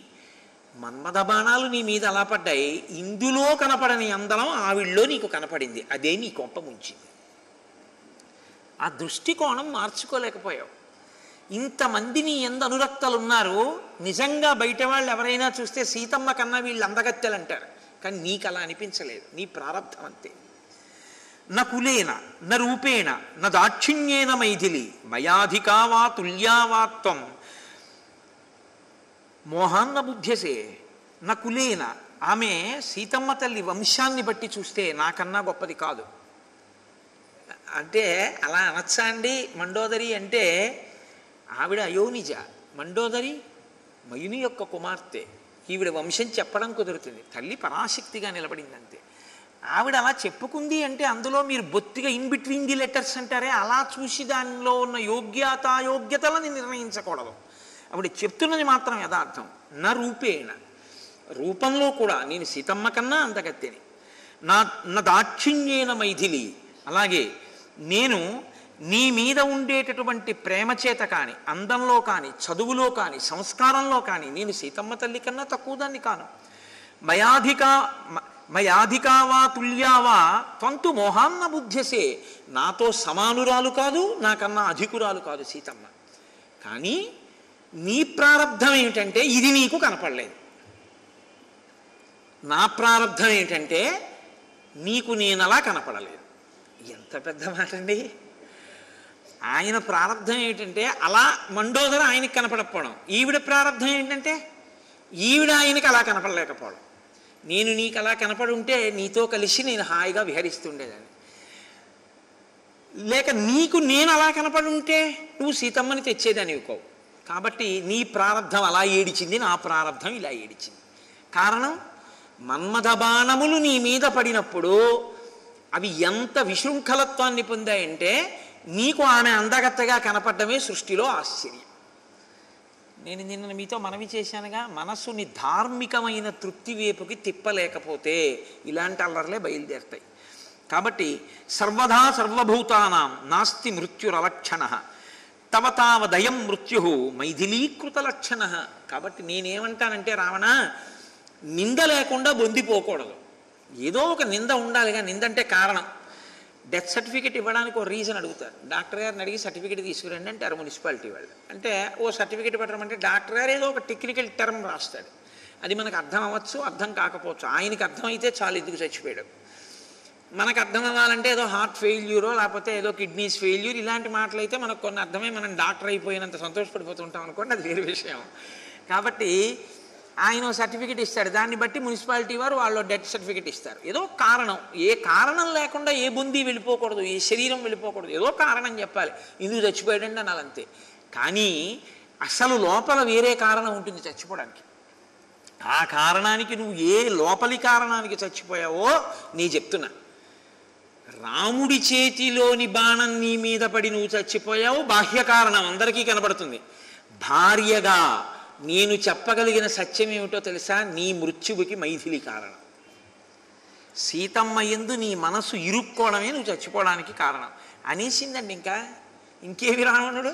మన్మథ బాణాలు నీ మీద అలా పడ్డాయి. ఇందులో కనపడని అందలం ఆవిళ్ళలో నీకు కనపడింది. అదే నీ కొంప ముంచింది. ఆ దృష్టికోణం మార్చుకోలేకపోయావు. ఇంతమందిని ఎంత ఎందు అనురక్తలు ఉన్నారు నిజంగా బయట వాళ్ళు ఎవరైనా చూస్తే సీతమ్మ కన్నా వీళ్ళు అందగత్తెలు అంటారు. కానీ నీకు అలా అనిపించలేదు. నీ ప్రారంధం అంతే. న కులేన న రూపేణ న దాక్షిణ్యేన మైథిలి మయాధికా వా త్వం. మోహాన్న బుద్ధ్యసే న కులేన ఆమె సీతమ్మ తల్లి వంశాన్ని బట్టి చూస్తే నాకన్నా గొప్పది కాదు. అంటే అలా అనొచ్చా అండి? మండోదరి అంటే ఆవిడ అయోనిజ మండోదరి మయుని యొక్క కుమార్తె. ఈవిడ వంశం చెప్పడం కుదురుతుంది. తల్లి పరాశక్తిగా నిలబడింది అంతే ఆవిడ అలా చెప్పుకుంది అంటే అందులో మీరు బొత్తిగా ఇన్ బిట్వీన్ ది లెటర్స్ అంటారే అలా చూసి దానిలో ఉన్న యోగ్యతాయోగ్యతలని నిర్ణయించకూడదు. ఆవిడ చెప్తున్నది మాత్రం యథార్థం. నా రూపేణ. రూపంలో కూడా నేను సీతమ్మ కన్నా అంతగత్తెని. నా నా దాక్షిణ్యేన మైథిలి. అలాగే నేను నీ మీద ఉండేటటువంటి ప్రేమ చేత కానీ అందంలో కానీ చదువులో కానీ సంస్కారంలో కానీ నేను సీతమ్మ తల్లి కన్నా తక్కువ దాన్ని కాను. మయాధికా మ- తుల్యావా తంతు త్వంతు మోహాన్న బుద్ధ్యసే నాతో సమానురాలు కాదు నాకన్నా అధికురాలు కాదు సీతమ్మ. కానీ నీ ప్రారంధం ఏమిటంటే ఇది నీకు కనపడలేదు. నా ప్రారంధం ఏంటంటే నీకు నేనలా కనపడలేదు. ఎంత పెద్ద మాట అండి ఆయన ప్రారంధం ఏంటంటే అలా మండోదర ఆయనకి కనపడకపోవడం. ఈవిడ ప్రారంధం ఏంటంటే ఈవిడ ఆయనకి అలా కనపడలేకపోవడం. నేను నీకు అలా కనపడుంటే ఉంటే నీతో కలిసి నేను హాయిగా విహరిస్తుండేదాన్ని. లేక నీకు నేను అలా కనపడి ఉంటే నువ్వు సీతమ్మని తెచ్చేదానివి కోవు కాబట్టి నీ ప్రారంధం అలా ఏడిచింది నా ప్రారంధం ఇలా ఏడిచింది. కారణం మన్మథ బాణములు నీ మీద పడినప్పుడు అవి ఎంత విశృంఖలత్వాన్ని పొందాయంటే నీకు ఆమె అందగత్తగా కనపడమే సృష్టిలో ఆశ్చర్యం. నేను నిన్న మీతో మనవి చేశానుగా మనస్సుని ధార్మికమైన తృప్తి వైపుకి తిప్పలేకపోతే ఇలాంటి అల్లర్లే బయలుదేరుతాయి. కాబట్టి సర్వదా సర్వభూతానాం నాస్తి మృత్యురలక్షణ తవ తావదయం మృత్యు మైథిలీకృత లక్షణ. కాబట్టి నేనేమంటానంటే రావణ నింద లేకుండా బొందిపోకూడదు. ఏదో ఒక నింద ఉండాలిగా నింద అంటే కారణం. డెత్ సర్టిఫికేట్ ఇవ్వడానికి ఒక రీజన్ అడుగుతారు. డాక్టర్ గారిని అడిగి సర్టిఫికేట్ తీసుకురండి అంటారు మున్సిపాలిటీ వాళ్ళు. అంటే ఓ సర్టిఫికేట్ పెట్టమంటే డాక్టర్ గారు ఏదో ఒక టెక్నికల్ టర్మ్ రాస్తాడు. అది మనకు అర్థం అవ్వచ్చు అర్థం కాకపోవచ్చు. ఆయనకి అర్థమైతే చాలు ఎందుకు చచ్చిపోయాడు? మనకు అర్థం అవ్వాలంటే ఏదో హార్ట్ ఫెయిల్యూరో లేకపోతే ఏదో కిడ్నీస్ ఫెయిల్యూర్ ఇలాంటి మాటలు అయితే మనకు కొన్ని అర్థమై మనం డాక్టర్ అయిపోయినంత సంతోషపడిపోతుంటాం అనుకోండి అది వేరే విషయం. కాబట్టి ఆయన సర్టిఫికేట్ ఇస్తాడు. దాన్ని బట్టి మున్సిపాలిటీ వారు వాళ్ళు డెత్ సర్టిఫికేట్ ఇస్తారు. ఏదో కారణం. ఏ కారణం లేకుండా ఏ బుంది వెళ్ళిపోకూడదు ఏ శరీరం వెళ్ళిపోకూడదు ఏదో కారణం చెప్పాలి. ఇందుకు చచ్చిపోయాడండి అనాలి కానీ అసలు లోపల వేరే కారణం ఉంటుంది చచ్చిపోవడానికి. ఆ కారణానికి నువ్వు ఏ లోపలి కారణానికి చచ్చిపోయావో నీ చెప్తున్నా. రాముడి చేతిలోని బాణం నీ మీద పడి నువ్వు చచ్చిపోయావు. బాహ్య కారణం అందరికీ కనబడుతుంది. భార్యగా నేను చెప్పగలిగిన సత్యం ఏమిటో తెలుసా? నీ మృత్యువుకి మైథిలి కారణం. సీతమ్మ ఎందు నీ మనసు ఇరుక్కోవడమే నువ్వు చచ్చిపోవడానికి కారణం. అనేసిందండి ఇంకా. ఇంకేమి రావణుడు?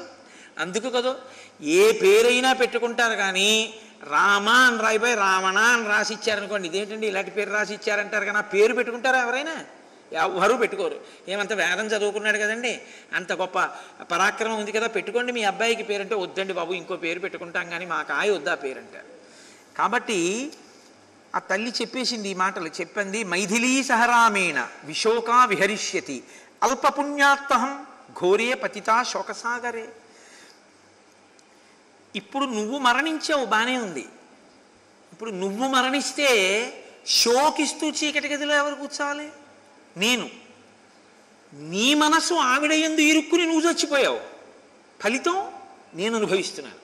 అందుకు కదో. ఏ పేరైనా పెట్టుకుంటారు కానీ రామ అని రాయిపోయి రావణ అని రాసి ఇచ్చారనుకోండి ఇదేంటండి ఇలాంటి పేరు రాసి ఇచ్చారంటారు కానీ ఆ పేరు పెట్టుకుంటారా ఎవరైనా? ఎవరు పెట్టుకోరు. ఏమంత వేదం చదువుకున్నాడు కదండి? అంత గొప్ప పరాక్రమం ఉంది కదా పెట్టుకోండి మీ అబ్బాయికి పేరంటే వద్దండి బాబు ఇంకో పేరు పెట్టుకుంటాం కానీ మా కాయ వద్దా పేరంట. కాబట్టి ఆ తల్లి చెప్పేసింది ఈ మాటలు చెప్పింది మైథిలీ సహరామేణ విశోకా విహరిష్యతి అల్పపుణ్యాత్తహం ఘోరే పతితా శోకసాగరే. ఇప్పుడు నువ్వు మరణించావు బాగానే ఉంది. ఇప్పుడు నువ్వు మరణిస్తే శోకిస్తూ చీకటి గదిలో ఎవరు కూర్చోవాలి? నేను. నీ మనసు ఆవిడ ఎందు ఇరుక్కుని నువ్వు చచ్చిపోయావు. ఫలితం నేను అనుభవిస్తున్నాను.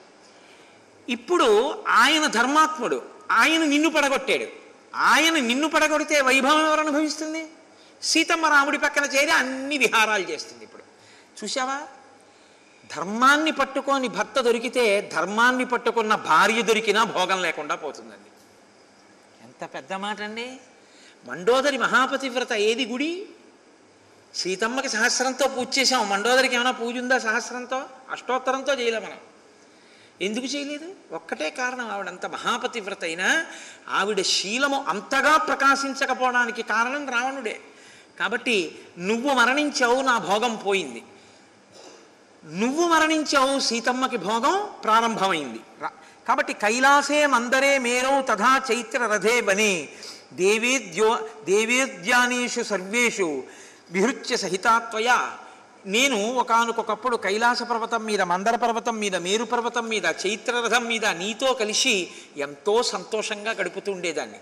ఇప్పుడు ఆయన ధర్మాత్ముడు ఆయన నిన్ను పడగొట్టాడు. ఆయన నిన్ను పడగొడితే వైభవం ఎవరు అనుభవిస్తుంది? సీతమ్మ రాముడి పక్కన చేరి అన్ని విహారాలు చేస్తుంది ఇప్పుడు. చూసావా ధర్మాన్ని పట్టుకొని భర్త దొరికితే ధర్మాన్ని పట్టుకున్న భార్య దొరికినా భోగం లేకుండా పోతుందండి. ఎంత పెద్ద మాట అండి మండోదరి మహాపతివ్రత ఏది గుడి? సీతమ్మకి సహస్రంతో పూజ చేసాం మండోదరికి ఏమైనా పూజ ఉందా సహస్రంతో? అష్టోత్తరంతో చేయలే మనం. ఎందుకు చేయలేదు? ఒక్కటే కారణం ఆవిడ అంత మహాపతివ్రత అయినా ఆవిడ శీలము అంతగా ప్రకాశించకపోవడానికి కారణం రావణుడే. కాబట్టి నువ్వు మరణించావు నా భోగం పోయింది. నువ్వు మరణించావు సీతమ్మకి భోగం ప్రారంభమైంది. కాబట్టి కైలాసే మందరే మేరో తథా చైత్ర రథే బనే దేవేద్యో దేవేద్యానేషు సర్వేషు విహృత్య సహితాత్వయ నేను ఒకనకొకప్పుడు కైలాస పర్వతం మీద మందర పర్వతం మీద మేరు పర్వతం మీద చైత్రరథం మీద నీతో కలిసి ఎంతో సంతోషంగా గడుపుతూ ఉండేదాన్ని.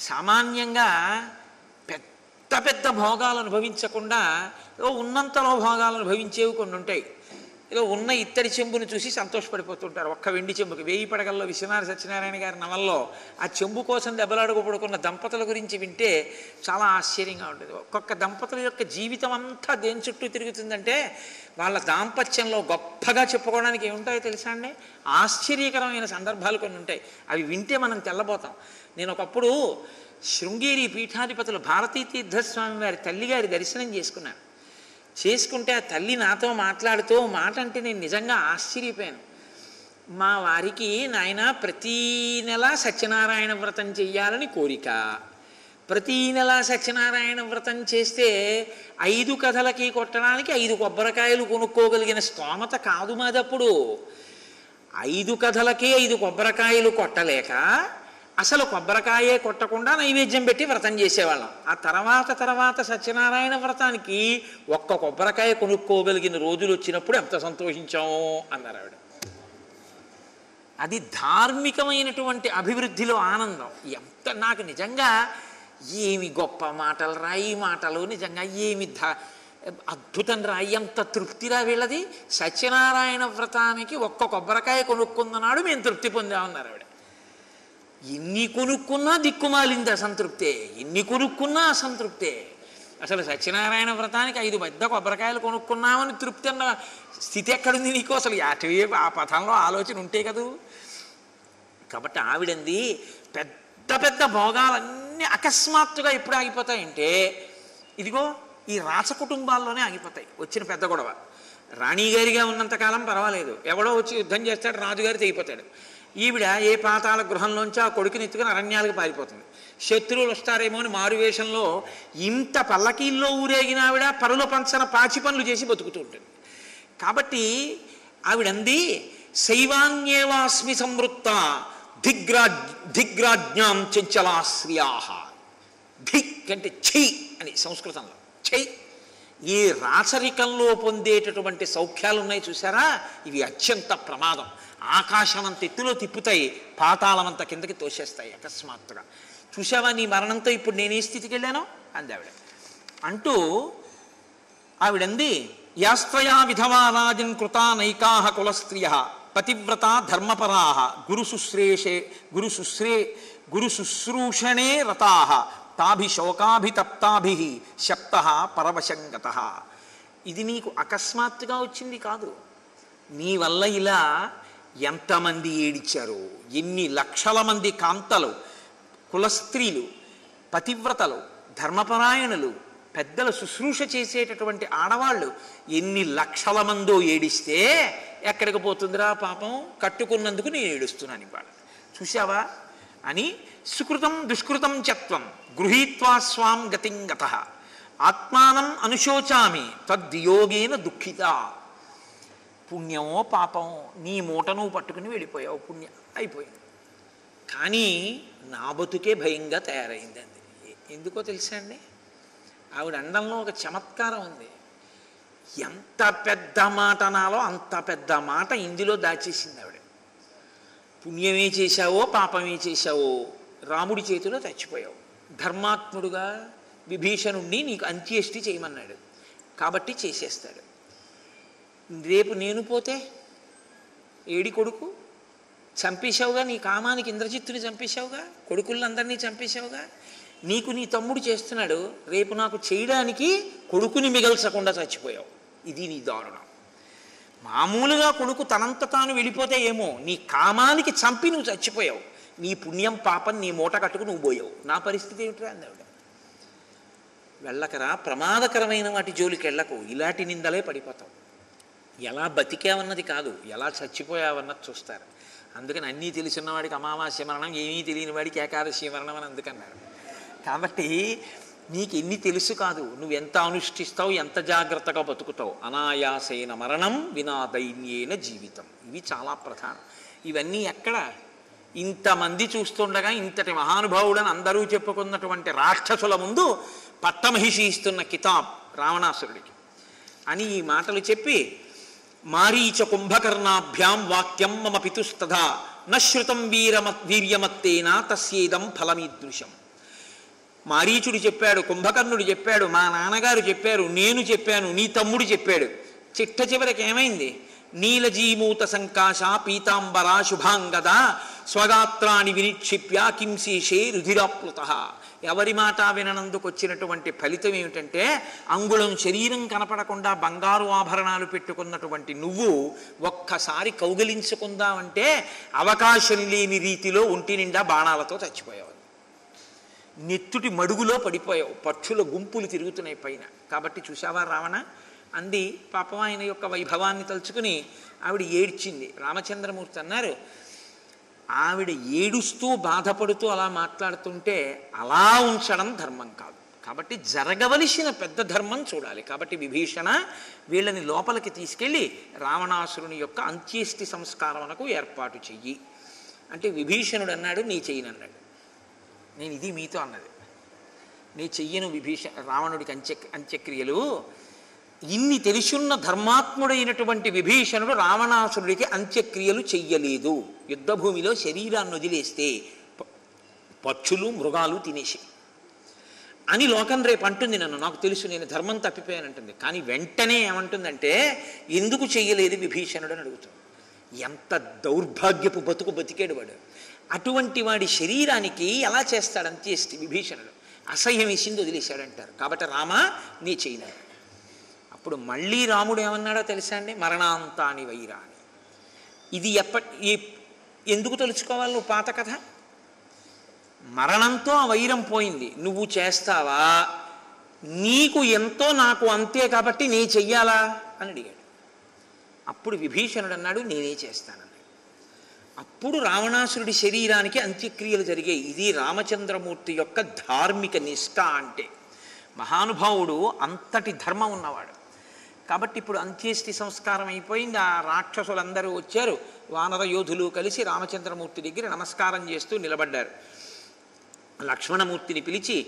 సామాన్యంగా పెద్ద పెద్ద భోగాలు అనుభవించకుండా ఉన్నంతలో భోగాలు అనుభవించేవి కొన్ని ఉంటాయి ఏదో ఉన్న ఇత్తడి చెంబును చూసి సంతోషపడిపోతుంటారు. ఒక్క వెండి చెంబుకి. వేయి పడగల్లో విశ్వనాథ సత్యనారాయణ గారి నవల్లో ఆ చెంబు కోసం దెబ్బలాడుకోబడుకున్న దంపతుల గురించి వింటే చాలా ఆశ్చర్యంగా ఉంటుంది. ఒక్కొక్క దంపతుల యొక్క జీవితం అంతా దేని చుట్టూ తిరుగుతుందంటే వాళ్ళ దాంపత్యంలో గొప్పగా చెప్పుకోవడానికి ఏముంటాయో తెలుసా అండి? ఆశ్చర్యకరమైన సందర్భాలు కొన్ని ఉంటాయి. అవి వింటే మనం తెల్లబోతాం. నేను ఒకప్పుడు శృంగేరి పీఠాధిపతులు భారతీ తీర్థస్వామి వారి తల్లిగారి దర్శనం చేసుకున్నాను. చేసుకుంటే ఆ తల్లి నాతో మాట్లాడుతూ మాట అంటే నేను నిజంగా ఆశ్చర్యపోయాను. మా వారికి నాయన ప్రతీ నెల సత్యనారాయణ వ్రతం చెయ్యాలని కోరిక. ప్రతీ నెల సత్యనారాయణ వ్రతం చేస్తే ఐదు కథలకి కొట్టడానికి ఐదు కొబ్బరికాయలు కొనుక్కోగలిగిన స్తోమత కాదు మాదప్పుడు. ఐదు కథలకే ఐదు కొబ్బరికాయలు కొట్టలేక అసలు కొబ్బరికాయే కొట్టకుండా నైవేద్యం పెట్టి వ్రతం చేసేవాళ్ళం. ఆ తర్వాత తర్వాత సత్యనారాయణ వ్రతానికి ఒక్క కొబ్బరికాయ కొనుక్కోగలిగిన రోజులు వచ్చినప్పుడు ఎంత సంతోషించాము అన్నారు ఆవిడ. అది ధార్మికమైనటువంటి అభివృద్ధిలో ఆనందం. ఎంత నాకు నిజంగా ఏమి గొప్ప మాటలు రాయి ఈ మాటలు నిజంగా ఏమి ధ అద్భుతం రా ఎంత తృప్తిరా వీళ్ళది? సత్యనారాయణ వ్రతానికి ఒక్క కొబ్బరికాయ కొనుక్కున్ననాడు మేము తృప్తి పొందామన్నారు ఎన్ని కొనుక్కున్నా దిక్కుమాలింది అసంతృప్తే ఎన్ని కొనుక్కున్నా అసంతృప్తే. అసలు సత్యనారాయణ వ్రతానికి ఐదు పెద్ద కొబ్బరికాయలు కొనుక్కున్నామని తృప్తి అన్న స్థితి ఎక్కడుంది నీకు? అసలు అటువే ఆ పథంలో ఆలోచన ఉంటే కదూ? కాబట్టి ఆవిడంది పెద్ద పెద్ద భోగాలన్నీ అకస్మాత్తుగా ఎప్పుడు ఆగిపోతాయంటే ఇదిగో ఈ రాచ కుటుంబాల్లోనే ఆగిపోతాయి వచ్చిన పెద్ద గొడవ. రాణిగారిగా ఉన్నంతకాలం పర్వాలేదు. ఎవడో వచ్చి యుద్ధం చేస్తాడు రాజుగారి తెగిపోతాడు. ఈవిడ ఏ పాతాల గృహంలోంచి ఆ కొడుకుని ఎత్తుకుని అరణ్యాలకు పారిపోతుంది. శత్రువులు వస్తారేమో అని మారువేషంలో ఇంత పల్లకీల్లో ఊరేగిన ఆవిడ పరుల పంచన పాచి పనులు చేసి బతుకుతూ ఉంటుంది. కాబట్టి ఆవిడంది శైవాన్యేవాస్మి సంవృత్త దిగ్రా దిగ్రాజ్ఞాం చంచలాశ్రియాహ. ధిక్ అంటే చెయ్యి అని సంస్కృతంలో. ఛై ఈ రాచరికంలో పొందేటటువంటి సౌఖ్యాలు ఉన్నాయి చూసారా ఇవి అత్యంత ప్రమాదం. ఆకాశమంత ఎత్తులో తిప్పుతాయి పాతాళమంత కిందకి తోసేస్తాయి అకస్మాత్తుగా. చూసావా నీ మరణంతో ఇప్పుడు నేను ఏ స్థితికి వెళ్ళాను? అంది ఆవిడ. అంటూ ఆవిడంది యాస్త్రయా విధవా రాజన్ కృతా నైకాహ కులస్త్రియ పతివ్రత ధర్మపరా గురు శుశ్రేషే గురు శుశ్రే గురు శుశ్రూషణే రతా తాభి శోకాభితప్తాభి శప్త పరవశంగత. ఇది నీకు అకస్మాత్తుగా వచ్చింది కాదు. నీ వల్ల ఇలా ఎంతమంది ఏడిచారు ఎన్ని లక్షల మంది కాంతలు కులస్త్రీలు పతివ్రతలు ధర్మపరాయణులు పెద్దల శుశ్రూష చేసేటటువంటి ఆడవాళ్ళు ఎన్ని లక్షల మందో ఏడిస్తే ఎక్కడికి పోతుందిరా పాపం? కట్టుకున్నందుకు నేను ఏడుస్తున్నాను ఇవాళ. చూశావా? అని సుకృతం దుష్కృతం చత్వం. గృహీత్వా స్వాం గతింగత ఆత్మానం అనుశోచామి తద్వియోగేన దుఃఖిత. పుణ్యమో పాపమో నీ మూట నువ్వు పట్టుకుని వెళ్ళిపోయావు పుణ్యం అయిపోయింది. కానీ నా బతుకే భయంగా తయారైంది అంది. ఎందుకో తెలుసా అండి? ఆవిడ అండంలో ఒక చమత్కారం ఉంది. ఎంత పెద్ద మాట నాలో అంత పెద్ద మాట ఇందులో దాచేసింది ఆవిడ. పుణ్యమే చేశావో పాపమే చేశావో రాముడి చేతిలో చచ్చిపోయావు. ధర్మాత్ముడుగా విభీషణుణ్ణి నీకు అంత్యేష్టి చేయమన్నాడు. కాబట్టి చేసేస్తాడు. రేపు నేను పోతే ఏడి కొడుకు? చంపేశావుగా నీ కామానికి ఇంద్రజిత్తుని చంపేశావుగా? కొడుకులందరినీ చంపేశావుగా? నీకు నీ తమ్ముడు చేస్తున్నాడు. రేపు నాకు చేయడానికి కొడుకుని మిగల్చకుండా చచ్చిపోయావు. ఇది నీ దారుణం. మామూలుగా కొడుకు తనంత తాను వెళ్ళిపోతే ఏమో నీ కామానికి చంపి నువ్వు చచ్చిపోయావు. నీ పుణ్యం పాపం నీ మూట కట్టుకు నువ్వు పోయావు. నా పరిస్థితి ఏమిట్రా అంది ఆవిడ. వెళ్ళకరా ప్రమాదకరమైన వాటి జోలికి వెళ్ళకు. ఇలాంటి నిందలే పడిపోతావు. ఎలా బతికావన్నది కాదు ఎలా చచ్చిపోయావన్నది చూస్తారు. అందుకని అన్నీ తెలిసిన వాడికి అమావాస్య మరణం ఏమీ తెలియని వాడికి ఏకాదశి మరణం అని అందుకన్నారు. కాబట్టి నీకు ఎన్ని తెలుసు కాదు నువ్వు ఎంత అనుష్ఠిస్తావు ఎంత జాగ్రత్తగా బతుకుతావు. అనాయాసైన మరణం వినా దైన్యేన జీవితం. ఇవి చాలా ప్రధానం. ఇవన్నీ ఎక్కడ ఇంతమంది చూస్తుండగా ఇంతటి మహానుభావుడని అందరూ చెప్పుకున్నటువంటి రాక్షసుల ముందు పట్టమహిషి ఇస్తున్న కితాబ్ రావణాసురుడికి. అని ఈ మాటలు చెప్పి మారీచ కుంభకర్ణాభ్యాం వాక్యం మమ పితుస్తథా నశ్రుతం వీరమ వీర్యమత్తేనా తస్యేదం ఫలమీదృశం. మారీచుడు చెప్పాడు కుంభకర్ణుడు చెప్పాడు మా నాన్నగారు చెప్పారు నేను చెప్పాను నీ తమ్ముడు చెప్పాడు. చిట్ట చివరికి ఏమైంది? నీలజీమూత సంకాశ పీతాంబర శుభాంగద స్వగాత్రాన్ని వినిక్షిప్య కింశీషే రుధిరాప్లుత. ఎవరి మాట విననందుకు వచ్చినటువంటి ఫలితం ఏమిటంటే అంగుళం శరీరం కనపడకుండా బంగారు ఆభరణాలు పెట్టుకున్నటువంటి నువ్వు ఒక్కసారి కౌగిలించుకుందామంటే అవకాశం లేని రీతిలో ఒంటి నిండా బాణాలతో చచ్చిపోయావు నెత్తుటి మడుగులో పడిపోయావు పక్షుల గుంపులు తిరుగుతున్నాయి పైన. కాబట్టి చూసావా రావణ? అంది పాపం ఆయన యొక్క వైభవాన్ని తలుచుకుని ఆవిడ ఏడ్చింది. రామచంద్రమూర్తి అన్నారు ఆవిడ ఏడుస్తూ బాధపడుతూ అలా మాట్లాడుతుంటే అలా ఉంచడం ధర్మం కాదు. కాబట్టి జరగవలసిన పెద్ద ధర్మం చూడాలి. కాబట్టి విభీషణ వీళ్ళని లోపలికి తీసుకెళ్ళి రావణాసురుని యొక్క అంత్యేష్టి సంస్కారమునకు ఏర్పాటు చెయ్యి. అంటే విభీషణుడు అన్నాడు నీ చెయ్యనన్నాడు నేను ఇది మీతో అన్నది. నీ చెయ్యను విభీష రావణుడికి అంత్య అంత్యక్రియలు ఇన్ని తెలుసున్న ధర్మాత్ముడైనటువంటి విభీషణుడు రావణాసురుడికి అంత్యక్రియలు చెయ్యలేదు. యుద్ధభూమిలో శరీరాన్ని వదిలేస్తే పక్షులు మృగాలు తినేసి. అని లోకం రేపు అంటుంది నన్ను. నాకు తెలుసు నేను ధర్మం తప్పిపోయానంటుంది. కానీ వెంటనే ఏమంటుందంటే ఎందుకు చెయ్యలేదు విభీషణుడు అని అడుగుతాడు. ఎంత దౌర్భాగ్యపు బతుకు బతికాడు వాడు. అటువంటి వాడి శరీరానికి ఎలా చేస్తాడు అంత్యేష్టి విభీషణుడు. అసహ్యం వేసింది వదిలేశాడంటారు. కాబట్టి రామ నీ చేయలేదు ఇప్పుడు మళ్ళీ రాముడు ఏమన్నాడో తెలుసా అండి? మరణాంతాని వైరాని. ఇది ఎప్పటి ఎందుకు తెలుసుకోవాలి నువ్వు పాత కథ? మరణంతో ఆ వైరం పోయింది. నువ్వు చేస్తావా? నీకు ఎంతో నాకు అంతే కాబట్టి నీ చెయ్యాలా? అని అడిగాడు. అప్పుడు విభీషణుడు అన్నాడు నేనే చేస్తానన్నాడు. అప్పుడు రావణాసురుడి శరీరానికి అంత్యక్రియలు జరిగాయి. ఇది రామచంద్రమూర్తి యొక్క ధార్మిక నిష్ఠ అంటే. మహానుభావుడు అంతటి ధర్మం ఉన్నవాడు. కాబట్టి ఇప్పుడు అంత్యేష్టి సంస్కారం అయిపోయింది. ఆ రాక్షసులందరూ వచ్చారు. వానర యోధులు కలిసి రామచంద్రమూర్తి దగ్గర నమస్కారం చేస్తూ నిలబడ్డారు. లక్ష్మణమూర్తిని పిలిచి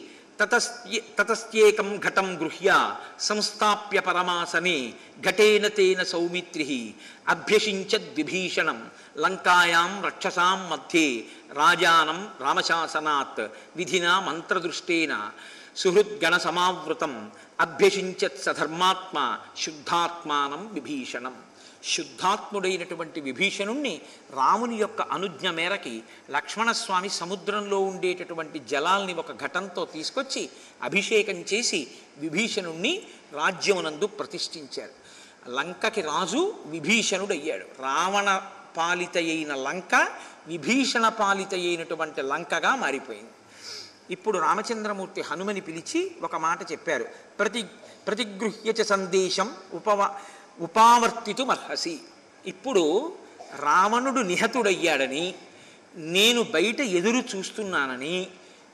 తతస్యేకం ఘటం గృహ్య సంస్థాప్య పరమాసనే ఘటేన తేన సౌమిత్రి అభ్యసించద్విభీషణం లంకాయాం రక్షసాం మధ్యే రాజానం రామశాసనాత్ విధినా మంత్రదృష్టేన సుహృద్గణ సమావృతం అభ్యసించత్ సధర్మాత్మ శుద్ధాత్మానం విభీషణం. శుద్ధాత్ముడైనటువంటి విభీషణుణ్ణి రాముని యొక్క అనుజ్ఞ మేరకి లక్ష్మణస్వామి సముద్రంలో ఉండేటటువంటి జలాల్ని ఒక ఘటంతో తీసుకొచ్చి అభిషేకం చేసి విభీషణుణ్ణి రాజ్యమునందు ప్రతిష్ఠించారు. లంకకి రాజు విభీషణుడు అయ్యాడు రావణ పాలిత అయిన లంక విభీషణ పాలిత అయినటువంటి లంకగా మారిపోయింది. ఇప్పుడు రామచంద్రమూర్తి హనుమని పిలిచి ఒక మాట చెప్పారు. ప్రతి ప్రతిగృహ్యచ సందేశం ఉపవ ఉపావర్తితుమర్హసి ఇప్పుడు రావణుడు నిహతుడయ్యాడని నేను బయట ఎదురు చూస్తున్నానని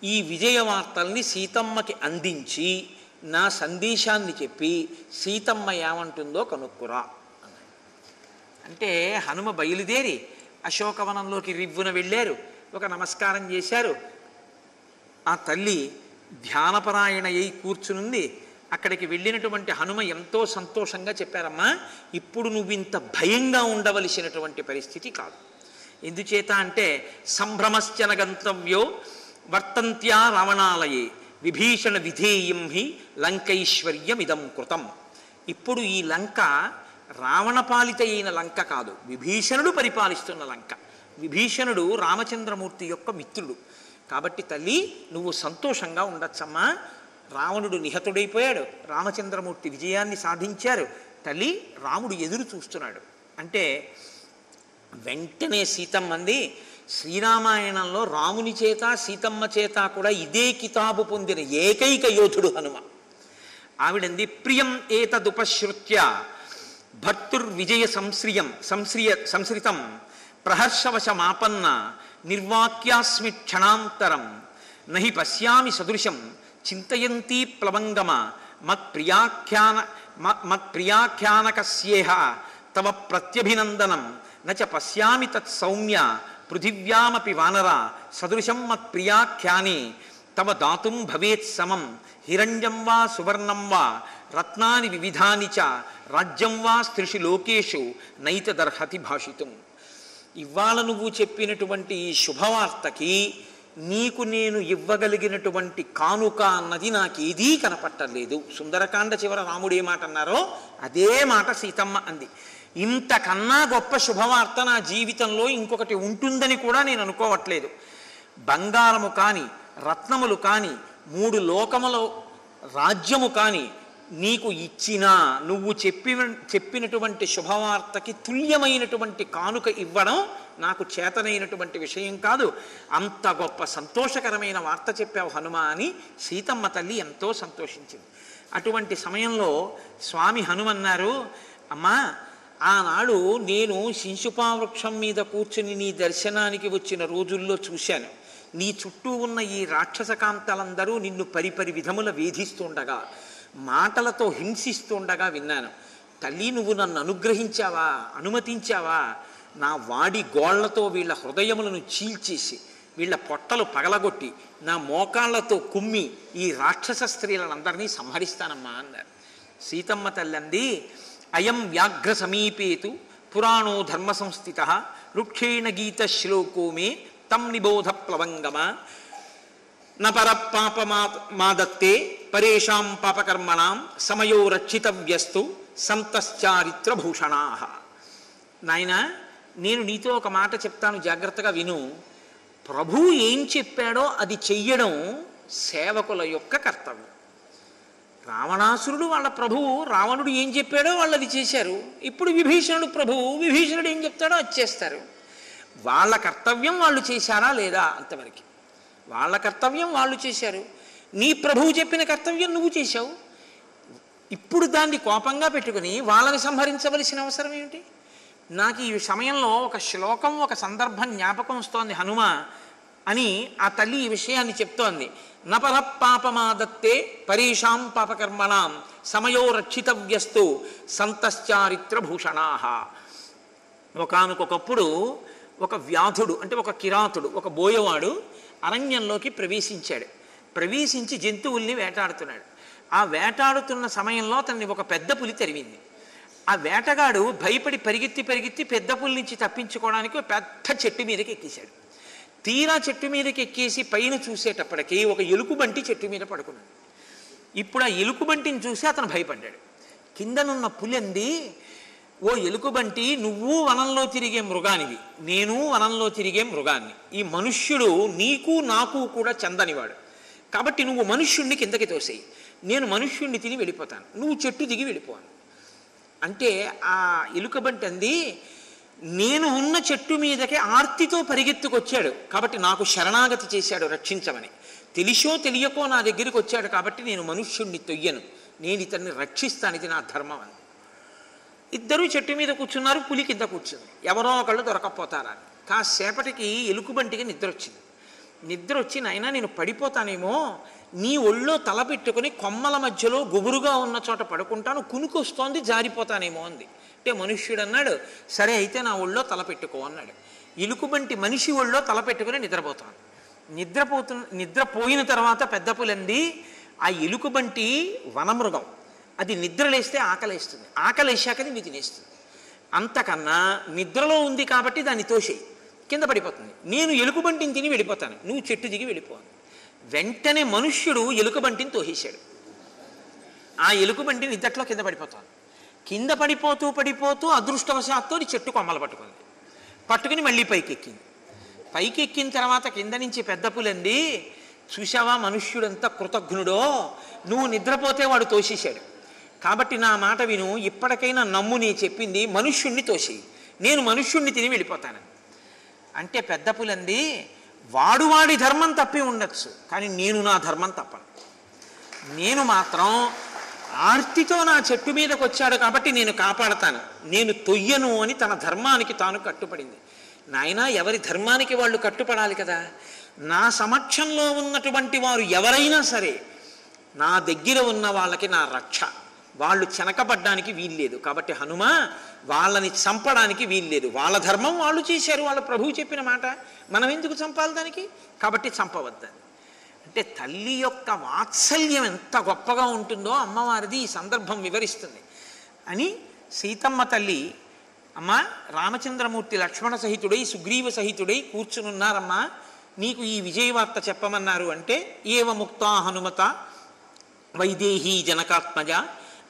ఈ విజయ వార్తల్ని సీతమ్మకి అందించి నా సందేశాన్ని చెప్పి సీతమ్మ ఏమంటుందో కనుక్కురా. అంటే హనుమ బయలుదేరి అశోకవనంలోకి రివ్వున వెళ్ళారు. ఒక నమస్కారం చేశారు. ఆ తల్లి ధ్యానపరాయణ అయి కూర్చునుంది. అక్కడికి వెళ్ళినటువంటి హనుమ ఎంతో సంతోషంగా చెప్పారమ్మా ఇప్పుడు నువ్వు ఇంత భయంగా ఉండవలసినటువంటి పరిస్థితి కాదు. ఎందుచేత అంటే సంభ్రమశ్చన గంతవ్యో వర్తంత్యా రావణాలయే విభీషణ విధేయం హి లంకైశ్వర్యమిదం కృతం. ఇప్పుడు ఈ లంక రావణపాలిత అయిన లంక కాదు విభీషణుడు పరిపాలిస్తున్న లంక. విభీషణుడు రామచంద్రమూర్తి యొక్క మిత్రుడు. కాబట్టి తల్లి నువ్వు సంతోషంగా ఉండొచ్చమ్మా. రావణుడు నిహతుడైపోయాడు. రామచంద్రమూర్తి విజయాన్ని సాధించారు. తల్లి రాముడు ఎదురు చూస్తున్నాడు. అంటే వెంటనే సీతమ్మంది శ్రీరామాయణంలో రాముని చేత సీతమ్మ చేత కూడా ఇదే కితాబు పొందిన ఏకైక యోధుడు హనుమ. ఆవిడంది ప్రియం ఏతదుపశ్రుత్య భర్తుర్విజయ సంశ్రియం సంశ్రియ సంశ్రితం ప్రహర్షవశమాపన్న నిర్వాక్యాస్మి క్షణాంతరం నహి పశ్యామి సదృశం చింతయంతి ప్లవంగమ మత్ప్రియాఖ్యాన మ- మత్ప్రియాఖ్యానకస్యేహ తవ ప్రత్యభినందనం నచ పశ్యామి తత్ సౌమ్య పృథివ్యామపి వానర సదృశం మత్ప్రియాఖ్యానే తవ దాతుం భవేత్ సమం హిరణ్యం వా సువర్ణం వా రత్నాని వివిధాని చ రాజ్యం వా స్త్రిషు లోకేషు నైతదర్హతి భాషితుం ఇవాళ నువ్వు చెప్పినటువంటి ఈ శుభవార్తకి నీకు నేను ఇవ్వగలిగినటువంటి కానుక అన్నది నాకు ఏదీ కనపట్టలేదు. సుందరకాండ చివర రాముడు ఏ మాట అన్నారో అదే మాట సీతమ్మ అంది. ఇంతకన్నా గొప్ప శుభవార్త నా జీవితంలో ఇంకొకటి ఉంటుందని కూడా నేను అనుకోవట్లేదు. బంగారము కానీ రత్నములు కానీ మూడు లోకముల రాజ్యము కానీ నీకు ఇచ్చినా నువ్వు చెప్పి చెప్పినటువంటి శుభవార్తకి తుల్యమైనటువంటి కానుక ఇవ్వడం నాకు చేతనైనటువంటి విషయం కాదు. అంత గొప్ప సంతోషకరమైన వార్త చెప్పావు హనుమ అని సీతమ్మ తల్లి ఎంతో సంతోషించింది. అటువంటి సమయంలో స్వామి హనుమన్నారు అమ్మా ఆనాడు నేను శింశుపావృక్షం మీద కూర్చుని నీ దర్శనానికి వచ్చిన రోజుల్లో చూశాను. నీ చుట్టూ ఉన్న ఈ రాక్షస కాంతలందరూ నిన్ను పరిపరి విధముల వేధిస్తుండగా మాటలతో హింసిస్తుండగా విన్నాను. తల్లి నువ్వు నన్ను అనుగ్రహించావా? అనుమతించావా? నా వాడి గోళ్ళతో వీళ్ళ హృదయములను చీల్చేసి వీళ్ళ పొట్టలు పగలగొట్టి నా మోకాళ్ళతో కుమ్మి ఈ రాక్షస స్త్రీలందరినీ సంహరిస్తానమ్మా అన్నారు. సీతమ్మ తల్లంది అయం వ్యాఘ్ర సమీపేతు పురాణో ధర్మ సంస్థిత రుక్షేణ గీత శ్లోకో మే తం నిబోధ ప్లవంగమ నపర పాప మాదత్తే పరేషాం పాపకర్మణాం సమయో రక్షితవ్యస్తు సంతశ్చారిత్రభూషణా. నాయన నేను నీతో ఒక మాట చెప్తాను జాగ్రత్తగా విను. ప్రభు ఏం చెప్పాడో అది చెయ్యడం సేవకుల యొక్క కర్తవ్యం. రావణాసురుడు వాళ్ళ ప్రభువు రావణుడు ఏం చెప్పాడో వాళ్ళు అది చేశారు. ఇప్పుడు విభీషణుడు ప్రభువు విభీషణుడు ఏం చెప్తాడో అది చేస్తారు. వాళ్ళ కర్తవ్యం వాళ్ళు చేశారా లేదా అంతవరకు? వాళ్ళ కర్తవ్యం వాళ్ళు చేశారు. నీ ప్రభువు చెప్పిన కర్తవ్యం నువ్వు చేశావు. ఇప్పుడు దాన్ని కోపంగా పెట్టుకుని వాళ్ళని సంహరించవలసిన అవసరం ఏమిటి? నాకు ఈ సమయంలో ఒక శ్లోకం ఒక సందర్భం జ్ఞాపకం వస్తోంది హనుమ అని ఆ తల్లి ఈ విషయాన్ని చెప్తోంది. నపర పాపమాదత్తే పరీషాం పాపకర్మణాం సమయో రక్షితవ్యస్తు సంతశ్చారిత్రభూషణా ఒకనకొకప్పుడు ఒక వ్యాధుడు అంటే ఒక కిరాతుడు ఒక బోయవాడు అరణ్యంలోకి ప్రవేశించాడు. ప్రవేశించి జంతువుల్ని వేటాడుతున్నాడు. ఆ వేటాడుతున్న సమయంలో అతన్ని ఒక పెద్ద పులి తరిమింది. ఆ వేటగాడు భయపడి పరిగెత్తి పరిగెత్తి పెద్ద పులి నుంచి తప్పించుకోవడానికి ఒక పెద్ద చెట్టు మీదకి ఎక్కేశాడు. తీరా చెట్టు మీదకి ఎక్కేసి పైన చూసేటప్పటికి ఒక ఎలుకబంటి చెట్టు మీద పడుకున్నాడు. ఇప్పుడు ఆ ఎలుకబంటిని చూసి అతను భయపడ్డాడు. కిందనున్న పులి అంది ఓ ఎలుకబంటి నువ్వు వనంలో తిరిగే మృగానివి. నేను వనంలో తిరిగే మృగాన్ని. ఈ మనుష్యుడు నీకు నాకు కూడా చెందనివాడు. కాబట్టి నువ్వు మనుష్యుణ్ణి కిందకి తోసేయి. నేను మనుష్యుణ్ణి తిని వెళ్ళిపోతాను. నువ్వు చెట్టు దిగి వెళ్ళిపోను. అంటే ఆ ఎలుకబంటి అంది నేను ఉన్న చెట్టు మీదకే ఆర్తితో పరిగెత్తుకొచ్చాడు. కాబట్టి నాకు శరణాగతి చేశాడు రక్షించమని. తెలిసో తెలియకో నా దగ్గరికి వచ్చాడు కాబట్టి నేను మనుష్యుణ్ణి తొయ్యను. నేను ఇతన్ని రక్షిస్తాను. ఇది నా ధర్మం అని. ఇద్దరూ చెట్టు మీద కూర్చున్నారు పులి కింద కూర్చుంది. ఎవరో ఒకళ్ళు దొరకపోతారని. కాసేపటికి ఎలుకబంటికి నిద్ర వచ్చింది నిద్ర వచ్చి నాయనా నేను పడిపోతానేమో నీ ఒళ్ళో తల పెట్టుకుని కొమ్మల మధ్యలో గుబురుగా ఉన్న చోట పడుకుంటాను కునుకొస్తోంది జారిపోతానేమో అంది. అంటే మనుష్యుడు అన్నాడు సరే అయితే నా ఒళ్ళో తల పెట్టుకో అన్నాడు. ఇలుకుబంటి మనిషి ఒళ్ళో తల పెట్టుకుని నిద్రపోతాను నిద్రపోతు నిద్రపోయిన తర్వాత పెద్ద పులంది ఆ ఎలుకబంటి వనమృగం. అది నిద్రలేస్తే ఆకలేస్తుంది. ఆకలేశాక అది తినేస్తుంది. అంతకన్నా నిద్రలో ఉంది కాబట్టి దాన్ని తోసేయి. కింద పడిపోతుంది. నేను ఎలుకబంటిని తిని వెళ్ళిపోతాను. నువ్వు చెట్టు దిగి వెళ్ళిపో వెంటనే మనుష్యుడు ఎలుకబంటిని తోసేశాడు. ఆ ఎలుకబంటిని నిద్దట్లో కింద పడిపోతాను. కింద పడిపోతూ పడిపోతూ అదృష్టవశాత్తు చెట్టు కొమ్మలు పట్టుకుంది. పట్టుకుని మళ్ళీ పైకి ఎక్కింది పైకి ఎక్కిన తర్వాత కింద నుంచి పెద్ద పులంది చూశావా మనుష్యుడంత కృతజ్ఞుడో? నువ్వు నిద్రపోతే వాడు తోసేశాడు. కాబట్టి నా మాట విను ఇప్పటికైనా నమ్ము నీ చెప్పింది మనుష్యుణ్ణి తోసేయి. నేను మనుష్యుణ్ణి తిని వెళ్ళిపోతాను. అంటే పెద్ద పులంది వాడు వాడి ధర్మం తప్పి ఉండొచ్చు కానీ నేను నా ధర్మం తప్పను. నేను మాత్రం ఆర్తితో నా చెట్టు మీదకి వచ్చాడు కాబట్టి నేను కాపాడతాను. నేను తొయ్యను అని తన ధర్మానికి తాను కట్టుపడింది నాయన ఎవరి ధర్మానికి వాళ్ళు కట్టుపడాలి కదా? నా సమక్షంలో ఉన్నటువంటి వారు ఎవరైనా సరే నా దగ్గర ఉన్న వాళ్ళకి నా రక్ష. వాళ్ళు చెనకబడ్డానికి వీల్లేదు. కాబట్టి హనుమ వాళ్ళని చంపడానికి వీల్లేదు. వాళ్ళ ధర్మం వాళ్ళు చేశారు. వాళ్ళ ప్రభువు చెప్పిన మాట. మనం ఎందుకు చంపాలి దానికి? కాబట్టి చంపవద్దని అంటే తల్లి యొక్క వాత్సల్యం ఎంత గొప్పగా ఉంటుందో అమ్మవారిది ఈ సందర్భం వివరిస్తుంది. అని సీతమ్మ తల్లి అమ్మ రామచంద్రమూర్తి లక్ష్మణ సహితుడై సుగ్రీవ సహితుడై కూర్చునున్నారమ్మా. నీకు ఈ విజయవార్త చెప్పమన్నారు అంటే ఏవ ముక్తా హనుమత వైదేహీ జనకాత్మజ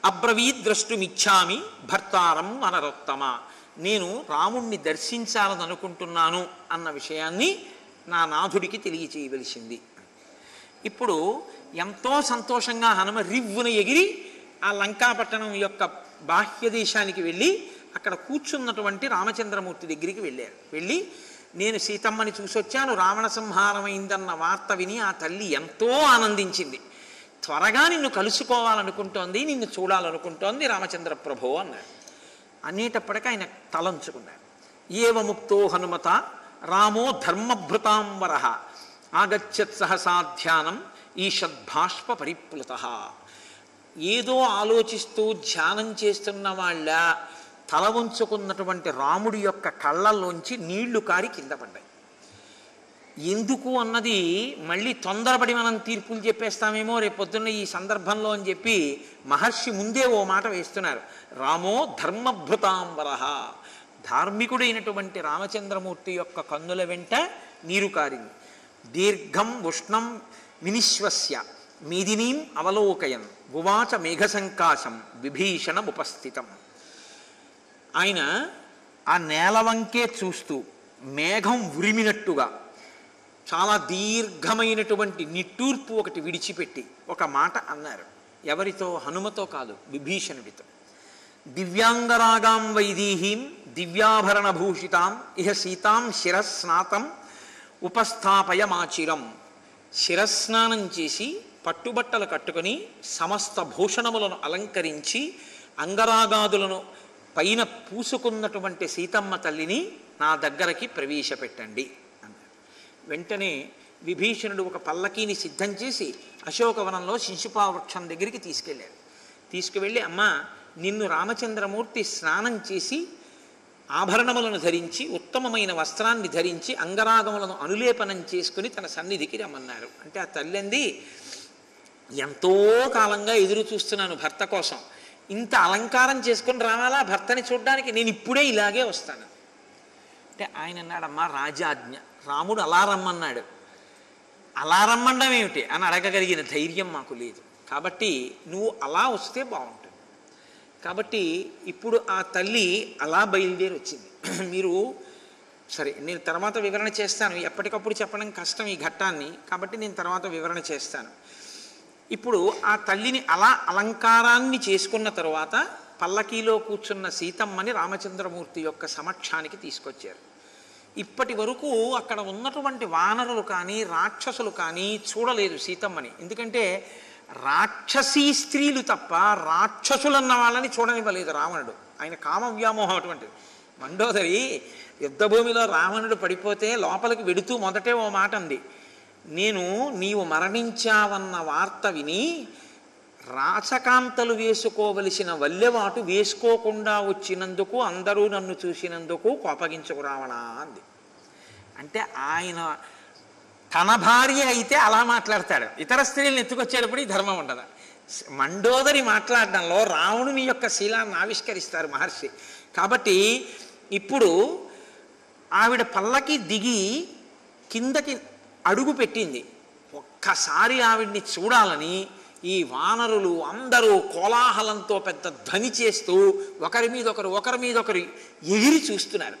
అబ్రవీద్ ద్రష్టుమిచ్చామి భర్తారం మనరోత్తమ నేను రాముణ్ణి దర్శించాలని అనుకుంటున్నాను అన్న విషయాన్ని నా నాథుడికి తెలియచేయవలసింది. ఇప్పుడు ఎంతో సంతోషంగా హనుమ రివ్వున ఎగిరి ఆ లంకాపట్టణం యొక్క బాహ్య దేశానికి వెళ్ళి అక్కడ కూర్చున్నటువంటి రామచంద్రమూర్తి దగ్గరికి వెళ్ళారు వెళ్ళి నేను సీతమ్మని చూసొచ్చాను రావణ సంహారమైందన్న వార్త విని ఆ తల్లి ఎంతో ఆనందించింది. త్వరగా నిన్ను కలుసుకోవాలనుకుంటోంది నిన్ను చూడాలనుకుంటోంది రామచంద్ర ప్రభు అన్నాడు. అనేటప్పటికీ ఆయన తలంచుకున్నాడు. ఏవ ముక్తో హనుమత రామో ధర్మభృతాంబర ఆగచ్చత్ సహసాధ్యానం ఈషద్భాష్ప పరిప్లుత. ఏదో ఆలోచిస్తూ ధ్యానం చేస్తున్న వాళ్ళ తల ఉంచుకున్నటువంటి రాముడి యొక్క కళ్ళల్లోంచి నీళ్ళు కారి కింద పడ్డాయి. ఎందుకు అన్నది మళ్ళీ తొందరపడి మనం తీర్పులు చెప్పేస్తామేమో రేపు పొద్దున్న ఈ సందర్భంలో అని చెప్పి మహర్షి ముందే ఓ మాట వేస్తున్నారు. రామో ధర్మభృతాంబర. ధార్మికుడైనటువంటి రామచంద్రమూర్తి యొక్క కన్నుల వెంట నీరు కారింది. దీర్ఘం ఉష్ణం మినిశ్వస్య మీదినీం అవలోకయన్ ఉవాచ మేఘసంకాశం విభీషణ ఉపస్థితం ఆయన ఆ నేల వంకే చూస్తూ మేఘం ఉరిమినట్టుగా చాలా దీర్ఘమైనటువంటి నిట్టూర్పు ఒకటి విడిచిపెట్టి ఒక మాట అన్నారు. ఎవరితో? హనుమతో కాదు విభీషణుడితో. దివ్యాంగరాగాం వైదీహీం దివ్యాభరణభూషితాం ఇహ సీతాం శిరస్నాతం ఉపస్థాపయమాచిరం. శిరస్నానం చేసి పట్టుబట్టలు కట్టుకొని సమస్త భూషణములను అలంకరించి అంగరాగాదులను పైన పూసుకున్నటువంటి సీతమ్మ తల్లిని నా దగ్గరకి ప్రవేశపెట్టండి. వెంటనే విభీషణుడు ఒక పల్లకీని సిద్ధం చేసి అశోకవనంలో శిశుపావృక్షం దగ్గరికి తీసుకెళ్ళాడు. తీసుకువెళ్ళి అమ్మ నిన్ను రామచంద్రమూర్తి స్నానం చేసి ఆభరణములను ధరించి ఉత్తమమైన వస్త్రాన్ని ధరించి అంగరాగములను అనులేపనం చేసుకుని తన సన్నిధికి రమ్మన్నారు. అంటే ఆ తల్లింది ఎంతో కాలంగా ఎదురు చూస్తున్నాను భర్త కోసం. ఇంత అలంకారం చేసుకుని రావాలా భర్తని చూడడానికి? నేను ఇప్పుడే ఇలాగే వస్తాను. అంటే ఆయన అన్నాడమ్మా రాజాజ్ఞ. రాముడు అలా రమ్మన్నాడు. అలా రమ్మండం ఏమిటి? అని అడగగలిగిన ధైర్యం మాకు లేదు. కాబట్టి నువ్వు అలా వస్తే బాగుంటుంది. కాబట్టి ఇప్పుడు ఆ తల్లి అలా బయలుదేరి వచ్చింది. మీరు సరే నేను తర్వాత వివరణ చేస్తాను. ఎప్పటికప్పుడు చెప్పడం కష్టం ఈ ఘట్టాన్ని. కాబట్టి నేను తర్వాత వివరణ చేస్తాను. ఇప్పుడు ఆ తల్లిని అలా అలంకారాన్ని చేసుకున్న తర్వాత పల్లకీలో కూర్చున్న సీతమ్మని రామచంద్రమూర్తి యొక్క సమక్షానికి తీసుకొచ్చారు. ఇప్పటి వరకు అక్కడ ఉన్నటువంటి వానరులు కానీ రాక్షసులు కానీ చూడలేదు సీతమ్మని. ఎందుకంటే రాక్షసీ స్త్రీలు తప్ప రాక్షసులన్న వాళ్ళని చూడనివ్వలేదు రావణుడు. ఆయన కామ వ్యామోహం అటువంటిది. మండోదరి యుద్ధభూమిలో రావణుడు పడిపోతే లోపలికి వెడుతూ మొదటే ఓ మాట అంది నేను నీవు మరణించావన్న వార్త విని రాచకాంతలు వేసుకోవలసిన వల్లెవాటు వేసుకోకుండా వచ్చినందుకు అందరూ నన్ను చూసినందుకు కోపగించుకురావడా అంది. అంటే ఆయన తన భార్య అయితే అలా మాట్లాడతాడు. ఇతర స్త్రీలను ఎత్తుకొచ్చేటప్పుడు ఈ ధర్మం ఉండదు మండోదరి మాట్లాడడంలో రావణుని యొక్క శీలాన్ని ఆవిష్కరిస్తారు మహర్షి. కాబట్టి ఇప్పుడు ఆవిడ పల్లకి దిగి కిందకి అడుగు పెట్టింది. ఒక్కసారి ఆవిడ్ని చూడాలని ఈ వానరులు అందరూ కోలాహలంతో పెద్ద ధ్వని చేస్తూ ఒకరి మీద ఒకరు ఒకరి మీద ఒకరు ఎగిరి చూస్తున్నారు.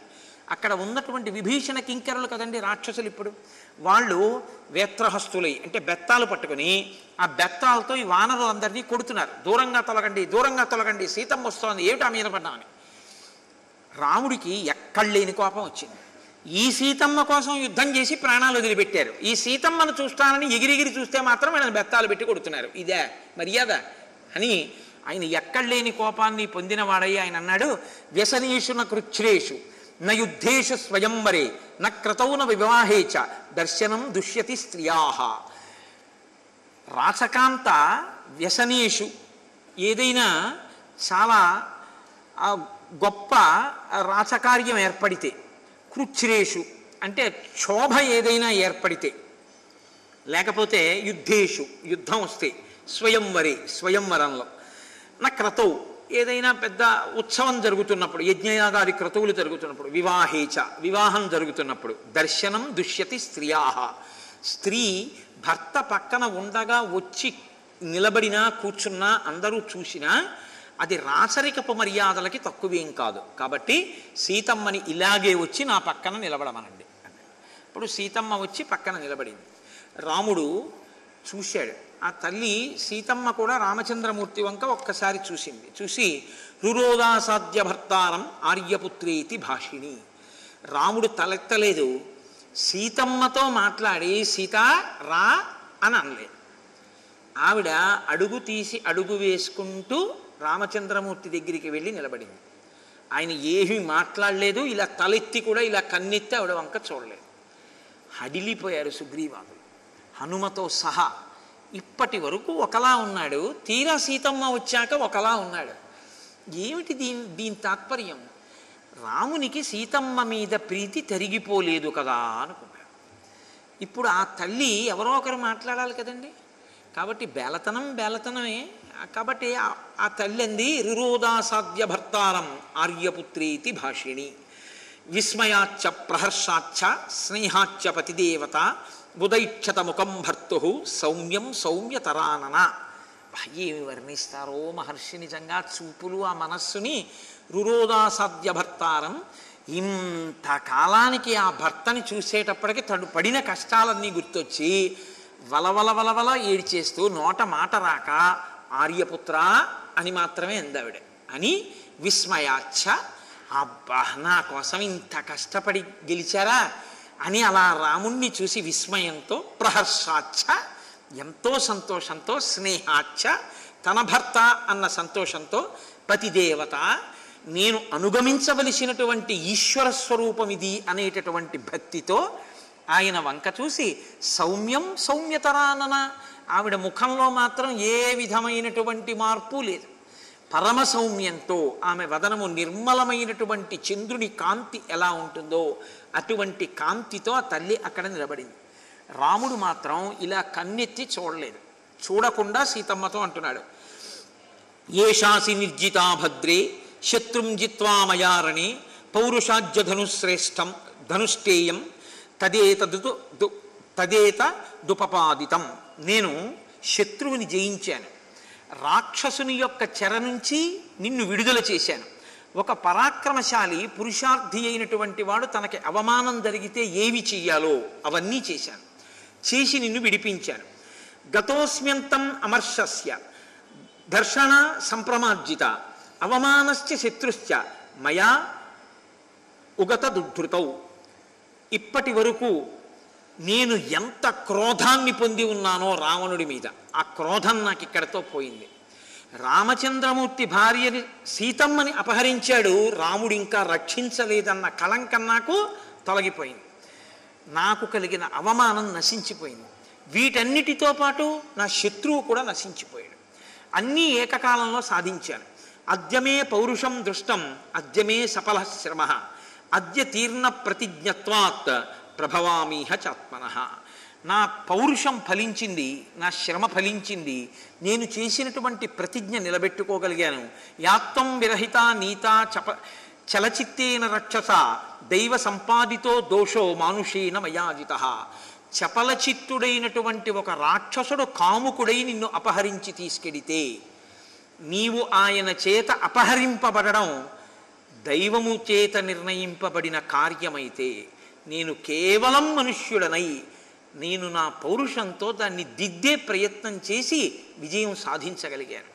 అక్కడ ఉన్నటువంటి విభీషణ కింకరులు కదండి రాక్షసులు ఇప్పుడు. వాళ్ళు వేత్రహస్తులై అంటే బెత్తాలు పట్టుకుని ఆ బెత్తాలతో ఈ వానరులందరినీ కొడుతున్నారు. దూరంగా తొలగండి దూరంగా తొలగండి సీతమ్మ వస్తోంది ఏమిటా మీద పడ్డామని. రాముడికి ఎక్కడ లేని కోపం వచ్చింది. ఈ సీతమ్మ కోసం యుద్ధం చేసి ప్రాణాలు వదిలిపెట్టారు. ఈ సీతమ్మను చూస్తానని ఎగిరిగిరి చూస్తే మాత్రం ఆయన బెత్తాలు పెట్టి కొడుతున్నారు. ఇదే మర్యాద. అని ఆయన ఎక్కడ లేని కోపాన్ని పొందినవాడై ఆయన అన్నాడు వ్యసనేషు న కృచ్ఛ్రేషు న యుద్ధేషు స్వయంవరే న క్రతౌన వివాహే చ దర్శనం దుష్యతి స్త్రియాహ రాచకాంత వ్యసనేషు ఏదైనా చాలా గొప్ప రాచకార్యం ఏర్పడితే కృచ్ఛ్రేషు అంటే క్షోభ ఏదైనా ఏర్పడితే లేకపోతే యుద్ధేషు యుద్ధం వస్తే స్వయంవరే స్వయంవరంలో నా క్రతువు ఏదైనా పెద్ద ఉత్సవం జరుగుతున్నప్పుడు యజ్ఞయాగాది క్రతువులు జరుగుతున్నప్పుడు వివాహేచ వివాహం జరుగుతున్నప్పుడు దర్శనం దుష్యతి స్త్రియాహ. స్త్రీ భర్త పక్కన ఉండగా వచ్చి నిలబడినా కూర్చున్నా అందరూ చూసినా అది రాచరికపు మర్యాదలకి తక్కువేం కాదు. కాబట్టి సీతమ్మని ఇలాగే వచ్చి నా పక్కన నిలబడమనండి. ఇప్పుడు సీతమ్మ వచ్చి పక్కన నిలబడింది. రాముడు చూశాడు. ఆ తల్లి సీతమ్మ కూడా రామచంద్రమూర్తి వంక ఒక్కసారి చూసింది. చూసి రురోదాసాధ్య భర్తారం ఆర్యపుత్రేతి భాషిణి. రాముడు తలెత్తలేదు. సీతమ్మతో మాట్లాడి సీత రా అని అనలేదు ఆవిడ అడుగు తీసి అడుగు వేసుకుంటూ రామచంద్రమూర్తి దగ్గరికి వెళ్ళి నిలబడింది. ఆయన ఏమీ మాట్లాడలేదు ఇలా తలెత్తి కూడా ఇలా కన్నెత్తి ఆవిడ వంక చూడలేదు. హడిలిపోయారు సుగ్రీవాదులు. హనుమతో సహా ఇప్పటి వరకు ఒకలా ఉన్నాడు. తీరా సీతమ్మ వచ్చాక ఒకలా ఉన్నాడు. ఏమిటి దీని దీని తాత్పర్యం? రామునికి సీతమ్మ మీద ప్రీతి తరిగిపోలేదు కదా అనుకున్నాడు. ఇప్పుడు ఆ తల్లి ఎవరో ఒకరు మాట్లాడాలి కదండి. కాబట్టి బేలతనం బేలతనమే. కాబట్టి ఆ- ఆ తల్లి అంది రురోదాసాధ్య భర్తారం ఆర్యపుత్రీతి భాషిణి. విస్మయాచ్చ ప్రహర్షాచ్చ స్నేహాచ్చ పతిదేవత బుధైక్షత ముఖం భర్తు సౌమ్యం సౌమ్యతరానన. ఏమి వర్ణిస్తారో మహర్షి నిజంగా చూపులు ఆ మనస్సుని రురోదాసాధ్య భర్తారం ఇంత కాలానికి ఆ భర్తని చూసేటప్పటికి తడు పడిన కష్టాలన్నీ గుర్తొచ్చి వలవల వలవల ఏడ్చేస్తూ నోట మాట రాక ఆర్యపుత్ర అని మాత్రమే అందావిడ అని విస్మయాచ్చ అబ్బా నా కోసం ఇంత కష్టపడి గెలిచారా అని అలా రాముణ్ణి చూసి విస్మయంతో ప్రహర్షాచ్చ ఎంతో సంతోషంతో స్నేహాచ్చ తన భర్త అన్న సంతోషంతో పతిదేవత నేను అనుగమించవలసినటువంటి ఈశ్వర స్వరూపం ఇది అనేటటువంటి భక్తితో ఆయన వంక చూసి సౌమ్యం సౌమ్యతరానన. ఆవిడ ముఖంలో మాత్రం ఏ విధమైనటువంటి మార్పు లేదు. పరమ సౌమ్యంతో ఆమె వదనము నిర్మలమైనటువంటి చంద్రుని కాంతి ఎలా ఉంటుందో అటువంటి కాంతితో ఆ తల్లి అక్కడ నిలబడింది. రాముడు మాత్రం ఇలా కన్నెత్తి చూడలేదు. చూడకుండా సీతమ్మతో అంటున్నాడు ఏషాసి నిర్జితా భద్రే శత్రుం జిత్వామయారణి పౌరుషాజ్య ధనుశ్రేష్టం ధనుష్టేయం తదేతదు దు- తదేత దుపపాదితం. నేను శత్రువుని జయించాను. రాక్షసుని యొక్క చెర నుంచి నిన్ను విడుదల చేశాను. ఒక పరాక్రమశాలి పురుషార్థి అయినటువంటి వాడు తనకి అవమానం జరిగితే ఏవి చెయ్యాలో అవన్నీ చేశాను. చేసి నిన్ను విడిపించాను. గతోస్మ్యంతం అమర్షస్య. దర్శన సంప్రమార్జిత. అవమానశ్చ శత్రుశ్చ. మయా ఉగత దుద్ధృతౌ. ఇప్పటి వరకు నేను ఎంత క్రోధాన్ని పొంది ఉన్నానో రావణుడి మీద. ఆ క్రోధం నాకు ఇక్కడతో పోయింది. రామచంద్రమూర్తి భార్యని సీతమ్మని అపహరించాడు రాముడు ఇంకా రక్షించలేదన్న కళంకం నాకు తొలగిపోయింది. నాకు కలిగిన అవమానం నశించిపోయింది. వీటన్నిటితో పాటు నా శత్రువు కూడా నశించిపోయాడు. అన్నీ ఏకకాలంలో సాధించాను. అద్యమే పౌరుషం దృష్టం అద్యమే సఫల శ్రమ అద్య తీర్ణ ప్రతిజ్ఞత్వాత్ ప్రభవామీహ చాత్మన నా పౌరుషం ఫలించింది నా శ్రమ ఫలించింది నేను చేసినటువంటి ప్రతిజ్ఞ నిలబెట్టుకోగలిగాను. యాత్వం విరహిత నీత చప చలచిత్తేన రక్షస దైవ సంపాదితో దోషో మానుషేన మయాజిత। చపలచిత్తుడైనటువంటి ఒక రాక్షసుడు కాముకుడై నిన్ను అపహరించి తీసుకెడితే నీవు ఆయన చేత అపహరింపబడడం దైవము చేత నిర్ణయింపబడిన కార్యమైతే నేను కేవలం మనుష్యుడనై నేను నా పౌరుషంతో దాన్ని దిద్దే ప్రయత్నం చేసి విజయం సాధించగలిగాను.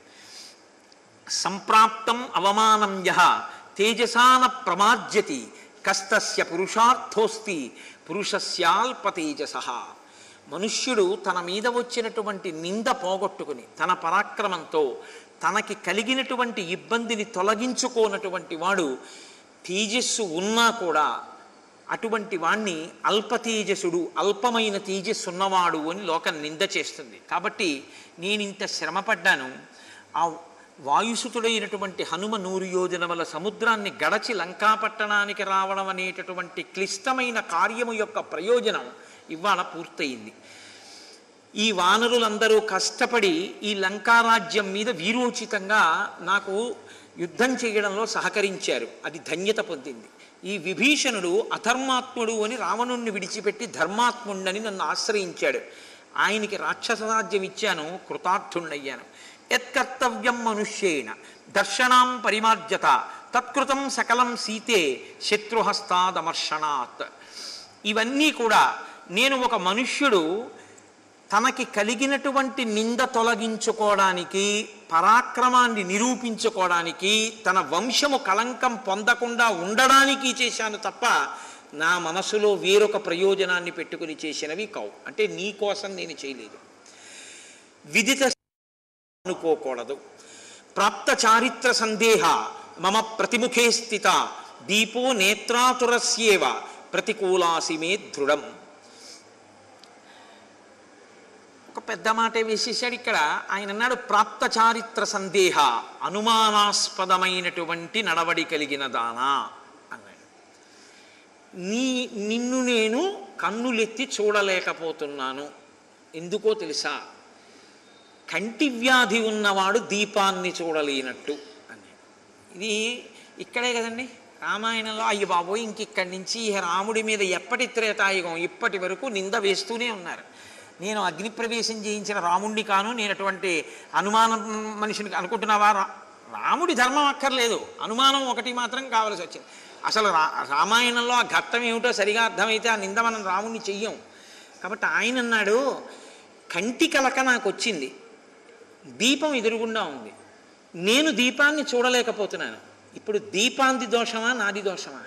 సంప్రాప్తం అవమానం యహ తేజసాన ప్రమాజ్యతి కస్తస్య పురుషార్థోస్తి పురుషస్యాల్ప తేజస మనుష్యుడు తన మీద వచ్చినటువంటి నింద పోగొట్టుకుని తన పరాక్రమంతో తనకి కలిగినటువంటి ఇబ్బందిని తొలగించుకోనటువంటి వాడు తేజస్సు ఉన్నా కూడా అటువంటి వాణ్ణి అల్ప తేజసుడు అల్పమైన తేజస్సు ఉన్నవాడు అని లోకం నింద చేస్తుంది. కాబట్టి నేను ఇంత శ్రమపడ్డాను. ఆ వాయుసుతుడైనటువంటి హనుమ నూరు యోజనముల సముద్రాన్ని గడచి లంకాపట్టణానికి రావడం అనేటటువంటి క్లిష్టమైన కార్యము యొక్క ప్రయోజనం ఇవాళ పూర్తయింది. ఈ వానరులందరూ కష్టపడి ఈ లంకారాజ్యం మీద వీరోచితంగా నాకు యుద్ధం చేయడంలో సహకరించారు. అది ధన్యత పొందింది. ఈ విభీషణుడు అధర్మాత్ముడు అని రావణుణ్ణి విడిచిపెట్టి ధర్మాత్ముడని నన్ను ఆశ్రయించాడు. ఆయనకి రాక్షసరాజ్యం ఇచ్చాను కృతార్థుణ్ణయ్యాను. యత్కర్తవ్యం మనుష్యేణ దర్శనాం పరిమార్జత తత్కృతం సకలం సీతే శత్రుహస్తాదమర్షణాత్. ఇవన్నీ కూడా నేను ఒక మనుష్యుడు తనకి కలిగినటువంటి నింద తొలగించుకోవడానికి పరాక్రమాన్ని నిరూపించుకోవడానికి తన వంశము కళంకం పొందకుండా ఉండడానికి చేశాను తప్ప నా మనసులో వేరొక ప్రయోజనాన్ని పెట్టుకుని చేసినవి కావు. అంటే నీ కోసం నేను చేయలేదు. విదిత అనుకోకూడదు. ప్రాప్త చారిత్ర సందేహ మమ ప్రతిముఖే స్థిత. దీపో నేత్రాతురస్యేవ ప్రతికూలాసిమే దృఢం. ఒక పెద్ద మాట వేసేసాడు ఇక్కడ? ఆయన అన్నాడు ప్రాప్త చారిత్ర సందేహ అనుమానాస్పదమైనటువంటి నడవడి కలిగిన దానా అన్నాడు. నీ నిన్ను నేను కన్నులెత్తి చూడలేకపోతున్నాను. ఎందుకో తెలుసా? కంటి వ్యాధి ఉన్నవాడు దీపాన్ని చూడలేనట్టు అన్నాడు. ఇది ఇక్కడే కదండి? రామాయణంలో అయ్యి బాబోయ్ ఇంక ఇక్కడి నుంచి ఈ రాముడి మీద ఎప్పటి త్రేతాయుగం? ఇప్పటి వరకు నింద వేస్తూనే ఉన్నారు. నేను అగ్నిప్రవేశం చేయించిన రాముణ్ణి కాను నేను అటువంటి అనుమానం మనిషిని అనుకుంటున్నావా? రా- రాముడి ధర్మం అక్కర్లేదు. అనుమానం ఒకటి మాత్రం కావలసి వచ్చింది. అసలు రా రామాయణంలో ఆ ఘట్టం ఏమిటో సరిగా అర్థమైతే ఆ నింద మనం రాముణ్ణి చెయ్యం. కాబట్టి ఆయన అన్నాడు కంటి కలక నాకు వచ్చింది. దీపం ఎదురుగుండా ఉంది. నేను దీపాన్ని చూడలేకపోతున్నాను. ఇప్పుడు దీపాంది దోషమా? నాది దోషమా?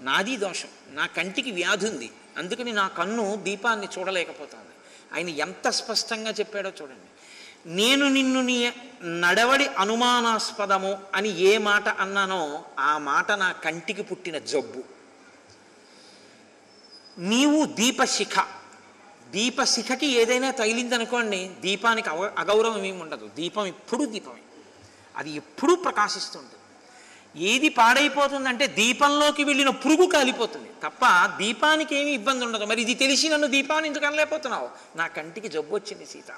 నాది దోషం. నా కంటికి వ్యాధి ఉంది. అందుకని నా కన్ను దీపాన్ని చూడలేకపోతుంది. ఆయన ఎంత స్పష్టంగా చెప్పాడో చూడండి. నేను నిన్ను నీ నడవడి అనుమానాస్పదము అని ఏ మాట అన్నానో ఆ మాట నా కంటికి పుట్టిన జబ్బు. నీవు దీపశిఖ. దీపశిఖకి ఏదైనా తగిలిందనుకోండి దీపానికి అవ అగౌరవం ఏమి ఉండదు. దీపం ఎప్పుడూ దీపమే. అది ఎప్పుడూ ప్రకాశిస్తుంది ఏది పాడైపోతుందంటే దీపంలోకి వెళ్ళిన పురుగు కాలిపోతుంది. తప్ప దీపానికి ఏమీ ఇబ్బంది ఉండదు. మరి ఇది తెలిసి నన్ను దీపాన్ని ఎందుకు అనలేకపోతున్నావు? నా కంటికి జబ్బు వచ్చింది సీత.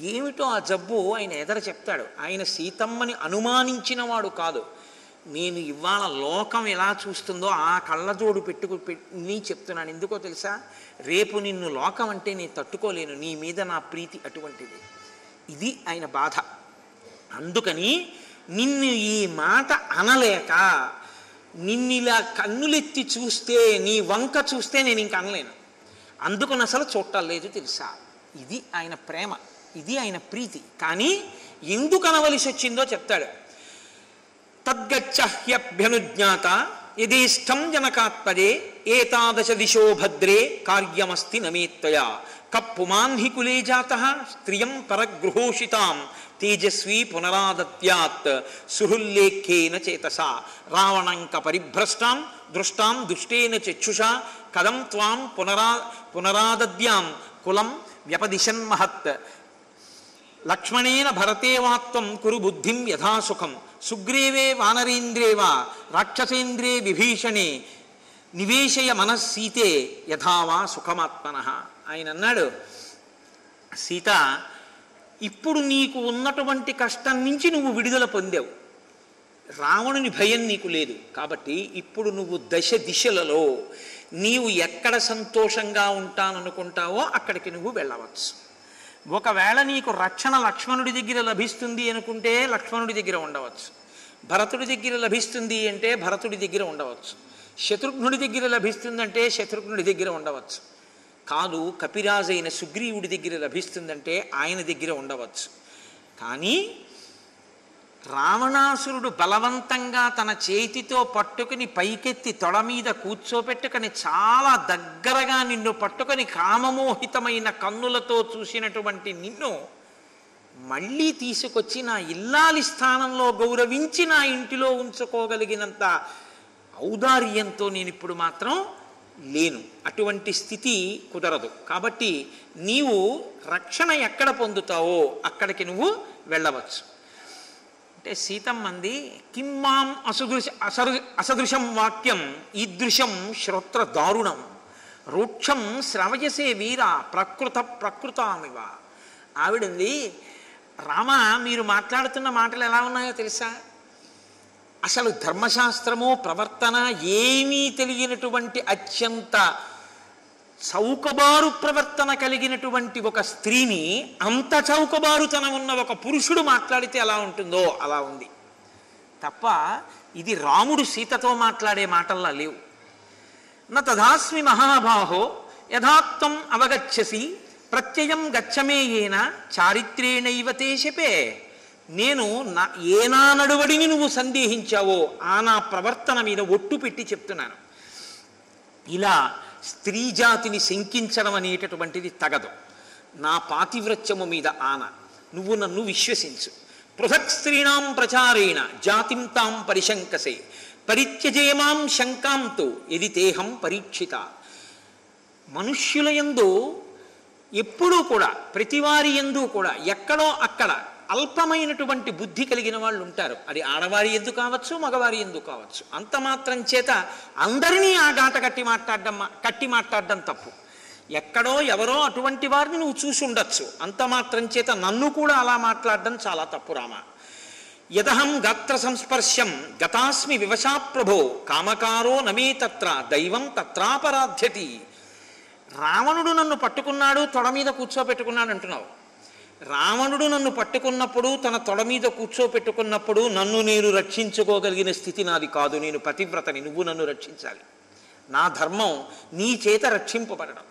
ఏమిటో ఆ జబ్బు ఆయన ఎదర చెప్తాడు. ఆయన సీతమ్మని అనుమానించిన వాడు కాదు. నేను ఇవాళ లోకం ఎలా చూస్తుందో ఆ కళ్ళజోడు పెట్టుకు నీ చెప్తున్నాను. ఎందుకో తెలుసా? రేపు నిన్ను లోకం అంటే నేను తట్టుకోలేను. నీ మీద నా ప్రీతి అటువంటిది. ఇది ఆయన బాధ. అందుకని నిన్ను ఈ మాట అనలేక నిన్నిలా కన్నులెత్తి చూస్తే నీ వంక చూస్తే నేను ఇంక అనలేను. అందుకని అసలు చూడలేదు తెలుసా? ఇది ఆయన ప్రేమ ఇది ఆయన ప్రీతి. కానీ ఎందుకు అనవలసి వచ్చిందో చెప్తాడు. తద్గచ్చహ్యభ్యనుజ్ఞాత యథేష్టం జనకాత్పదే ఏతాదశ దిశో భద్రే కార్యమస్తి నమేత్తయా. కప్పుమాన్హికులే జాత స్త్రియం పరగృహోషితాం. తేజస్వి పునరాదత్యాత్ సుహుల్లేఖ్యేన చేతసా. రావణంక పరిభ్రష్టాం దృష్టాం దుష్టేన చక్షుషా కదం త్వాం పునరా పునరాదద్యాం కులం వ్యపదిశన్మహత్ లక్ష్మణేన భరతేవాత్వం కురు బుద్ధిం యథాసుఖం సుగ్రీవే వానరేంద్రే వా రాక్షసేంద్రే విభీషణే నివేశయ మనస్సీతే యథావా సుఖమాత్మన. ఆయన అన్నాడు సీత ఇప్పుడు నీకు ఉన్నటువంటి కష్టం నుంచి నువ్వు విడుదల పొందావు. రావణుని భయం నీకు లేదు. కాబట్టి ఇప్పుడు నువ్వు దశ దిశలలో నీవు ఎక్కడ సంతోషంగా ఉంటాననుకుంటావో అక్కడికి నువ్వు వెళ్ళవచ్చు. ఒకవేళ నీకు రక్షణ లక్ష్మణుడి దగ్గర లభిస్తుంది అనుకుంటే లక్ష్మణుడి దగ్గర ఉండవచ్చు. భరతుడి దగ్గర లభిస్తుంది అంటే భరతుడి దగ్గర ఉండవచ్చు. శత్రుఘ్నుడి దగ్గర లభిస్తుందంటే శత్రుఘ్నుడి దగ్గర ఉండవచ్చు. కాదు కపిరాజైన సుగ్రీవుడి దగ్గర లభిస్తుందంటే ఆయన దగ్గర ఉండవచ్చు. కానీ రావణాసురుడు బలవంతంగా తన చేతితో పట్టుకుని పైకెత్తి తొడ మీద కూర్చోపెట్టుకొని చాలా దగ్గరగా నిన్ను పట్టుకొని కామమోహితమైన కన్నులతో చూసినటువంటి నిన్ను మళ్ళీ తీసుకొచ్చి నా ఇల్లాలి స్థానంలో గౌరవించి నా ఇంటిలో ఉంచుకోగలిగినంత ఔదార్యంతో నేను ఇప్పుడు మాత్రం లేను. అటువంటి స్థితి కుదరదు. కాబట్టి నీవు రక్షణ ఎక్కడ పొందుతావో అక్కడికి నువ్వు వెళ్ళవచ్చు. అంటే సీతమ్మంది కిమ్మాం అసదృశ అసరు అసదృశం వాక్యం ఈదృశం శ్రోత్ర దారుణం. రూక్షం శ్రవయసే వీర ప్రకృత ప్రకృతామివ. ఆవిడంది రామ మీరు మాట్లాడుతున్న మాటలు ఎలా ఉన్నాయో తెలుసా? అసలు ధర్మశాస్త్రము ప్రవర్తన ఏమీ తెలియనటువంటి అత్యంత చౌకబారు ప్రవర్తన కలిగినటువంటి ఒక స్త్రీని అంత చౌకబారుతనం ఉన్న ఒక పురుషుడు మాట్లాడితే ఎలా ఉంటుందో అలా ఉంది. తప్ప ఇది రాముడు సీతతో మాట్లాడే మాటల్లా లేవు. న తథాస్మి మహాబాహో యథాత్వం అవగచ్చసి ప్రత్యయం గచ్చమేయేన చారిత్రేణైవ శపే నేను నా ఏనా నడువడిని నువ్వు సందేహించావో ఆ నా ప్రవర్తన మీద ఒట్టు పెట్టి చెప్తున్నాను. ఇలా స్త్రీ జాతిని శంకించడం అనేటటువంటిది తగదు. నా పాతివ్రత్యము మీద ఆన. నువ్వు నన్ను విశ్వసించు. పృథక్ స్త్రీణాం ప్రచారేణ జాతిం తాం పరిశంకసే. పరిత్యజేమాం శంకాంతో ఎది తేహం పరీక్షిత. మనుష్యుల ఎందు ఎప్పుడూ కూడా ప్రతివారి ఎందు కూడా ఎక్కడో అక్కడ అల్పమైనటువంటి బుద్ధి కలిగిన వాళ్ళు ఉంటారు. అది ఆడవారి ఎందు కావచ్చు మగవారి ఎందు కావచ్చు. అంత మాత్రం చేత అందరినీ ఆ గాట కట్టి మాట్లాడడం కట్టి మాట్లాడడం తప్పు. ఎక్కడో ఎవరో అటువంటి వారిని నువ్వు చూసి ఉండొచ్చు. అంత మాత్రం చేత నన్ను కూడా అలా మాట్లాడడం చాలా తప్పు రామ. యదహం గాత్ర సంస్పర్శం గతాస్మి వివశా ప్రభో కామకారో నమే తత్ర దైవం తత్రాపరాధ్యతి. రావణుడు నన్ను పట్టుకున్నాడు తొడ మీద కూర్చోపెట్టుకున్నాడు అంటున్నావు. రావణుడు నన్ను పట్టుకున్నప్పుడు తన తొడ మీద కూర్చోపెట్టుకున్నప్పుడు నన్ను నేను రక్షించుకోగలిగిన స్థితి నాది కాదు. నేను పతివ్రతని నువ్వు నన్ను రక్షించాలి. నా ధర్మం నీ చేత రక్షింపబడడం.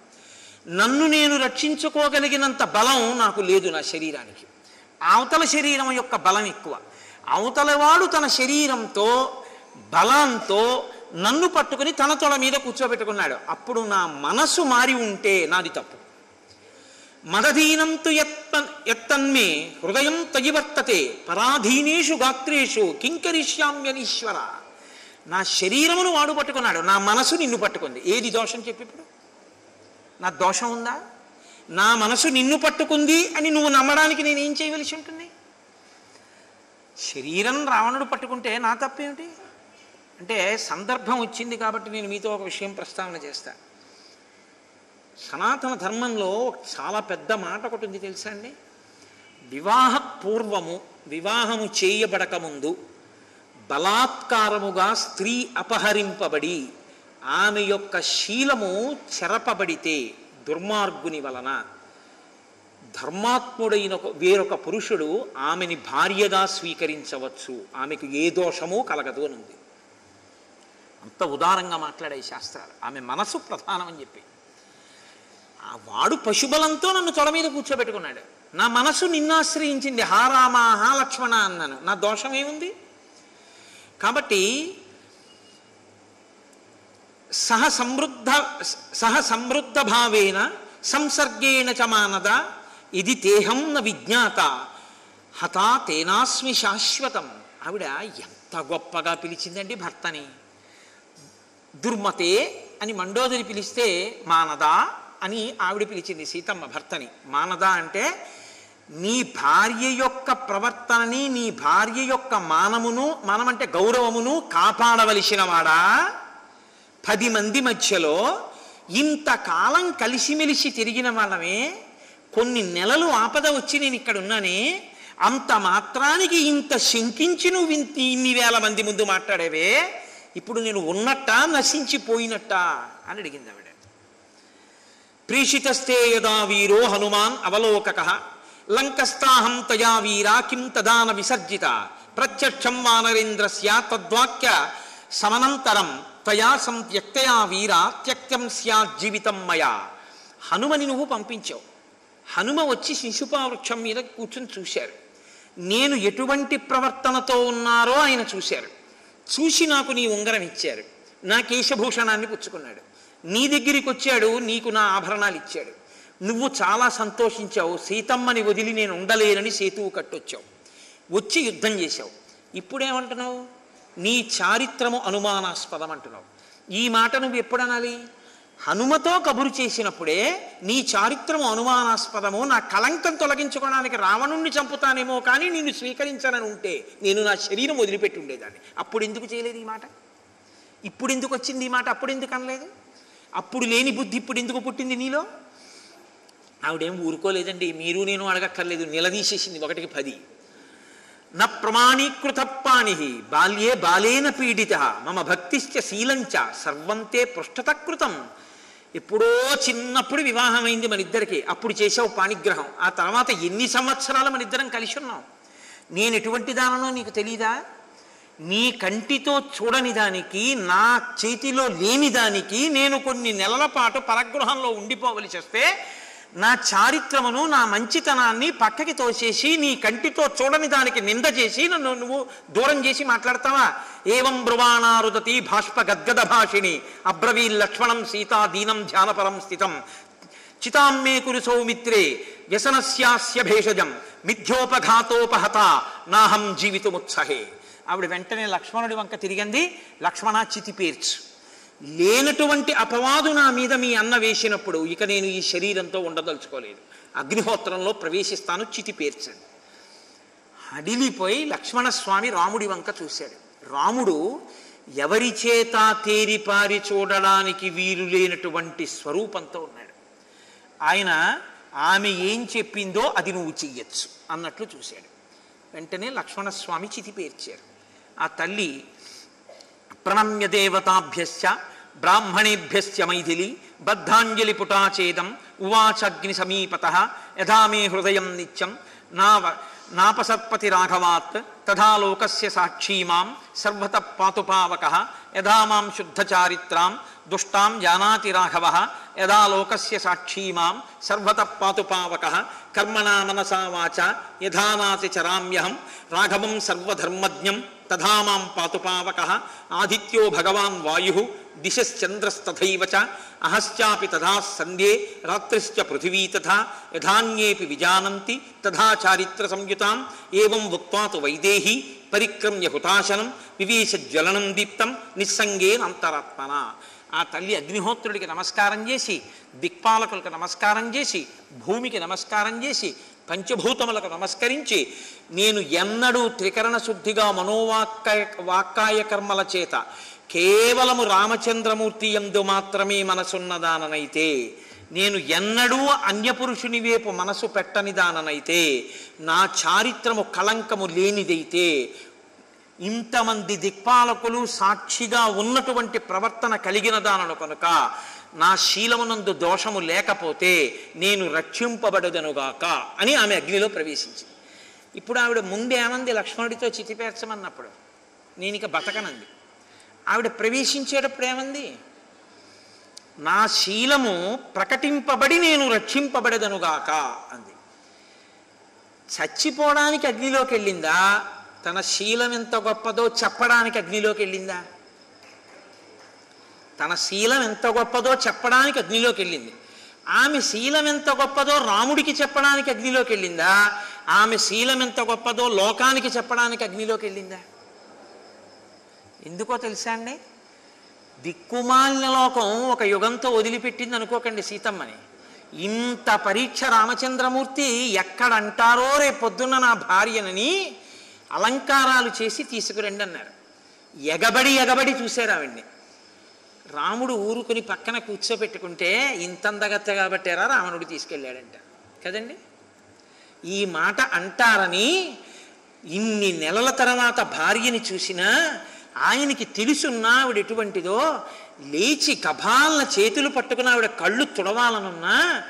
నన్ను నేను రక్షించుకోగలిగినంత బలం నాకు లేదు నా శరీరానికి. అవతల శరీరం యొక్క బలం ఎక్కువ. అవతలవాడు తన శరీరంతో బలంతో నన్ను పట్టుకుని తన తొడ మీద కూర్చోబెట్టుకున్నాడు. అప్పుడు నా మనసు మారి ఉంటే నాది తప్పు. మదధీనంతు ఎత్త ఎత్తన్మే హృదయం తగివర్తతే పరాధీనేషు గాత్రేషు కింకరిష్యామ్యనీశ్వర. నా శరీరమును వాడు పట్టుకున్నాడు నా మనసు నిన్ను పట్టుకుంది. ఏది దోషం చెప్పి ఇప్పుడు? నా దోషం ఉందా? నా మనసు నిన్ను పట్టుకుంది అని నువ్వు నమ్మడానికి నేను ఏం చేయవలసి ఉంటుంది? శరీరం రావణుడు పట్టుకుంటే నా తప్పేమిటి? అంటే సందర్భం వచ్చింది కాబట్టి నేను మీతో ఒక విషయం ప్రస్తావన చేస్తాను సనాతన ధర్మంలో చాలా పెద్ద మాట ఒకటి ఉంది తెలుసా అండి? వివాహ పూర్వము వివాహము చేయబడక ముందు బలాత్కారముగా స్త్రీ అపహరింపబడి ఆమె యొక్క శీలము చెరపబడితే దుర్మార్గుని వలన ధర్మాత్ముడైన ఒక- వేరొక పురుషుడు ఆమెని భార్యగా స్వీకరించవచ్చు. ఆమెకు ఏ దోషమూ కలగదు అని ఉంది. అంత ఉదారంగా మాట్లాడే శాస్త్రాలు. ఆమె మనసు ప్రధానమని చెప్పి. వాడు పశుబలంతో నన్ను తొడ మీద కూర్చోబెట్టుకున్నాడు. నా మనసు నిన్నాశ్రయించింది. ఆశ్రయించింది హా లక్ష్మణ అన్నాను. నా దోషం ఏముంది? కాబట్టి సహ సమృద్ధ సహ సమృద్ధ భావేన సంసర్గేణ చ మానద ఇది తేహం న విజ్ఞాత. హతా తేనాస్మి శాశ్వతం. ఆవిడ ఎంత గొప్పగా పిలిచిందండి భర్తని. దుర్మతే అని మండోదరి పిలిస్తే మానదా అని ఆవిడ పిలిచింది సీతమ్మ భర్తని. మానదా అంటే నీ భార్య యొక్క ప్రవర్తనని నీ భార్య యొక్క మానమును మనమంటే గౌరవమును కాపాడవలసిన వాడా పది మంది మధ్యలో ఇంతకాలం కలిసిమెలిసి తిరిగిన వాళ్ళమే కొన్ని నెలలు ఆపద వచ్చి నేను ఇక్కడ ఉన్నానే అంత మాత్రానికి ఇంత శంకించి నువ్వు ఇంత ఇన్ని వేల మంది ముందు మాట్లాడేవే ఇప్పుడు నేను ఉన్నట్ట నశించిపోయినట్టా? అని అడిగింది ఆవిడ. ప్రీషితస్తే యదా వీరో హనుమాన్ అవలోకక. లంకస్తాహం తయా వీరా కిం తదాన విసర్జిత. ప్రత్యక్షం వానరేంద్రస్య తద్వాక్య. సమనంతరం తయా సంత్యక్తయా వీరా త్యక్తం స్యాత్ జీవితం మయా. హనుమని నువ్వు పంపించావు. హనుమ వచ్చి శిశుపా వృక్షం మీద కూర్చుని చూశారు. నేను ఎటువంటి ప్రవర్తనతో ఉన్నారో ఆయన చూశారు. చూసి నాకు నీ ఉంగరం ఇచ్చారు. నా కేశభూషణాన్ని పుచ్చుకున్నాడు. నీ దగ్గరికి వచ్చాడు నీకు నా ఆభరణాలు ఇచ్చాడు. నువ్వు చాలా సంతోషించావు. సీతమ్మని వదిలి నేను ఉండలేనని సేతువు కట్టొచ్చావు. వచ్చి యుద్ధం చేశావు. ఇప్పుడేమంటున్నావు? నీ చారిత్రము అనుమానాస్పదం అంటున్నావు. ఈ మాట నువ్వు ఎప్పుడు అనాలి హనుమతో కబురు చేసినప్పుడే నీ చారిత్రము అనుమానాస్పదము నా కళంకం తొలగించుకోవడానికి రావణుణ్ణి చంపుతానేమో కానీ నిన్ను స్వీకరించానని ఉంటే నేను నా శరీరం వదిలిపెట్టి ఉండేదాన్ని. అప్పుడు ఎందుకు చేయలేదు ఈ మాట? ఇప్పుడు ఎందుకు వచ్చింది ఈ మాట? అప్పుడు ఎందుకు అనలేదు? అప్పుడు లేని బుద్ధి ఇప్పుడు ఎందుకు పుట్టింది నీలో? ఆవిడేం ఊరుకోలేదండి. మీరు నేను అడగక్కర్లేదు. నిలదీసేసింది ఒకటికి పది. న ప్రమాణీకృత పాణి బాల్యే బాలేన పీడిత మమ భక్తిశ్చ శీలంచ సర్వంతే పృష్ఠతకృతం ఎప్పుడో చిన్నప్పుడు వివాహమైంది మన ఇద్దరికి అప్పుడు చేసావు పాణిగ్రహం. ఆ తర్వాత ఎన్ని సంవత్సరాలు మన ఇద్దరం కలిసి ఉన్నాం? నేను ఎటువంటి దాననో నీకు తెలీదా? నీ కంటితో చూడని దానికి నా చేతిలో లేని దానికి నేను కొన్ని నెలల పాటు పరగృహంలో ఉండిపోవలసి వస్తే నా చారిత్రమును నా మంచితనాన్ని పక్కకి తోసేసి నీ కంటితో చూడని దానికి నింద చేసి నన్ను నువ్వు దూరం చేసి మాట్లాడతావా? ఏవం బ్రువాణారుదతి భాష్ప గద్గద భాషిణి అబ్రవీ లక్ష్మణం సీతా దీనం ధ్యానపరం స్థితం. చితామ్మే కురు సౌమిత్రే వ్యసనస్యాస్య భేషజం మిథ్యోపఘాతోపహత నాహం జీవితముత్సహే. ఆవిడ వెంటనే లక్ష్మణుడి వంక తిరిగింది. లక్ష్మణ చితి పేర్చు. లేనటువంటి అపవాదు నా మీద మీ అన్న వేసినప్పుడు ఇక నేను ఈ శరీరంతో ఉండదలుచుకోలేదు. అగ్నిహోత్రంలో ప్రవేశిస్తాను చితి పేర్చండి హడిలిపోయి లక్ష్మణస్వామి రాముడి వంక చూశాడు. రాముడు ఎవరి చేత తేరిపారి చూడడానికి వీలు లేనటువంటి స్వరూపంతో ఉన్నాడు. ఆయన ఆమె ఏం చెప్పిందో అది నువ్వు చెయ్యొచ్చు అన్నట్లు చూశాడు. వెంటనే లక్ష్మణస్వామి చితి పేర్చారు. ఆ తల్లి ప్రణమ్య దేవతాభ్యశ్చ బ్రాహ్మణేభ్యశ్చ మైథిలి బద్ధాంజలి పుటాచేదం ఉవాచగ్ని సమీపత యథా మే హృదయం నిత్యం నావ నాపసత్పతి రాఘవాత్ తథా లోకస్య సాక్షీ మాం సర్వత పాతుపావక యథా మాం శుద్ధచారిత్రాం దుష్టాం జానాతి రాఘవ యదా లోకస్య సాక్షీ మాం సర్వత పాతుపావక కర్మణా మనసా వాచ యథానాతి చరామ్యహం రాఘవం సర్వధర్మజ్ఞం తథా మాం పాతుపావక ఆదిత్యో భగవాన్ వాయు దిశశ్చంద్రస్తథైవ చ అహశ్చాపి తథా సంధ్యే రాత్రిశ్చ పృథివీ తథా యథాన్యేపి విజానంతి తథా చారిత్ర సంయుతాం ఏం ఉక్త్వా తు వైదేహి పరిక్రమ్య హుతాశనం వివేశ జ్వలనం దీప్తం నిస్సంగేన అంతరాత్మన ఆ తల్లి అగ్నిహోత్రుడికి నమస్కారం చేసి దిక్పాలకులకు నమస్కారం చేసి భూమికి నమస్కారం చేసి పంచభూతములకు నమస్కరించి నేను ఎన్నడూ త్రికరణ శుద్ధిగా మనోవాక్కాయ వాక్కాయ కర్మల చేత కేవలము రామచంద్రమూర్తి ఎందు మాత్రమే మనసున్నదాననైతే నేను ఎన్నడూ అన్యపురుషుని వైపు మనసు పెట్టని దాననైతే నా చారిత్రము కళంకము లేనిదైతే ఇంతమంది దిక్పాలకులు సాక్షిగా ఉన్నటువంటి ప్రవర్తన కలిగిన దానను కనుక నా శీలమునందు దోషము లేకపోతే నేను రక్షింపబడదనుగాక అని ఆమె అగ్నిలో ప్రవేశించింది. ఇప్పుడు ఆవిడ ముందేమంది లక్ష్మణుడితో చితిపేర్చమన్నప్పుడు నేను ఇక బతకనంది. ఆవిడ ప్రవేశించేటప్పుడు ఏమంది? నా శీలము ప్రకటింపబడి నేను రక్షింపబడదనుగాక అంది. చచ్చిపోవడానికి అగ్నిలోకి వెళ్ళిందా తన శీలం ఎంత గొప్పదో చెప్పడానికి అగ్నిలోకి వెళ్ళిందా తన శీలం ఎంత గొప్పదో చెప్పడానికి అగ్నిలోకి వెళ్ళింది. ఆమె శీలం ఎంత గొప్పదో రాముడికి చెప్పడానికి అగ్నిలోకి వెళ్ళిందా? ఆమె శీలం ఎంత గొప్పదో లోకానికి చెప్పడానికి అగ్నిలోకి వెళ్ళిందా? ఎందుకో తెలుసా అండి? దిక్కుమాలిన లోకం ఒక యుగంతో వదిలిపెట్టింది అనుకోకండి సీతమ్మని. ఇంత పరీక్ష రామచంద్రమూర్తి ఎక్కడంటారో రేపు పొద్దున్న నా భార్యనని అలంకారాలు చేసి తీసుకురండి అన్నారు. ఎగబడి ఎగబడి చూశారు ఆవిడ్ని. రాముడు ఊరుకుని పక్కన కూర్చోబెట్టుకుంటే అందగత్త పెట్టారా రావణుడు తీసుకెళ్ళాడంట. కదండి? ఈ మాట అంటారని ఇన్ని నెలల తర్వాత భార్యని చూసినా ఆయనకి తెలుసున్నా ఆవిడ ఎటువంటిదో లేచి గభాలన చేతులు పట్టుకుని ఆవిడ కళ్ళు తుడవాలనున్నా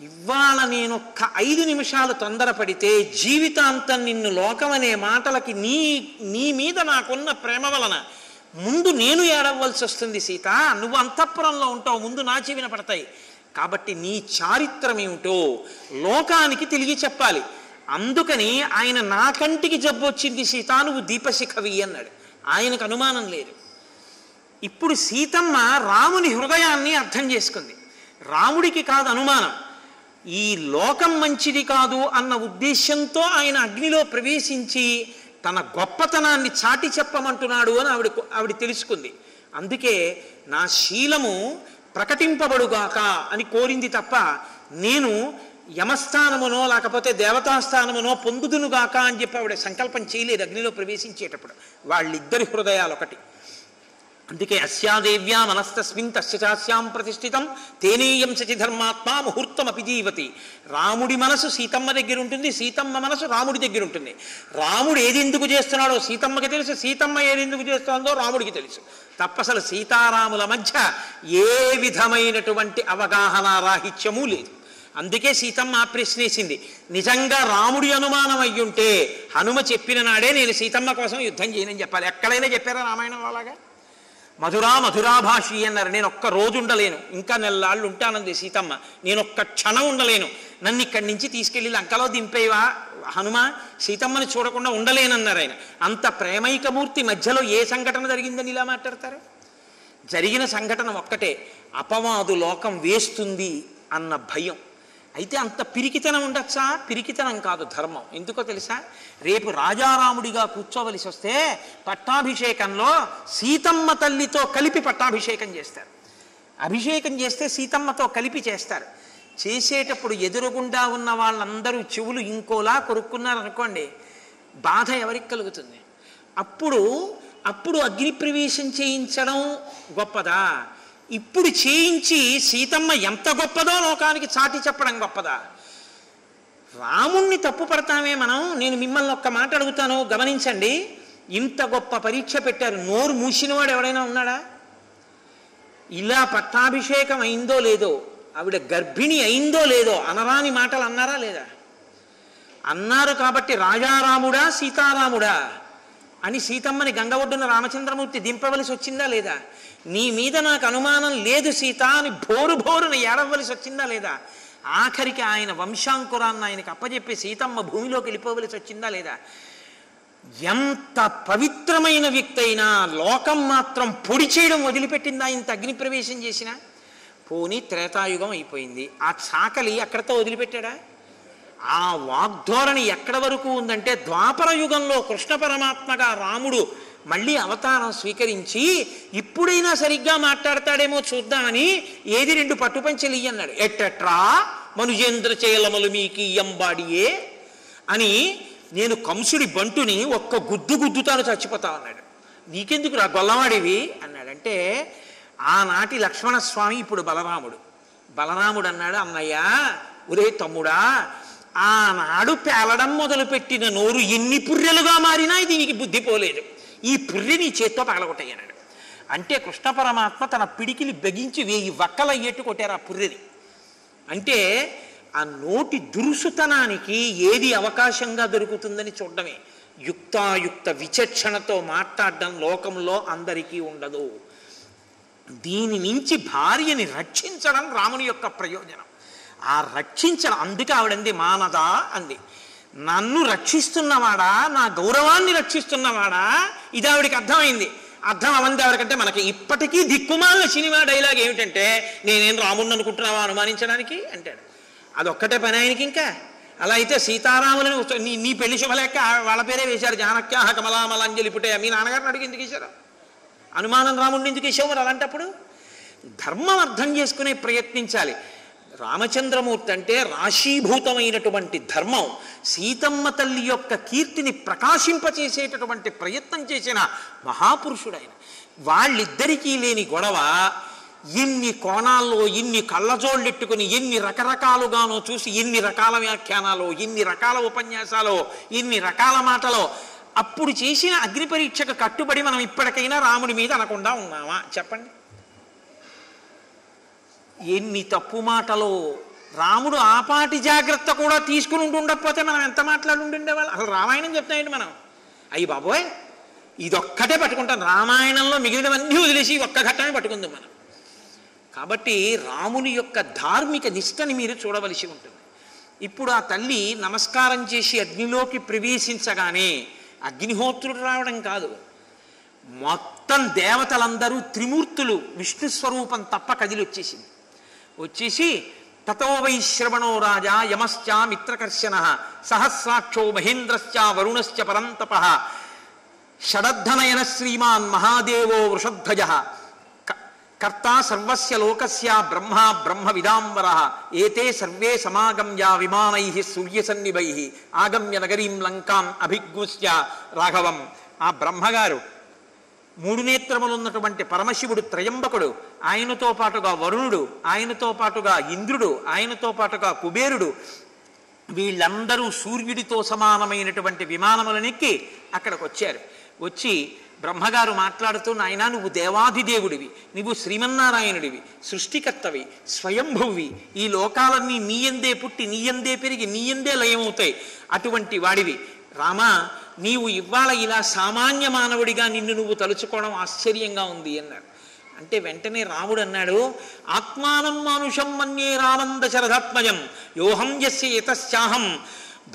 ఇవాళ నేను ఐదు నిమిషాలు తొందరపడితే జీవితాంతం నిన్ను లోకమనే మాటలకి నీ నీ మీద నాకున్న ప్రేమ వలన ముందు నేను ఏడవలసి వస్తుంది సీత. నువ్వు అంతఃపురంలో ఉంటావు ముందు నా చెవిన పడతాయి. కాబట్టి నీ చారిత్రమేమిటో లోకానికి తెలియ చెప్పాలి. అందుకని ఆయన నా కంటికి జబ్బు వచ్చింది సీత నువ్వు దీపశిఖవి అన్నాడు. ఆయనకు అనుమానం లేదు. ఇప్పుడు సీతమ్మ రాముని హృదయాన్ని అర్థం చేసుకుంది. రాముడికి కాదు అనుమానం. ఈ లోకం మంచిది కాదు అన్న ఉద్దేశంతో ఆయన అగ్నిలో ప్రవేశించి తన గొప్పతనాన్ని చాటి చెప్పమంటున్నాడు అని ఆవిడ ఆవిడ తెలుసుకుంది. అందుకే నా శీలము ప్రకటింపబడుగాక అని కోరింది తప్ప నేను యమస్థానమునో లేకపోతే దేవతాస్థానమునో పొందుదునుగాక అని చెప్పి ఆవిడ సంకల్పం చేయలేదు అగ్నిలో ప్రవేశించేటప్పుడు. వాళ్ళిద్దరి హృదయాలు ఒకటి అందుకే అస్యాదేవ్యా మనస్తస్మిన్ తస్యచాస్యాం ప్రతిష్ఠితం తేనేయం సచి ధర్మాత్మ ముహూర్తం జీవతి. రాముడి మనసు సీతమ్మ దగ్గర ఉంటుంది సీతమ్మ మనసు రాముడి దగ్గర ఉంటుంది రాముడు ఏది ఎందుకు చేస్తున్నాడో సీతమ్మకి తెలుసు సీతమ్మ ఏది ఎందుకు చేస్తుందో రాముడికి తెలుసు. తప్పసలు సీతారాముల మధ్య ఏ విధమైనటువంటి అవగాహన రాహిత్యము లేదు. అందుకే సీతమ్మ ఆ ప్రశ్నేసింది నిజంగా రాముడి అనుమానం అయ్యుంటే హనుమ చెప్పిన నాడే నేను సీతమ్మ కోసం యుద్ధం చేయనని చెప్పాలి. ఎక్కడైనా చెప్పారా రామాయణం అలాగా? మధురా మధురాభాషి అన్నారు. నేను ఒక్క రోజు ఉండలేను. ఇంకా నెల్లాళ్ళు ఉంటానంది సీతమ్మ. నేను ఒక్క క్షణం ఉండలేను. నన్ను ఇక్కడి నుంచి తీసుకెళ్ళి లంకలో దింపేవా? హనుమ సీతమ్మని చూడకుండా ఉండలేనన్నారు ఆయన. అంత ప్రేమైకమూర్తి మధ్యలో ఏ సంఘటన జరిగిందని ఇలా మాట్లాడతారు? జరిగిన సంఘటన ఒక్కటే. అపవాదు లోకం వేస్తుంది అన్న భయం. అయితే అంత పిరికితనం ఉండొచ్చా? పిరికితనం కాదు ధర్మం. ఎందుకో తెలుసా? రేపు రాజారాముడిగా కూర్చోవలసి వస్తే పట్టాభిషేకంలో సీతమ్మ తల్లితో కలిపి పట్టాభిషేకం చేస్తారు. అభిషేకం చేస్తే సీతమ్మతో కలిపి చేస్తారు. చేసేటప్పుడు ఎదురుగుండా ఉన్న వాళ్ళందరూ చెవులు ఇంకోలా కొరుక్కున్నారనుకోండి బాధ ఎవరికి కలుగుతుంది? అప్పుడు అప్పుడు అగ్నిప్రవేశం చేయించడం గొప్పదా? ఇప్పుడు చేయించి సీతమ్మ ఎంత గొప్పదో లోకానికి చాటి చెప్పడం గొప్పదా? రాముణ్ణి తప్పు పడతామే మనం. నేను మిమ్మల్ని ఒక్క మాట అడుగుతాను గమనించండి. ఇంత గొప్ప పరీక్ష పెట్టారు. నోరు మూసినవాడు ఎవడైనా ఉన్నాడా? ఇలా పట్టాభిషేకం అయిందో లేదో ఆవిడ గర్భిణి అయిందో లేదో అనరాని మాటలు అన్నారా లేదా? అన్నారు కాబట్టి రాజారాముడా సీతారాముడా అని సీతమ్మని గంగ ఒడ్డున రామచంద్రమూర్తి దింపవలసి వచ్చిందా లేదా? నీ మీద నాకు అనుమానం లేదు సీత అని భోరు భోరున ఏడవలసి వచ్చిందా లేదా? ఆఖరికి ఆయన వంశాంకురాన్ని ఆయనకి అప్పజెప్పి సీతమ్మ భూమిలోకి వెళ్ళిపోవలసి వచ్చిందా లేదా? ఎంత పవిత్రమైన వ్యక్తి అయినా లోకం మాత్రం పొడి చేయడం వదిలిపెట్టిందా ఇంత అగ్నిప్రవేశం చేసిన? పోనీ త్రేతాయుగం అయిపోయింది. ఆ చాకలి అక్కడతో వదిలిపెట్టాడా? ఆ వాగ్ధోరణి ఎక్కడ వరకు ఉందంటే ద్వాపర యుగంలో కృష్ణ పరమాత్మగా రాముడు మళ్ళీ అవతారం స్వీకరించి ఇప్పుడైనా సరిగ్గా మాట్లాడతాడేమో చూద్దామని ఏది రెండు పట్టుపంచలు ఇయ్యన్నాడు. ఎట్టట్రా? మనుజేంద్ర చేయలమలు మీకు ఇయ్యంబాడియే? అని నేను కంసుడి బంటుని ఒక్క గుద్దు గుద్దుతాను చచ్చిపోతా అన్నాడు. నీకెందుకు రా గొల్లవాడివి? అన్నాడంటే ఆనాటి లక్ష్మణస్వామి ఇప్పుడు బలరాముడు. బలరాముడు అన్నాడు అన్నయ్య ఒరే తమ్ముడా ఆనాడు పేలడం మొదలుపెట్టిన నోరు ఎన్ని పుర్రెలుగా మారినా దీనికి బుద్ధి పోలేదు. ఈ పుర్రె నీ చేత్తో పగలగొట్టయ్యాడు. అంటే కృష్ణ పరమాత్మ తన పిడికిలి బెగించి వేయి వక్కల ఎట్టు కొట్టారు ఆ పుర్రెని. అంటే ఆ నోటి దురుసుతనానికి ఏది అవకాశంగా దొరుకుతుందని చూడడమే. యుక్తాయుక్త విచక్షణతో మాట్లాడడం లోకంలో అందరికీ ఉండదు. దీని నుంచి భార్యని రక్షించడం రాముని యొక్క ప్రయోజనం. ఆ రక్షించడం. అందుకే ఆవిడంది మానదా అంది. నన్ను రక్షిస్తున్నవాడా? నా గౌరవాన్ని రక్షిస్తున్నవాడా? ఇది ఆవిడికి అర్థమైంది. అర్థం అవంది ఎవరికంటే మనకి ఇప్పటికీ దిక్కుమాలిన సినిమా డైలాగ్ ఏమిటంటే నేనేం రాముడిని అనుకుంటున్నావా అనుమానించడానికి? అంటాడు. అదొక్కటే పని ఆయనకి ఇంకా. అలా అయితే సీతారాములని నీ నీ పెళ్ళి శుభలేక వాళ్ళ పేరే వేశారు. జానక్యాహ కమలామలాంజలి పుటే మీ నాన్నగారిని అడిగి ఎందుకు వేశారు అనుమానం రాముడిని ఎందుకు వేసావు మరి అలాంటప్పుడు? ధర్మం అర్థం చేసుకునే ప్రయత్నించాలి. రామచంద్రమూర్తి అంటే రాశీభూతమైనటువంటి ధర్మం. సీతమ్మ తల్లి యొక్క కీర్తిని ప్రకాశింపచేసేటటువంటి ప్రయత్నం చేసిన మహాపురుషుడైన. వాళ్ళిద్దరికీ లేని గొడవ ఎన్ని కోణాల్లో ఎన్ని కళ్ళజోళ్ళెట్టుకుని ఎన్ని రకరకాలుగానో చూసి ఎన్ని రకాల వ్యాఖ్యానాలు ఎన్ని రకాల ఉపన్యాసాలు ఎన్ని రకాల మాటలో అప్పుడు చేసిన అగ్ని పరీక్షకు కట్టుబడి మనం ఇప్పటికైనా రాముడి మీద అనకుండా ఉన్నామా? చెప్పండి. ఎన్ని తప్పు మాటలో రాముడు ఆపాటి జాగ్రత్త కూడా తీసుకుని ఉండకపోతే మనం ఎంత మాట్లాడి ఉండేవాళ్ళు అసలు రామాయణం చెప్తాయండి మనం. అయ్యి బాబోయ్ ఇదొక్కటే పట్టుకుంటాం. రామాయణంలో మిగిలినవన్నీ వదిలేసి ఒక్క ఘట్టమే పట్టుకుందాం మనం. కాబట్టి రాముని యొక్క ధార్మిక నిష్టని మీరు చూడవలసి ఉంటుంది. ఇప్పుడు ఆ తల్లి నమస్కారం చేసి అగ్నిలోకి ప్రవేశించగానే అగ్నిహోత్రుడు రావడం కాదు. మొత్తం దేవతలందరూ త్రిమూర్తులు విష్ణు స్వరూపం తప్ప కదిలి వచ్చేసింది వచ్చేసి తతో వైశ్రవణో రాజా యమశ్చ మిత్రకర్షణ సహస్రాక్షో మహేంద్రశ్చ వరుణశ్చ పరంతప షడద్ధనయన శ్రీమాన్ మహాదేవో వృషధ్వజ క- కర్త సర్వస్య లోకస్య బ్రహ్మ బ్రహ్మ విదాంబర ఏతే సర్వే సమాగమ్య విమానై సూర్యసన్నిభై ఆగమ్య నగరీం లంకాం అభిగ్ముష్య రాఘవం ఆ బ్రహ్మగారు మూడు నేత్రములు ఉన్నటువంటి పరమశివుడు త్రయంబకుడు ఆయనతో పాటుగా వరుణుడు ఆయనతో పాటుగా ఇంద్రుడు ఆయనతో పాటుగా కుబేరుడు. వీళ్ళందరూ సూర్యుడితో సమానమైనటువంటి విమానములనెక్కి అక్కడికి వచ్చారు వచ్చి బ్రహ్మగారు మాట్లాడుతూ నాయనా నువ్వు దేవాధిదేవుడివి నువ్వు శ్రీమన్నారాయణుడివి సృష్టికర్తవి స్వయంభువి. ఈ లోకాలన్నీ నీయందే పుట్టి నీయందే పెరిగి నీయందే లయమవుతాయి. అటువంటి వాడివి. రామా నీవు ఇవాళ ఇలా సామాన్య మానవుడిగా నిన్ను నువ్వు తలుచుకోవడం ఆశ్చర్యంగా ఉంది అన్నాడు. అంటే వెంటనే రాముడు అన్నాడు ఆత్మానం మానుషం మన్యే రామంద దశరథాత్మజం యోహం యస్య యతశ్చాహం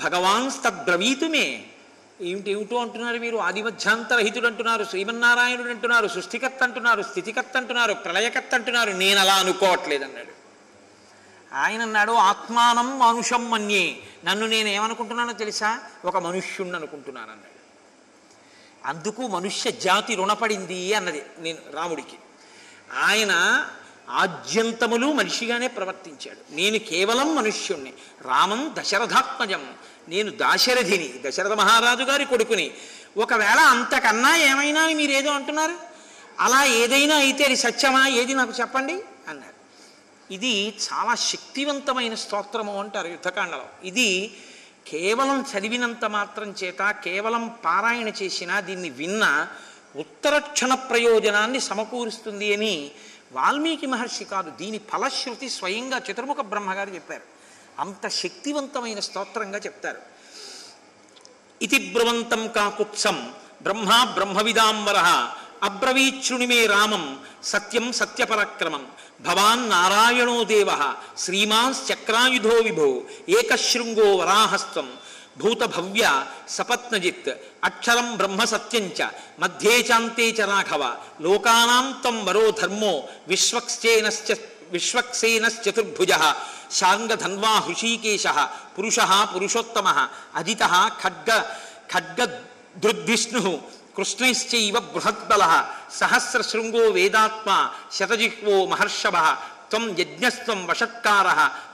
భగవాన్ తద్బ్రవీతుమే ఏమిటేమిటో అంటున్నారు మీరు ఆదిమధ్యాంతరహితుడు అంటున్నారు శ్రీమన్నారాయణుడు అంటున్నారు సృష్టికర్త అంటున్నారు స్థితికర్త అంటున్నారు ప్రళయకర్త అంటున్నారు. నేను అలా అనుకోవట్లేదు అన్నాడు. ఆయన అన్నాడు ఆత్మానం మనుషం మన్యే. నన్ను నేను ఏమనుకుంటున్నానో తెలుసా? ఒక మనుష్యుణ్ణి అనుకుంటున్నాను అన్నాడు అందుకు మనుష్య జాతి రుణపడింది అన్నది నేను రాముడికి. ఆయన ఆద్యంతములు మనిషిగానే ప్రవర్తించాడు. నేను కేవలం మనుష్యుణ్ణి. రామం దశరథాత్మజం. నేను దాశరథిని దశరథ మహారాజు గారి కొడుకుని. ఒకవేళ అంతకన్నా ఏమైనా అని అంటున్నారు? అలా ఏదైనా అయితే అది సత్యమా? ఏది నాకు చెప్పండి? ఇది చాలా శక్తివంతమైన స్తోత్రము అంటారు యుద్ధకాండలో. ఇది కేవలం చదివినంత మాత్రం చేత కేవలం పారాయణ చేసినా దీన్ని విన్న ఉత్తరక్షణ ప్రయోజనాన్ని సమకూరుస్తుంది అని వాల్మీకి మహర్షి కాదు దీని ఫలశ్రుతి స్వయంగా చతుర్ముఖ బ్రహ్మగారు చెప్పారు. అంత శక్తివంతమైన స్తోత్రంగా చెప్తారు. ఇతి బ్రువంతం కాకుత్సం బ్రహ్మ బ్రహ్మవిదాంబర అబ్రవీచ్రుణిమే రామం సత్యం సత్యపరాక్రమం భవాన్ నారాయణో దేవ శ్రీమాంశ్చక్రాయుధో విభో ఏకశృంగో వరాహస్తం భూతభవ్య సపత్నజిత్ అక్షరం బ్రహ్మ సత్యం చ మధ్యే చాంతే చ రాఘవ లోకానాం తం వరో ధర్మో విశ్వక్సేనశ్చ విశ్వక్సేనశ్చతుర్భుజ శాంగధన్వా హృషీకేశ పురుష పురుషోత్తమ అజిత ఖడ్గ ఖడ్గదృద్విష్ణు కృష్ణైశ్చైవ బృహద్బల సహస్రశృంగో వేదాత్మ శతజిహ్వో మహర్షభ త్వం యజ్ఞస్త్వం వషట్కార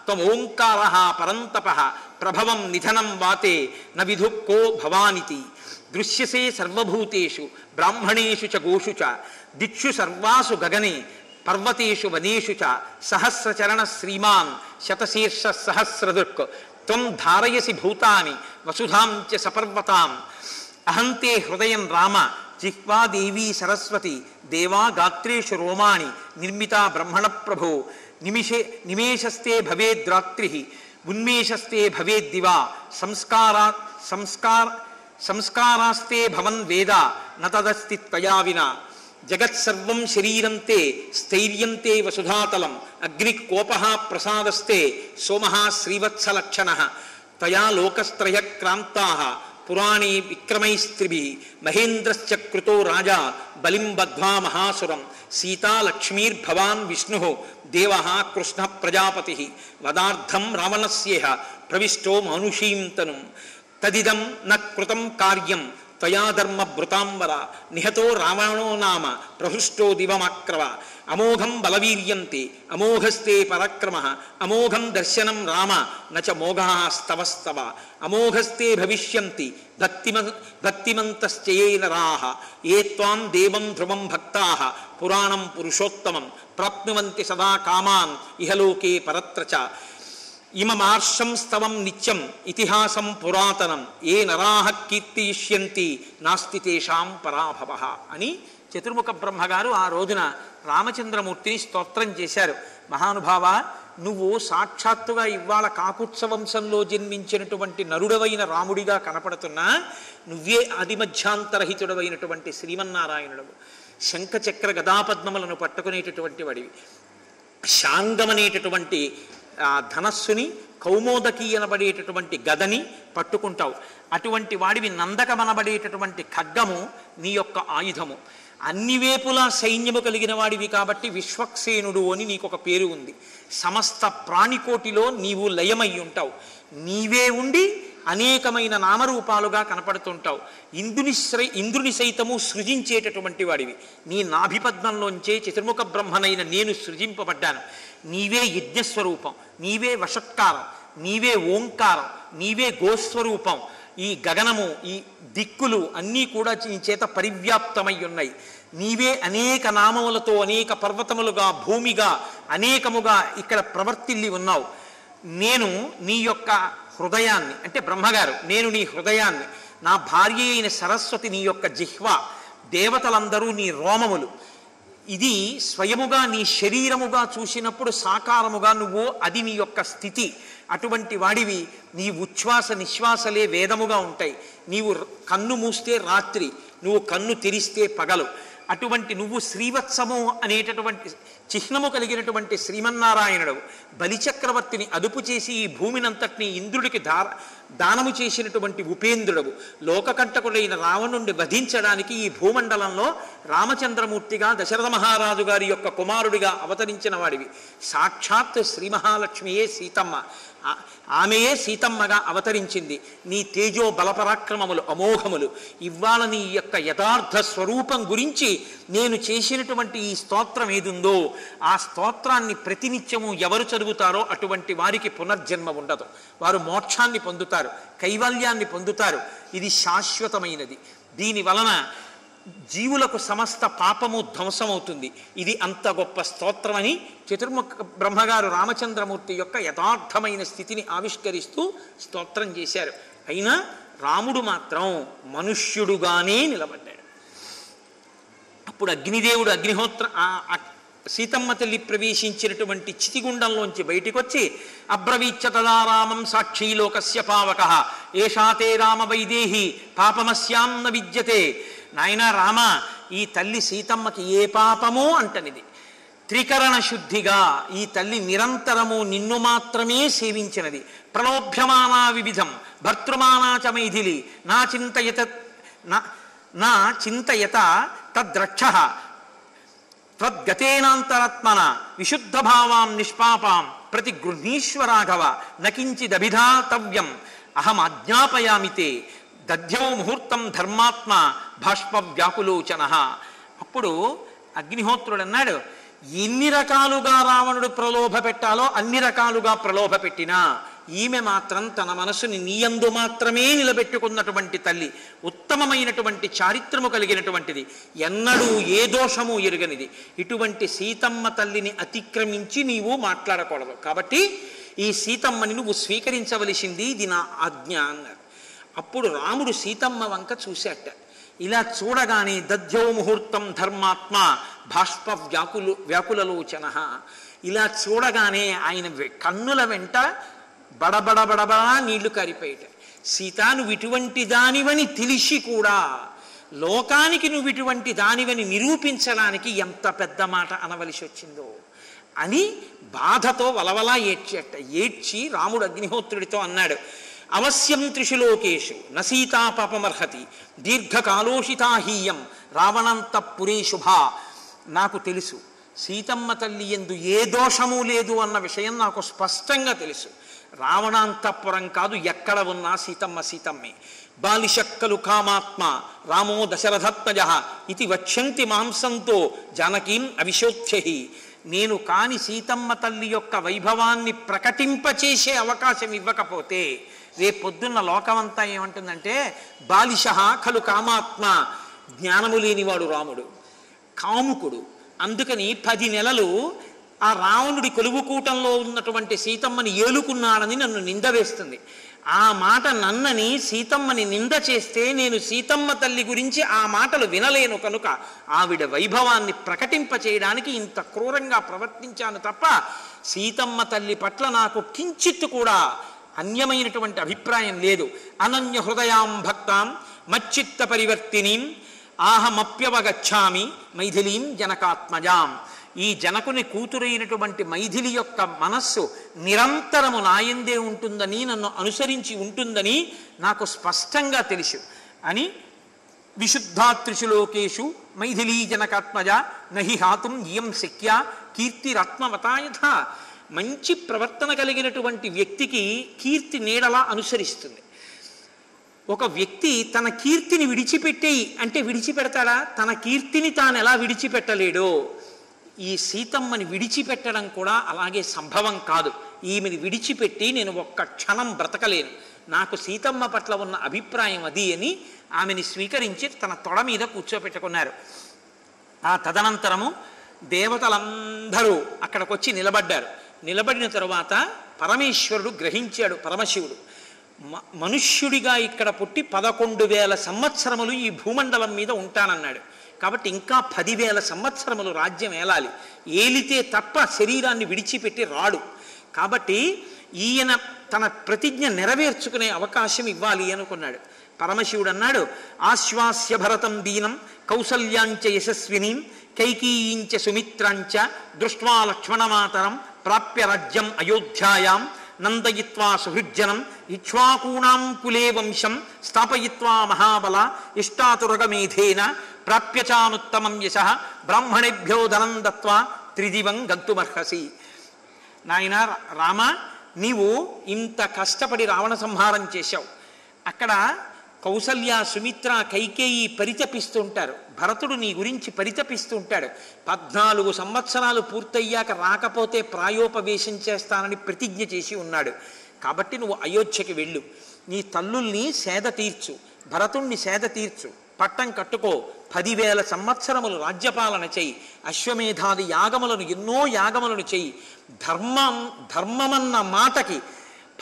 త్వమోంకార పరంతప ప్రభవం నిధనం వాతే న విధుక్కో భవానితి దృశ్యసే సర్వభూతేషు బ్రాహ్మణేషు చ గోషు చ దిక్షు సర్వాసు గగనే పర్వతేషు వనేషు చ సహస్రచరణ శ్రీమాన్ శతశీర్ష సహస్రదృక్ త్వం ధారయసి భూతాని వసుధాం చ సపర్వతాం అహంతే హృదయం రామ జిహ్వా దేవీ సరస్వతి దేవా గాత్రేషు రోమాణి నిర్మితా బ్రహ్మణ ప్రభో నిమిషే నిమేషస్తే భవేద్రాత్రి ఉన్మేషస్తే భవేద్దివా సంస్కారా సంస్కార సంస్కారాస్తే భవన్ వేద నతదస్తి త్వయా వినా జగత్సర్వం శరీరం తే స్థైర్యం తే వసుధాతలం అగ్నికోప ప్రసాదస్తే సోమ శ్రీవత్సలక్షణ తయా లోకస్త్రయ క్రాంతా పురాణీ విక్రమైస్త్రిభి మహేంద్రశ్చ కృతో రాజా బలిం బద్ధ్వా మహాసురం సీతాలక్ష్మీర్భవాన్ విష్ణు దేవ కృష్ణ ప్రజాపతి వదార్థం రావణస్యేహ ప్రవిష్టో మనుషీంతను తదిదం న కార్యం త్వయా ధర్మ భృతాంబర నిహతో రావణో నామ ప్రహృష్టో దివమాక్రవ అమోఘం బలవీర్యంతే అమోఘస్తే పరక్రమ అమోఘం దర్శనం రామ నచ మోఘా స్తవస్తవ అమోఘస్తే భవిష్యంతి భక్తిమ భక్తిమంతశ్చయే నరాః ఏ త్వాం దేవం ధ్రువం భక్తాః పురాణం పురుషోత్తమం ప్రాప్నువంతి సదా కామాన్ ఇహలోకే పరత్ర చ. ఇమమార్షం స్తవం నిత్యం ఇతిహాసం పురాతనం ఏ నరాహ కీర్తియిష్యంతి నాస్తి తేషాం పరాభవ అని చతుర్ముఖ బ్రహ్మగారు ఆ రోజున రామచంద్రమూర్తిని స్తోత్రం చేశారు. మహానుభావ నువ్వు సాక్షాత్తుగా ఇవాళ కాకుత్సవంశంలో జన్మించినటువంటి నరుడవైన రాముడిగా కనపడుతున్నా నువ్వే ఆదిమధ్యాంతరహితుడవైనటువంటి శ్రీమన్నారాయణుడు శంఖచక్ర గదాపద్మములను పట్టుకునేటటువంటి వాడివి. శాంగమనేటటువంటి ధనస్సుని కౌమోదకి అనబడేటటువంటి గదని పట్టుకుంటావు. అటువంటి వాడివి నందకమనబడేటటువంటి ఖడ్గము నీ యొక్క ఆయుధము. అన్ని వేపులా సైన్యము కలిగిన వాడివి కాబట్టి విశ్వక్సేనుడు అని నీకు ఒక పేరు ఉంది. సమస్త ప్రాణికోటిలో నీవు లయమై ఉంటావు. నీవే ఉండి అనేకమైన నామరూపాలుగా కనపడుతుంటావు. ఇంద్రుని శ్రై ఇంద్రుని సైతము సృజించేటటువంటి వాడివి. నీ నాభిపద్మంలోంచే చతుర్ముఖ బ్రహ్మనైన నేను సృజింపబడ్డాను. నీవే యజ్ఞస్వరూపం నీవే వషత్కారం నీవే ఓంకారం నీవే గోస్వరూపం. ఈ గగనము ఈ దిక్కులు అన్నీ కూడా నీ చేత పరివ్యాప్తమై ఉన్నాయి. నీవే అనేక నామములతో అనేక పర్వతములుగా భూమిగా అనేకముగా ఇక్కడ ప్రవర్తిల్లి ఉన్నావు. నేను నీ యొక్క హృదయాన్ని అంటే బ్రహ్మగారు నేను నీ హృదయాన్ని నా భార్య అయిన సరస్వతి నీ యొక్క జిహ్వ దేవతలందరూ నీ రోమములు. ఇది స్వయముగా నీ శరీరముగా చూసినప్పుడు సాకారముగా నువ్వు అది నీ యొక్క స్థితి. అటువంటి వాడివి. నీ ఉచ్ఛ్వాస నిశ్వాసలే వేదముగా ఉంటాయి. నీవు కన్ను మూస్తే రాత్రి నువ్వు కన్ను తెరిస్తే పగలు. అటువంటి నువ్వు శ్రీవత్సము అనేటటువంటి చిహ్నము కలిగినటువంటి శ్రీమన్నారాయణుడు బలిచక్రవర్తిని అదుపు చేసి ఈ భూమినంతటిని ఇంద్రుడికి దా దానము చేసినటువంటి ఉపేంద్రుడవు. లోకకంటకుడైన రావణుణ్ణి వధించడానికి ఈ భూమండలంలో రామచంద్రమూర్తిగా దశరథ మహారాజు గారి యొక్క కుమారుడిగా అవతరించిన వాడివి. సాక్షాత్ శ్రీ మహాలక్ష్మియే సీతమ్మ. ఆమెయే సీతమ్మగా అవతరించింది. నీ తేజో బలపరాక్రమములు అమోఘములు. ఇవాళ నీ యొక్క యథార్థ స్వరూపం గురించి నేను చేసినటువంటి ఈ స్తోత్రం ఏదుందో ఆ స్తోత్రాన్ని ప్రతినిత్యము ఎవరు చదువుతారో అటువంటి వారికి పునర్జన్మ ఉండదు. వారు మోక్షాన్ని పొందుతారు కైవల్యాన్ని పొందుతారు. ఇది శాశ్వతమైనది. దీని వలన జీవులకు సమస్త పాపము ధ్వంసమవుతుంది. ఇది అంత గొప్ప స్తోత్రమని చతుర్ముఖ బ్రహ్మగారు రామచంద్రమూర్తి యొక్క యథార్థమైన స్థితిని ఆవిష్కరిస్తూ స్తోత్రం చేశారు. అయినా రాముడు మాత్రం మనుష్యుడుగానే నిలబడ్డాడు. అప్పుడు అగ్నిదేవుడు అగ్నిహోత్ర సీతమ్మ తల్లి ప్రవేశించినటువంటి చితిగుండంలోంచి బయటికి వచ్చి అబ్రవీచ్చ తదా రామం సాక్షీ లోకస్య పావక ఏషాతే రామ వైదేహి పాపమస్యాన్న విద్యతే నాయన రామ ఈ తల్లి సీతమ్మకి ఏ పాపము అంటనిది. త్రికరణ శుద్ధిగా ఈ తల్లి నిరంతరము నిన్ను మాత్రమే సేవించినది. ప్రలోభ్యమానా వివిధం భర్తృమానా చ మైథిలి నా చింతయత నా- చింతయత తద్రక్ష త్వద్గతేనాంతరాత్మన విశుద్ధ భావాం నిష్పాపాం ప్రతి గృహీశ్వరాఘవ నకించిదభిధాతవ్యం అహం ఆజ్ఞాపయామి తే దధ్యో ముహూర్తం ధర్మాత్మ భాష్ప వ్యాకులోచన అప్పుడు అగ్నిహోత్రుడు అన్నాడు ఎన్ని రకాలుగా రావణుడు ప్రలోభ పెట్టాలో అన్ని రకాలుగా ప్రలోభ పెట్టినా ఈమె మాత్రం తన మనసుని నీయందు మాత్రమే నిలబెట్టుకున్నటువంటి తల్లి ఉత్తమమైనటువంటి చారిత్రము కలిగినటువంటిది. ఎన్నడూ ఏ దోషము ఎరుగనిది. ఇటువంటి సీతమ్మ తల్లిని అతిక్రమించి నీవు మాట్లాడకూడదు. కాబట్టి ఈ సీతమ్మని నువ్వు స్వీకరించవలసింది ఇది నా ఆజ్ఞ అన్నారు. అప్పుడు రాముడు సీతమ్మ వంక చూశాట ఇలా చూడగానే దధ్యో ముహూర్తం ధర్మాత్మ భాష్ప వ్యాకులు వ్యాకులలోచన. ఇలా చూడగానే ఆయన కన్నుల వెంట బడబడ బడబడా నీళ్ళు కారిపోయేట. సీత నువ్వు ఇటువంటి దానివని తెలిసి కూడా లోకానికి నువ్వు ఇటువంటి దానివని నిరూపించడానికి ఎంత పెద్ద మాట అనవలసి వచ్చిందో అని బాధతో వలవలా ఏడ్చేట. ఏడ్చి రాముడు అగ్నిహోత్రుడితో అన్నాడు అవశ్యం త్రిషు లోకేషు నసీతా పాపమర్హతి దీర్ఘకాలోషితాహీయం రావణంతపురే శుభ. నాకు తెలుసు సీతమ్మ తల్లి ఎందు ఏ దోషము లేదు అన్న విషయం నాకు స్పష్టంగా తెలుసు. రావణాంతపురం కాదు ఎక్కడ ఉన్నా సీతమ్మ సీతమ్మే. బాలిశక్కలు కామాత్మ రామో దశరథత్మజ ఇది వచ్చంతి మాంసంతో జానకీం అవిశోధ్యహి. నేను కాని సీతమ్మ తల్లి యొక్క వైభవాన్ని ప్రకటింపచేసే అవకాశం ఇవ్వకపోతే రేపొద్దున్న లోకమంతా ఏమంటుందంటే బాలిష ఖలు కామాత్మ జ్ఞానము లేనివాడు రాముడు కాముకుడు. అందుకని పది నెలలు ఆ రావణుడి కొలువుకూటంలో ఉన్నటువంటి సీతమ్మని ఏలుకున్నాడని నన్ను నింద వేస్తుంది. ఆ మాట నన్నని సీతమ్మని నింద చేస్తే నేను సీతమ్మ తల్లి గురించి ఆ మాటలు వినలేను కనుక ఆవిడ వైభవాన్ని ప్రకటింప చేయడానికి ఇంత క్రూరంగా ప్రవర్తించాను తప్ప సీతమ్మ తల్లి పట్ల నాకు కించిత్తు కూడా అన్యమైనటువంటి అభిప్రాయం లేదు. అనన్య హృదయాం భక్తాం మచ్చిత్త పరివర్తినీం ఆహమప్యవగచ్చామి మైథిలీం జనకాత్మజాం. ఈ జనకుని కూతురైనటువంటి మైథిలి యొక్క మనస్సు నిరంతరము నాయందే ఉంటుందని నన్ను అనుసరించి ఉంటుందని నాకు స్పష్టంగా తెలుసు. అని విశుద్ధాత్రిశులోకేషు మైథిలీ జనకాత్మజ నహి హాతుం ఇయం శక్య కీర్తిరత్మవతాయథ మంచి ప్రవర్తన కలిగినటువంటి వ్యక్తికి కీర్తి నీడలా అనుసరిస్తుంది. ఒక వ్యక్తి తన కీర్తిని విడిచిపెట్టేయి అంటే విడిచిపెడతాడా? తన కీర్తిని తాను ఎలా విడిచిపెట్టలేడో ఈ సీతమ్మని విడిచిపెట్టడం కూడా అలాగే సంభవం కాదు. ఈమెని విడిచిపెట్టి నేను ఒక్క క్షణం బ్రతకలేను. నాకు సీతమ్మ పట్ల ఉన్న అభిప్రాయం అది అని ఆమెని స్వీకరించి తన తొడ మీద కూర్చోపెట్టుకున్నారు. ఆ తదనంతరము దేవతలందరూ అక్కడికి వచ్చి నిలబడ్డారు. నిలబడిన తరువాత పరమేశ్వరుడు గ్రహించాడు పరమశివుడు. మ- మనుష్యుడిగా ఇక్కడ పుట్టి పదకొండు వేల సంవత్సరములు ఈ భూమండలం మీద ఉంటానన్నాడు. కాబట్టి ఇంకా పదివేల సంవత్సరములు రాజ్యం ఏలాలి. ఏలితే తప్ప శరీరాన్ని విడిచిపెట్టి రాడు. కాబట్టి ఈయన తన ప్రతిజ్ఞ నెరవేర్చుకునే అవకాశం ఇవ్వాలి అనుకున్నాడు. పరమశివుడు అన్నాడు ఆశ్వాస్య భరతం దీనం కౌసల్యాంచ యశస్వినీం కైకీయించ సుమిత్రాంచ దృష్ట్వా లక్ష్మణమాతరం ప్రాప్య రాజ్యం అయోధ్యాయాం నందయిత్వా సుహృజ్జనం ఇక్ష్వాకూణాం కులే వంశం స్థాపయిత్వా మహాబల ఇష్టాతురగమేధేన ప్రాప్యచానుత్తమం యశ బ్రాహ్మణేభ్యో ధనం దత్వా త్రిదివం గంతుమర్హసి. నాయన రామ నీవు ఇంత కష్టపడి రావణ సంహారం చేశావు. అక్కడ కౌసల్య సుమిత్ర కైకేయి పరితపిస్తుంటారు. భరతుడు నీ గురించి పరితపిస్తుంటాడు. పద్నాలుగు సంవత్సరాలు పూర్తయ్యాక రాకపోతే ప్రాయోపవేశం చేస్తానని ప్రతిజ్ఞ చేసి ఉన్నాడు. కాబట్టి నువ్వు అయోధ్యకి వెళ్ళు. నీ తల్లుల్ని సేద తీర్చు. భరతుణ్ణి సేద తీర్చు. పట్టం కట్టుకో. పదివేల సంవత్సరములు రాజ్యపాలన చెయ్యి అశ్వమేధాది యాగములను ఎన్నో యాగములను చెయ్యి ధర్మం ధర్మమన్న మాటకి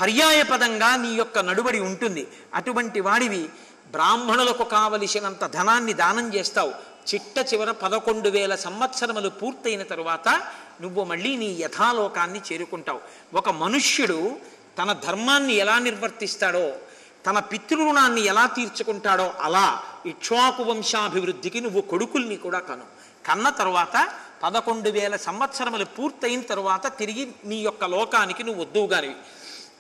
పర్యాయపదంగా నీ యొక్క నడుబడి ఉంటుంది. అటువంటి వాడివి బ్రాహ్మణులకు కావలసినంత ధనాన్ని దానం చేస్తావు. చిట్ట చివర పదకొండు వేల సంవత్సరములు పూర్తయిన తరువాత నువ్వు మళ్ళీ నీ యథాలోకాన్ని చేరుకుంటావు. ఒక మనుష్యుడు తన ధర్మాన్ని ఎలా నిర్వర్తిస్తాడో తన పితృరుణాన్ని ఎలా తీర్చుకుంటాడో అలా ఇక్ష్వాకు వంశాభివృద్ధికి నువ్వు కొడుకుల్ని కూడా కను. కన్న తరువాత పదకొండు వేల సంవత్సరములు పూర్తయిన తరువాత తిరిగి నీ యొక్క లోకానికి నువ్వు వద్దువుగానివి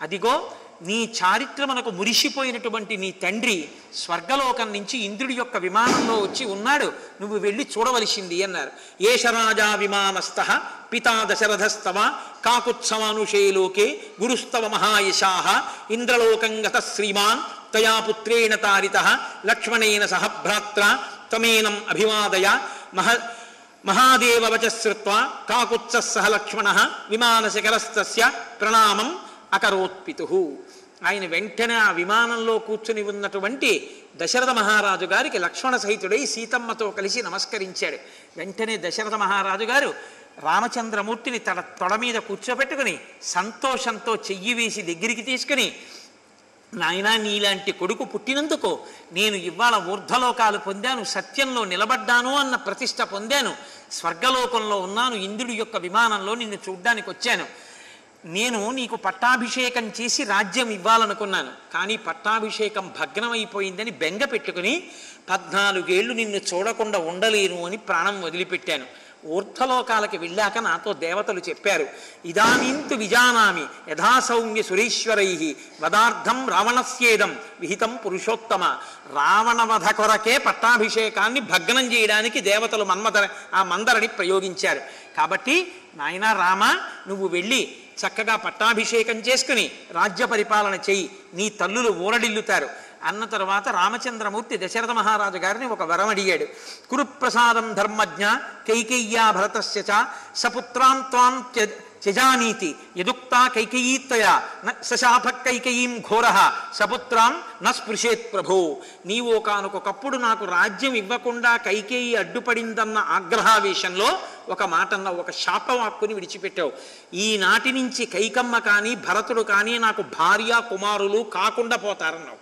అదిగో నీ చారిత్రమునకు మురిసిపోయినటువంటి నీ తండ్రి స్వర్గలోకం నుంచి ఇంద్రుడి యొక్క విమానంలో వచ్చి ఉన్నాడు. నువ్వు వెళ్ళి చూడవలసింది అన్నారు. ఏషరాజా విమానస్థ పితా దశరథస్తవ కాకుత్సవానుషేలోకే గురుస్తవ మహాయశా ఇంద్రలోకంగత శ్రీమాన్ తయా పుత్రేణ తారిత లక్ష్మణేన సహ భ్రాత్ర తమేనం అభివాదయ మహ మహాదేవ వచశ్రుత్వా కాకుత్స సహ లక్ష్మణ విమానశిఖరస్తస్య ప్రణామం అకరోత్పితు. ఆయన వెంటనే ఆ విమానంలో కూర్చుని ఉన్నటువంటి దశరథ మహారాజు గారికి లక్ష్మణ సహితుడై సీతమ్మతో కలిసి నమస్కరించాడు. వెంటనే దశరథ మహారాజు గారు రామచంద్రమూర్తిని తన తొడ మీద కూర్చోబెట్టుకుని సంతోషంతో చెయ్యి వేసి దగ్గరికి తీసుకుని నాయనా నీలాంటి కొడుకు పుట్టినందుకు నేను ఇవాళ ఊర్ధలోకాలు పొందాను సత్యంలో నిలబడ్డాను అన్న ప్రతిష్ట పొందాను. స్వర్గలోకంలో ఉన్నాను ఇంద్రుడి యొక్క విమానంలో నిన్ను చూడ్డానికి వచ్చాను నేను నీకు పట్టాభిషేకం చేసి రాజ్యం ఇవ్వాలనుకున్నాను. కానీ పట్టాభిషేకం భగ్నమైపోయిందని బెంగ పెట్టుకుని పద్నాలుగేళ్ళు నిన్ను చూడకుండా ఉండలేను అని ప్రాణం వదిలిపెట్టాను. ఊర్ధలోకాలకి వెళ్ళాక నాతో దేవతలు చెప్పారు ఇదానీంతు విజానామి యథాసౌమ్య సురేశ్వరై వదార్థం రావణస్యేదం విహితం పురుషోత్తమ. రావణవధ కొరకే పట్టాభిషేకాన్ని భగ్నం చేయడానికి దేవతలు మన్మధర ఆ మందరని ప్రయోగించారు. కాబట్టి నాయనా రామ నువ్వు వెళ్ళి చక్కగా పట్టాభిషేకం చేసుకుని రాజ్య పరిపాలన చెయ్యి నీ తల్లులు ఊరడిల్లుతారు. అన్న తర్వాత రామచంద్రమూర్తి దశరథ మహారాజు గారిని ఒక వరం అడిగాడు. కురుప్రసాదం ధర్మజ్ఞ కైకేయ్యా భరతస్య చ సపుత్రాం త్వాం త్యజానీతి యదుక్తా కైకయీత్తయ న సశాప కైకేయీం ఘోర సపుత్రాం న స్పృశేత్ ప్రభో. నీవు ఒకనొకప్పుడు నాకు రాజ్యం ఇవ్వకుండా కైకేయి అడ్డుపడిందన్న ఆగ్రహావేశంలో ఒక మాటన్న ఒక శాపవాక్కుని విడిచిపెట్టావు. ఈనాటి నుంచి కైకమ్మ కానీ భరతుడు కానీ నాకు భార్య కుమారులు కాకుండా పోతారన్నావు.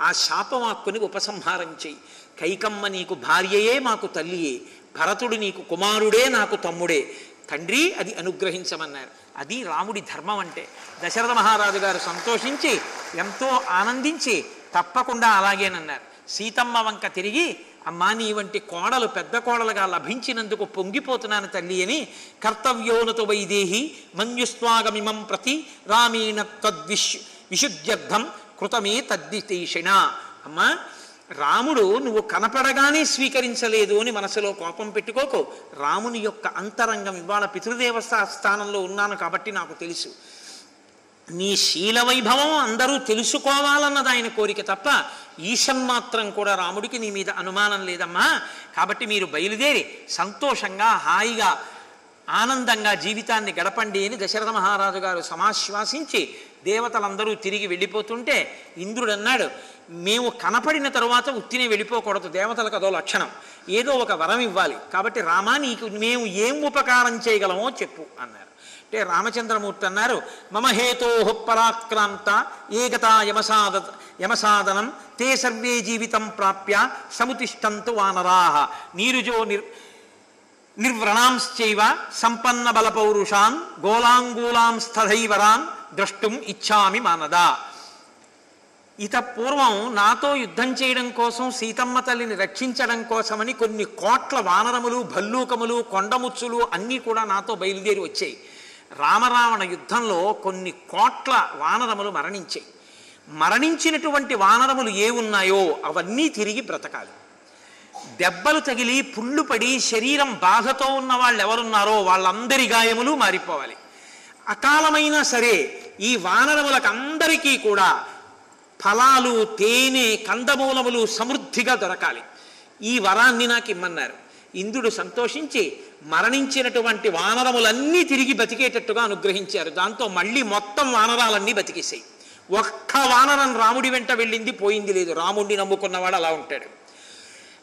ఆ శాపవాక్కుని ఉపసంహారం చేయి కైకమ్మ నీకు భార్యయే మాకు తల్లియే. భరతుడు నీకు కుమారుడే నాకు తమ్ముడే. తండ్రి అది అనుగ్రహించమన్నారు. అది రాముడి ధర్మం అంటే. దశరథ మహారాజు గారు సంతోషించి ఎంతో ఆనందించి తప్పకుండా అలాగేనన్నారు. సీతమ్మ వంక తిరిగి అమ్మా నీ వంటి కోడలు పెద్ద కోడలుగా లభించినందుకు పొంగిపోతున్నాను తల్లి అని కర్తవ్యోనతు వైదేహి మన్యుస్వాగమిమం ప్రతి రామేణ తద్విష్ విశుద్ధ్యర్థం కృతమే తద్దితేషిణ అమ్మా రాముడు నువ్వు కనపడగానే స్వీకరించలేదు అని మనసులో కోపం పెట్టుకోకు. రాముని యొక్క అంతరంగం ఇవాళ పితృదేవస్థ స్థానంలో ఉన్నాను కాబట్టి నాకు తెలుసు. నీ శీల వైభవం అందరూ తెలుసుకోవాలన్నది ఆయన కోరిక తప్ప ఈశం మాత్రం కూడా రాముడికి నీ మీద అనుమానం లేదమ్మా. కాబట్టి మీరు బయలుదేరి సంతోషంగా హాయిగా ఆనందంగా జీవితాన్ని గడపండి అని దశరథ మహారాజు గారు సమాశ్వాసించి దేవతలందరూ తిరిగి వెళ్ళిపోతుంటే ఇంద్రుడన్నాడు అన్నాడు మేము కనపడిన తర్వాత ఉత్తినే వెళ్ళిపోకూడదు. దేవతలకు అదో లక్షణం. ఏదో ఒక వరం ఇవ్వాలి. కాబట్టి రామా నీకు మేము ఏం ఉపకారం చేయగలమో చెప్పు అన్నారు. అంటే రామచంద్రమూర్తి అన్నారు మమ హేతో పరాక్రాంత ఏకతా యమసాద యమసాధనం తే సర్వే జీవితం ప్రాప్య సముతిష్టంతు వానరాహ నీరుజో నిర్ నిర్వ్రణాంశ్చైవ సంపన్న బలపౌరుషాన్ గోలాంగూలాంస్థధైవరాన్ ద్రష్టుం ఇచ్చామి మానదా. ఇత పూర్వం నాతో యుద్ధం చేయడం కోసం సీతమ్మ తల్లిని రక్షించడం కోసమని కొన్ని కోట్ల వానరములు భల్లూకములు కొండముచ్చులు అన్నీ కూడా నాతో బయలుదేరి వచ్చాయి. రామరావణ యుద్ధంలో కొన్ని కోట్ల వానరములు మరణించాయి. మరణించినటువంటి వానరములు ఏ ఉన్నాయో అవన్నీ తిరిగి బ్రతకాలి. దెబ్బలు తగిలి పుళ్ళు పడి శరీరం బాధతో ఉన్న వాళ్ళు ఎవరున్నారో వాళ్ళందరి గాయములు మారిపోవాలి. అకాలమైనా సరే ఈ వానరములకు అందరికీ కూడా ఫలాలు తేనె కందమూలములు సమృద్ధిగా దొరకాలి. ఈ వరాన్ని నాకు ఇమ్మన్నారు. ఇంద్రుడు సంతోషించి మరణించినటువంటి వానరములన్నీ తిరిగి బతికేటట్టుగా అనుగ్రహించారు. దాంతో మళ్ళీ మొత్తం వానరాలన్నీ బతికేసాయి ఒక్క వానరం రాముడి వెంట వెళ్ళింది పోయింది లేదు. రాముడిని నమ్ముకున్నవాడు అలా ఉంటాడు.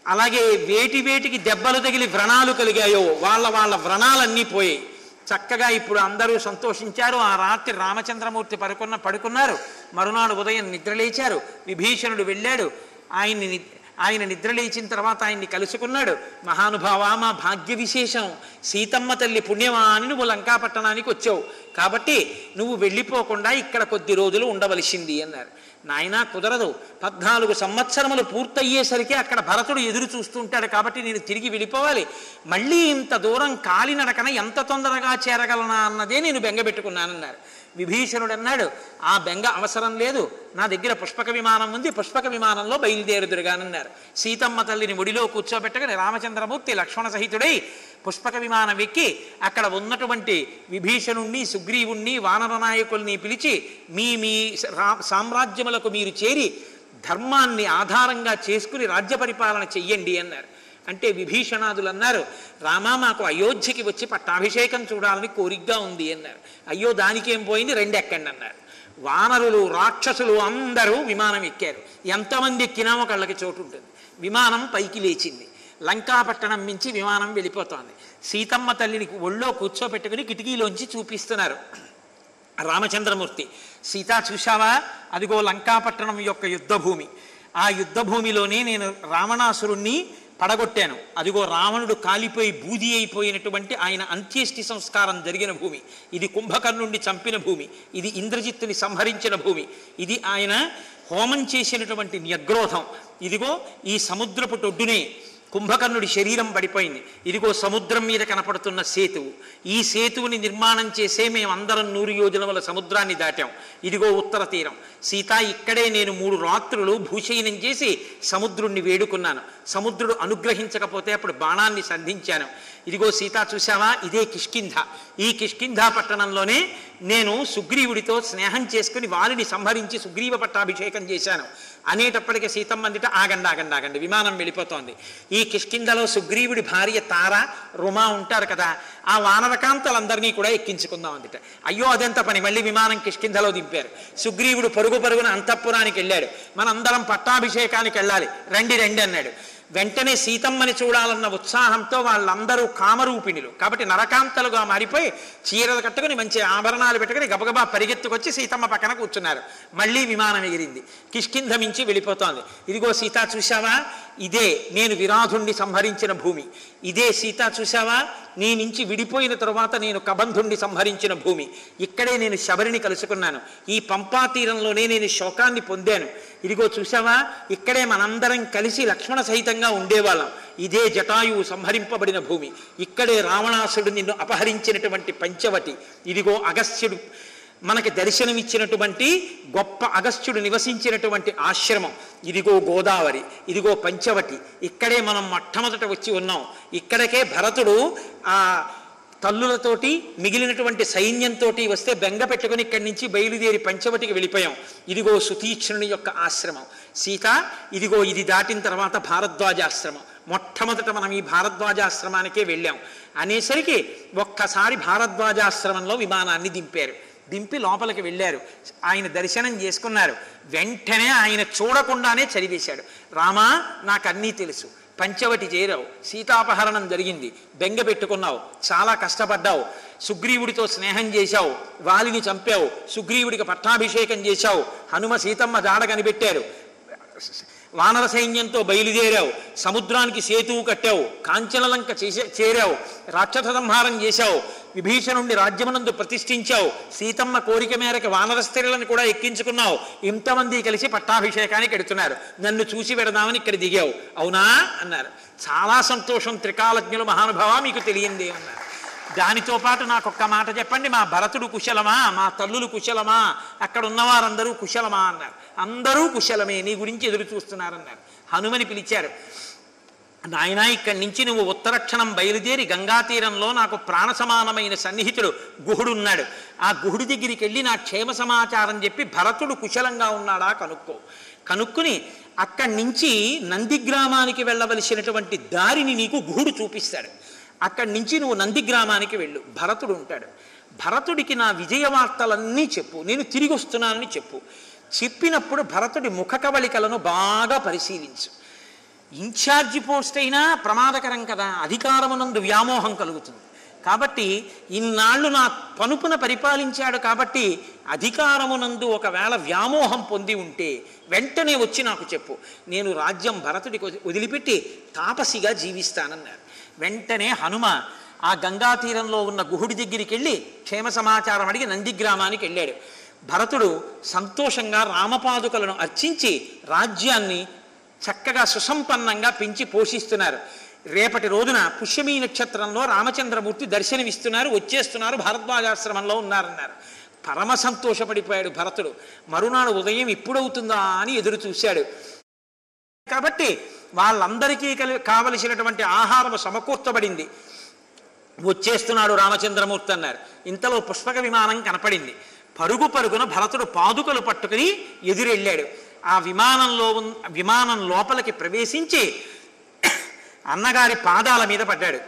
అలాగే వేటి వేటికి దెబ్బలు తగిలి వ్రణాలు కలిగాయో వాళ్ళ వాళ్ళ వ్రణాలన్నీ పోయాయి. చక్కగా ఇప్పుడు అందరూ సంతోషించారు. ఆ రాత్రి రామచంద్రమూర్తి పడుకున్న పడుకున్నారు. మరునాడు ఉదయం నిద్రలేచారు. విభీషణుడు వెళ్ళాడు. ఆయన్ని ఆయన నిద్రలేచిన తర్వాత ఆయన్ని కలుసుకున్నాడు. మహానుభావ మా భాగ్య విశేషం. సీతమ్మ తల్లి పుణ్యమా అని నువ్వు లంకాపట్టణానికి వచ్చావు. కాబట్టి నువ్వు వెళ్ళిపోకుండా ఇక్కడ కొద్ది రోజులు ఉండవలసింది అన్నారు. నాయనా కుదరదు. పద్నాలుగు సంవత్సరములు పూర్తయ్యేసరికి అక్కడ భరతుడు ఎదురు చూస్తుంటాడు కాబట్టి నేను తిరిగి వెళ్ళిపోవాలి మళ్ళీ ఇంత దూరం కాలినడకన ఎంత తొందరగా చేరగలనా అన్నదే నేను బెంగపెట్టుకున్నానన్నారు. విభీషణుడు అన్నాడు ఆ బెంగ అవసరం లేదు నా దగ్గర పుష్పక విమానం ఉంది పుష్పక విమానంలో బయలుదేరుదురుగానన్నారు. సీతమ్మ తల్లిని ముడిలో కూర్చోబెట్టగానే రామచంద్రమూర్తి లక్ష్మణ సహితుడై పుష్పక విమానం ఎక్కి అక్కడ ఉన్నటువంటి విభీషణుణ్ణి సుగ్రీవుణ్ణి వానర నాయకుల్ని పిలిచి మీ మీ రా- సామ్రాజ్యములకు మీరు చేరి ధర్మాన్ని ఆధారంగా చేసుకుని రాజ్య పరిపాలన చెయ్యండి అన్నారు. అంటే విభీషణాదులు అన్నారు రామా మాకు అయోధ్యకి వచ్చి పట్టాభిషేకం చూడాలని కోరికగా ఉంది అన్నారు. అయ్యో దానికేం పోయింది? రెండు ఎక్కండి అన్నారు. వానరులు రాక్షసులు అందరూ విమానం ఎక్కారు. ఎంతమంది ఎక్కినా ఒకళ్ళకి చోటు ఉంటుంది విమానం పైకి లేచింది. లంకాపట్టణం మించి విమానం వెళ్ళిపోతోంది. సీతమ్మ తల్లిని ఒళ్ళో కూర్చోబెట్టుకుని కిటికీలోంచి చూపిస్తున్నారు రామచంద్రమూర్తి. సీత చూశావా? అదిగో లంకాపట్టణం యొక్క యుద్ధభూమి. ఆ యుద్ధభూమిలోనే నేను రావణాసురుణ్ణి పడగొట్టాను. అదిగో రావణుడు కాలిపోయి బూది అయిపోయినటువంటి ఆయన అంత్యేష్టి సంస్కారం జరిగిన భూమి. ఇది కుంభకర్ణుణ్ణి చంపిన భూమి. ఇది ఇంద్రజిత్తుని సంహరించిన భూమి. ఇది ఆయన హోమం చేసినటువంటి న్యగ్రోధం. ఇదిగో ఈ సముద్రపు టొడ్డునే కుంభకర్ణుడి శరీరం పడిపోయింది. ఇదిగో సముద్రం మీద కనపడుతున్న సేతువు. ఈ సేతువుని నిర్మాణం చేసే మేమందరం నూరు యోజనముల సముద్రాన్ని దాటాం. ఇదిగో ఉత్తర తీరం. సీత ఇక్కడే నేను మూడు రాత్రులు భూశయనం చేసి సముద్రుణ్ణి వేడుకున్నాను. సముద్రుడు అనుగ్రహించకపోతే అప్పుడు బాణాన్ని సంధించాను. ఇదిగో సీత చూసావా ఇదే కిష్కింధ. ఈ కిష్కింధ పట్టణంలోనే నేను సుగ్రీవుడితో స్నేహం చేసుకుని వారిని సంహరించి సుగ్రీవ పట్టాభిషేకం చేశాను. అనేటప్పటికీ సీతమ్మ అందిట ఆగండి ఆగండి ఆగండి విమానం వెళ్ళిపోతోంది. ఈ కిష్కింధలో సుగ్రీవుడి భార్య తార రుమా ఉంటారు కదా ఆ వానరకాంతలందరినీ కూడా ఎక్కించుకుందాం అందిట. అయ్యో అదెంత పని మళ్ళీ విమానం కిష్కింధలో దింపారు. సుగ్రీవుడు పరుగు పరుగున అంతఃపురానికి వెళ్ళాడు. మనందరం పట్టాభిషేకానికి వెళ్ళాలి. రండి రండి అన్నాడు. వెంటనే సీతమ్మని చూడాలన్న ఉత్సాహంతో వాళ్ళందరూ కామరూపిణులు. కాబట్టి నరకాంతలుగా మారిపోయి చీరలు కట్టుకుని మంచి ఆభరణాలు పెట్టుకుని గబగబా పరిగెత్తుకొచ్చి సీతమ్మ పక్కన కూర్చున్నారు. మళ్ళీ విమానం ఎగిరింది. కిష్కింధ మించి వెళ్ళిపోతోంది. ఇదిగో సీత చూశావా? ఇదే నేను విరాధుణ్ణి సంహరించిన భూమి. ఇదే సీత చూశావా? నీ నుంచి విడిపోయిన తరువాత నేను కబంధుణ్ణి సంహరించిన భూమి. ఇక్కడే నేను శబరిని కలుసుకున్నాను. ఈ పంపా తీరంలోనే నేను శోకాన్ని పొందాను. ఇదిగో చూసావా ఇక్కడే మనందరం కలిసి లక్ష్మణ సహితంగా ఉండేవాళ్ళం. ఇదే జటాయువు సంహరింపబడిన భూమి. ఇక్కడే రావణాసుడు నిన్ను అపహరించినటువంటి పంచవటి. ఇదిగో అగస్త్యుడు. మనకి దర్శనమిచ్చినటువంటి గొప్ప అగస్త్యుడు నివసించినటువంటి ఆశ్రమం. ఇదిగో గోదావరి ఇదిగో పంచవటి ఇక్కడే మనం మొట్టమొదట వచ్చి ఉన్నాం. ఇక్కడికే భరతుడు ఆ తల్లులతోటి మిగిలినటువంటి సైన్యంతో వస్తే బెంగ పెట్టుకుని ఇక్కడి నుంచి బయలుదేరి పంచవటికి వెళ్ళిపోయాం. ఇదిగో సుతీక్షణుని యొక్క ఆశ్రమం. సీత ఇదిగో ఇది దాటిన తర్వాత భారద్వాజాశ్రమం. మొట్టమొదట మనం ఈ భారద్వాజాశ్రమానికే వెళ్ళాం. అనేసరికి ఒక్కసారి భారద్వాజాశ్రమంలో విమానాన్ని దింపారు. దింపి లోపలికి వెళ్ళారు. ఆయన దర్శనం చేసుకున్నారు. వెంటనే ఆయన చూడకుండానే చదివేశాడు. రామా నాకు అన్నీ తెలుసు. పంచవటి చేరావు. సీతాపహరణం జరిగింది. బెంగ పెట్టుకున్నావు. చాలా కష్టపడ్డావు. సుగ్రీవుడితో స్నేహం చేశావు. వాలిని చంపావు. సుగ్రీవుడికి పట్టాభిషేకం చేశావు. హనుమ సీతమ్మ జాడ కనిపెట్టారు. వానర సైన్యంతో బయలుదేరావు. సముద్రానికి సేతువు కట్టావు. కాంచనలంక చేసే చేరావు. రాక్షస సంహారం చేశావు. విభీషణుణ్ణి రాజ్యమునందు ప్రతిష్ఠించావు. సీతమ్మ కోరిక మేరకు వానర స్త్రీలను కూడా ఎక్కించుకున్నావు. ఇంతమంది కలిసి పట్టాభిషేకానికి ఎడుతున్నారు. నన్ను చూసి పెడదామని ఇక్కడ దిగావు. అవునా? అన్నారు. చాలా సంతోషం. త్రికాలజ్ఞులు మహానుభావ మీకు తెలియంది అన్నారు. దానితో పాటు నాకు ఒక్క మాట చెప్పండి. మా భరతుడు కుశలమా? మా తల్లులు కుశలమా? అక్కడ ఉన్నవారందరూ కుశలమా అన్నారు. అందరూ కుశలమే నీ గురించి ఎదురు చూస్తున్నారన్నారు. హనుమని పిలిచారు నాయనా ఇక్కడి నుంచి నువ్వు ఉత్తరక్షణం బయలుదేరి గంగా తీరంలో నాకు ప్రాణ సమానమైన సన్నిహితుడు గుహుడు ఉన్నాడు. ఆ గుహుడి దగ్గరికి వెళ్ళి నా క్షేమ సమాచారం చెప్పి భరతుడు కుశలంగా ఉన్నాడా కనుక్కో. కనుక్కుని అక్కడి నుంచి నందిగ్రామానికి వెళ్ళవలసినటువంటి దారిని నీకు గుహుడు చూపిస్తాడు. అక్కడి నుంచి నువ్వు నందిగ్రామానికి వెళ్ళు. భరతుడు ఉంటాడు. భరతుడికి నా విజయ వార్తలన్నీ చెప్పు. నేను తిరిగి వస్తున్నానని చెప్పు. చెప్పినప్పుడు భరతుడి ముఖ కవళికలను బాగా పరిశీలించు. ఇన్ఛార్జి పోస్ట్ అయినా ప్రమాదకరం కదా. అధికారమునందు వ్యామోహం కలుగుతుంది. కాబట్టి ఇన్నాళ్ళు నా పనుపున పరిపాలించాడు కాబట్టి అధికారమునందు ఒకవేళ వ్యామోహం పొంది ఉంటే వెంటనే వచ్చి నాకు చెప్పు. నేను రాజ్యం భరతుడికి వదిలిపెట్టి తాపసిగా జీవిస్తానన్నారు. వెంటనే హనుమ ఆ గంగా తీరంలో ఉన్న గుహుడి దగ్గరికి వెళ్ళి క్షేమ సమాచారం అడిగి నంది గ్రామానికి వెళ్ళాడు. భరతుడు సంతోషంగా రామపాదుకలను అర్చించి రాజ్యాన్ని చక్కగా సుసంపన్నంగా పెంచి పోషిస్తున్నారు. రేపటి రోజున పుష్యమీ నక్షత్రంలో రామచంద్రమూర్తి దర్శనమిస్తున్నారు వచ్చేస్తున్నారు భారద్వాజాశ్రమంలో ఉన్నారన్నారు. పరమ సంతోషపడిపోయాడు భరతుడు. మరునాడు ఉదయం ఇప్పుడవుతుందా అని ఎదురు చూశాడు కాబట్టి వాళ్ళందరికీ కలి కావలసినటువంటి ఆహారం సమకూర్చబడింది. వచ్చేస్తున్నాడు రామచంద్రమూర్తి అన్నారు. ఇంతలో పుష్పక విమానం కనపడింది. పరుగు పరుగున భరతుడు పాదుకలు పట్టుకుని ఎదురెళ్ళాడు. ఆ విమానంలో విమానం లోపలికి ప్రవేశించి అన్నగారి పాదాల మీద పడ్డాడు.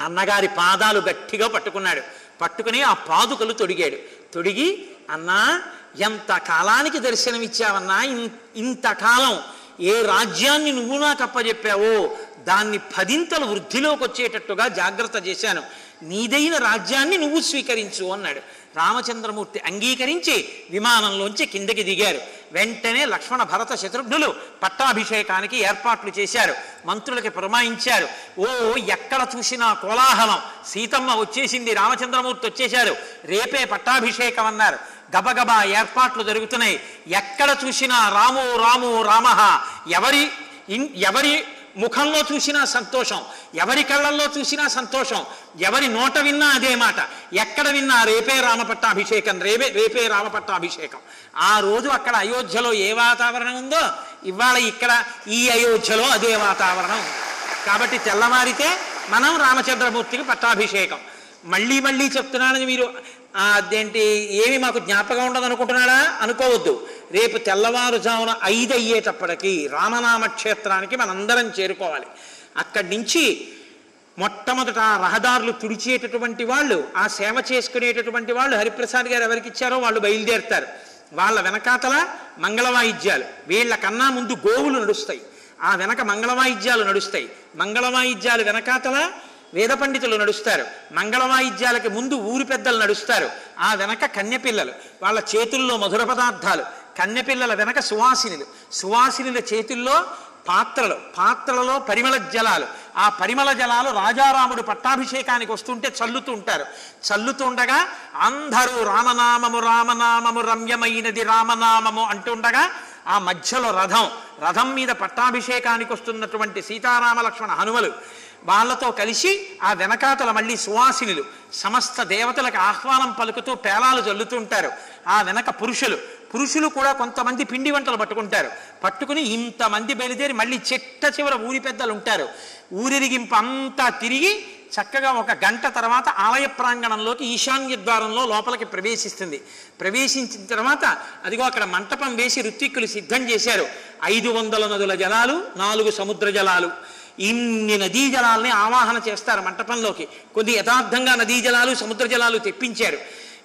అన్నగారి పాదాలు గట్టిగా పట్టుకున్నాడు. పట్టుకుని ఆ పాదుకలు తొడిగాడు. తొడిగి అన్నా ఎంత కాలానికి దర్శనమిచ్చావన్నా? ఇన్- ఇంతకాలం ఏ రాజ్యాన్ని నువ్వు నాకు అప్పజెప్పావో దాన్ని పదింతలు వృద్ధిలోకి వచ్చేటట్టుగా జాగ్రత్త చేశాను. నీదైన రాజ్యాన్ని నువ్వు స్వీకరించు అన్నాడు. రామచంద్రమూర్తి అంగీకరించి విమానంలోంచి కిందకి దిగారు. వెంటనే లక్ష్మణ భరత శత్రుఘ్నులు పట్టాభిషేకానికి ఏర్పాట్లు చేశారు. మంత్రులకి పురమాయించారు. ఓ ఎక్కడ చూసినా కోలాహలం. సీతమ్మ వచ్చేసింది రామచంద్రమూర్తి వచ్చేశారు. రేపే పట్టాభిషేకం అన్నారు. గబగబా ఏర్పాట్లు జరుగుతున్నాయి. ఎక్కడ చూసినా రాము రాము రామః ఎవరి ఎవరి ముఖంలో చూసినా సంతోషం. ఎవరి కళ్ళల్లో చూసినా సంతోషం. ఎవరి నోట విన్నా అదే మాట. ఎక్కడ విన్నా రేపే రామపట్టాభిషేకం రేపే రేపే రామపట్టాభిషేకం. ఆ రోజు అక్కడ అయోధ్యలో ఏ వాతావరణం ఉందో ఇవాళ ఇక్కడ ఈ అయోధ్యలో అదే వాతావరణం. కాబట్టి తెల్లవారితే మనం రామచంద్రమూర్తికి పట్టాభిషేకం. మళ్ళీ మళ్ళీ చెప్తున్నానని మీరు అదేంటి ఏమి మాకు జ్ఞాపకం ఉండదు అనుకుంటున్నాడా అనుకోవద్దు. రేపు తెల్లవారుజామున ఐదు అయ్యేటప్పటికి రామనామ క్షేత్రానికి మనందరం చేరుకోవాలి. అక్కడి నుంచి మొట్టమొదట ఆ రహదారులు తుడిచేటటువంటి వాళ్ళు ఆ సేవ చేసుకునేటటువంటి వాళ్ళు హరిప్రసాద్ గారు ఎవరికి ఇచ్చారో వాళ్ళు బయలుదేరుతారు. వాళ్ళ వెనకాతల మంగళవాయిద్యాలు. వీళ్ళకన్నా ముందు గోవులు నడుస్తాయి. ఆ వెనక మంగళవాయిద్యాలు నడుస్తాయి. మంగళవాయిద్యాలు వెనకాతల వేద పండితులు నడుస్తారు. మంగళవాయిద్యాలకి ముందు ఊరి పెద్దలు నడుస్తారు. ఆ వెనక కన్యపిల్లలు. వాళ్ళ చేతుల్లో మధుర పదార్థాలు. కన్యపిల్లల వెనక సువాసినులు. సువాసినుల చేతుల్లో పాత్రలు. పాత్రలలో పరిమళ జలాలు. ఆ పరిమళ జలాలు రాజారాముడు పట్టాభిషేకానికి వస్తుంటే చల్లుతూ ఉంటారు. చల్లుతుండగా అందరూ రామనామము రామనామము రమ్యమైనది రామనామము అంటుండగా ఆ మధ్యలో రథం. రథం మీద పట్టాభిషేకానికి వస్తున్నటువంటి సీతారామ లక్ష్మణ హనుమలు. వాళ్ళతో కలిసి ఆ వెనకాతల మళ్ళీ సువాసినులు సమస్త దేవతలకు ఆహ్వానం పలుకుతూ పేలాలు జల్లుతుంటారు. ఆ వెనక పురుషులు పురుషులు కూడా కొంతమంది పిండి వంటలు పట్టుకుంటారు. పట్టుకుని ఇంతమంది బయలుదేరి మళ్ళీ చెట్ట చివర ఊరి పెద్దలు ఉంటారు. ఊరిరిగింపు అంతా తిరిగి చక్కగా ఒక గంట తర్వాత ఆలయ ప్రాంగణంలోకి ఈశాన్య ద్వారంలో లోపలికి ప్రవేశిస్తుంది. ప్రవేశించిన తర్వాత అదిగో అక్కడ మంటపం వేసి రుత్తిక్కులు సిద్ధం చేశారు. ఐదు వందల నదుల జలాలు నాలుగు సముద్ర జలాలు. ఇన్ని నదీ జలాల్ని ఆవాహన చేస్తారు మంటపంలోకి. కొద్ది యథార్థంగా నదీ జలాలు సముద్ర జలాలు తెప్పించారు.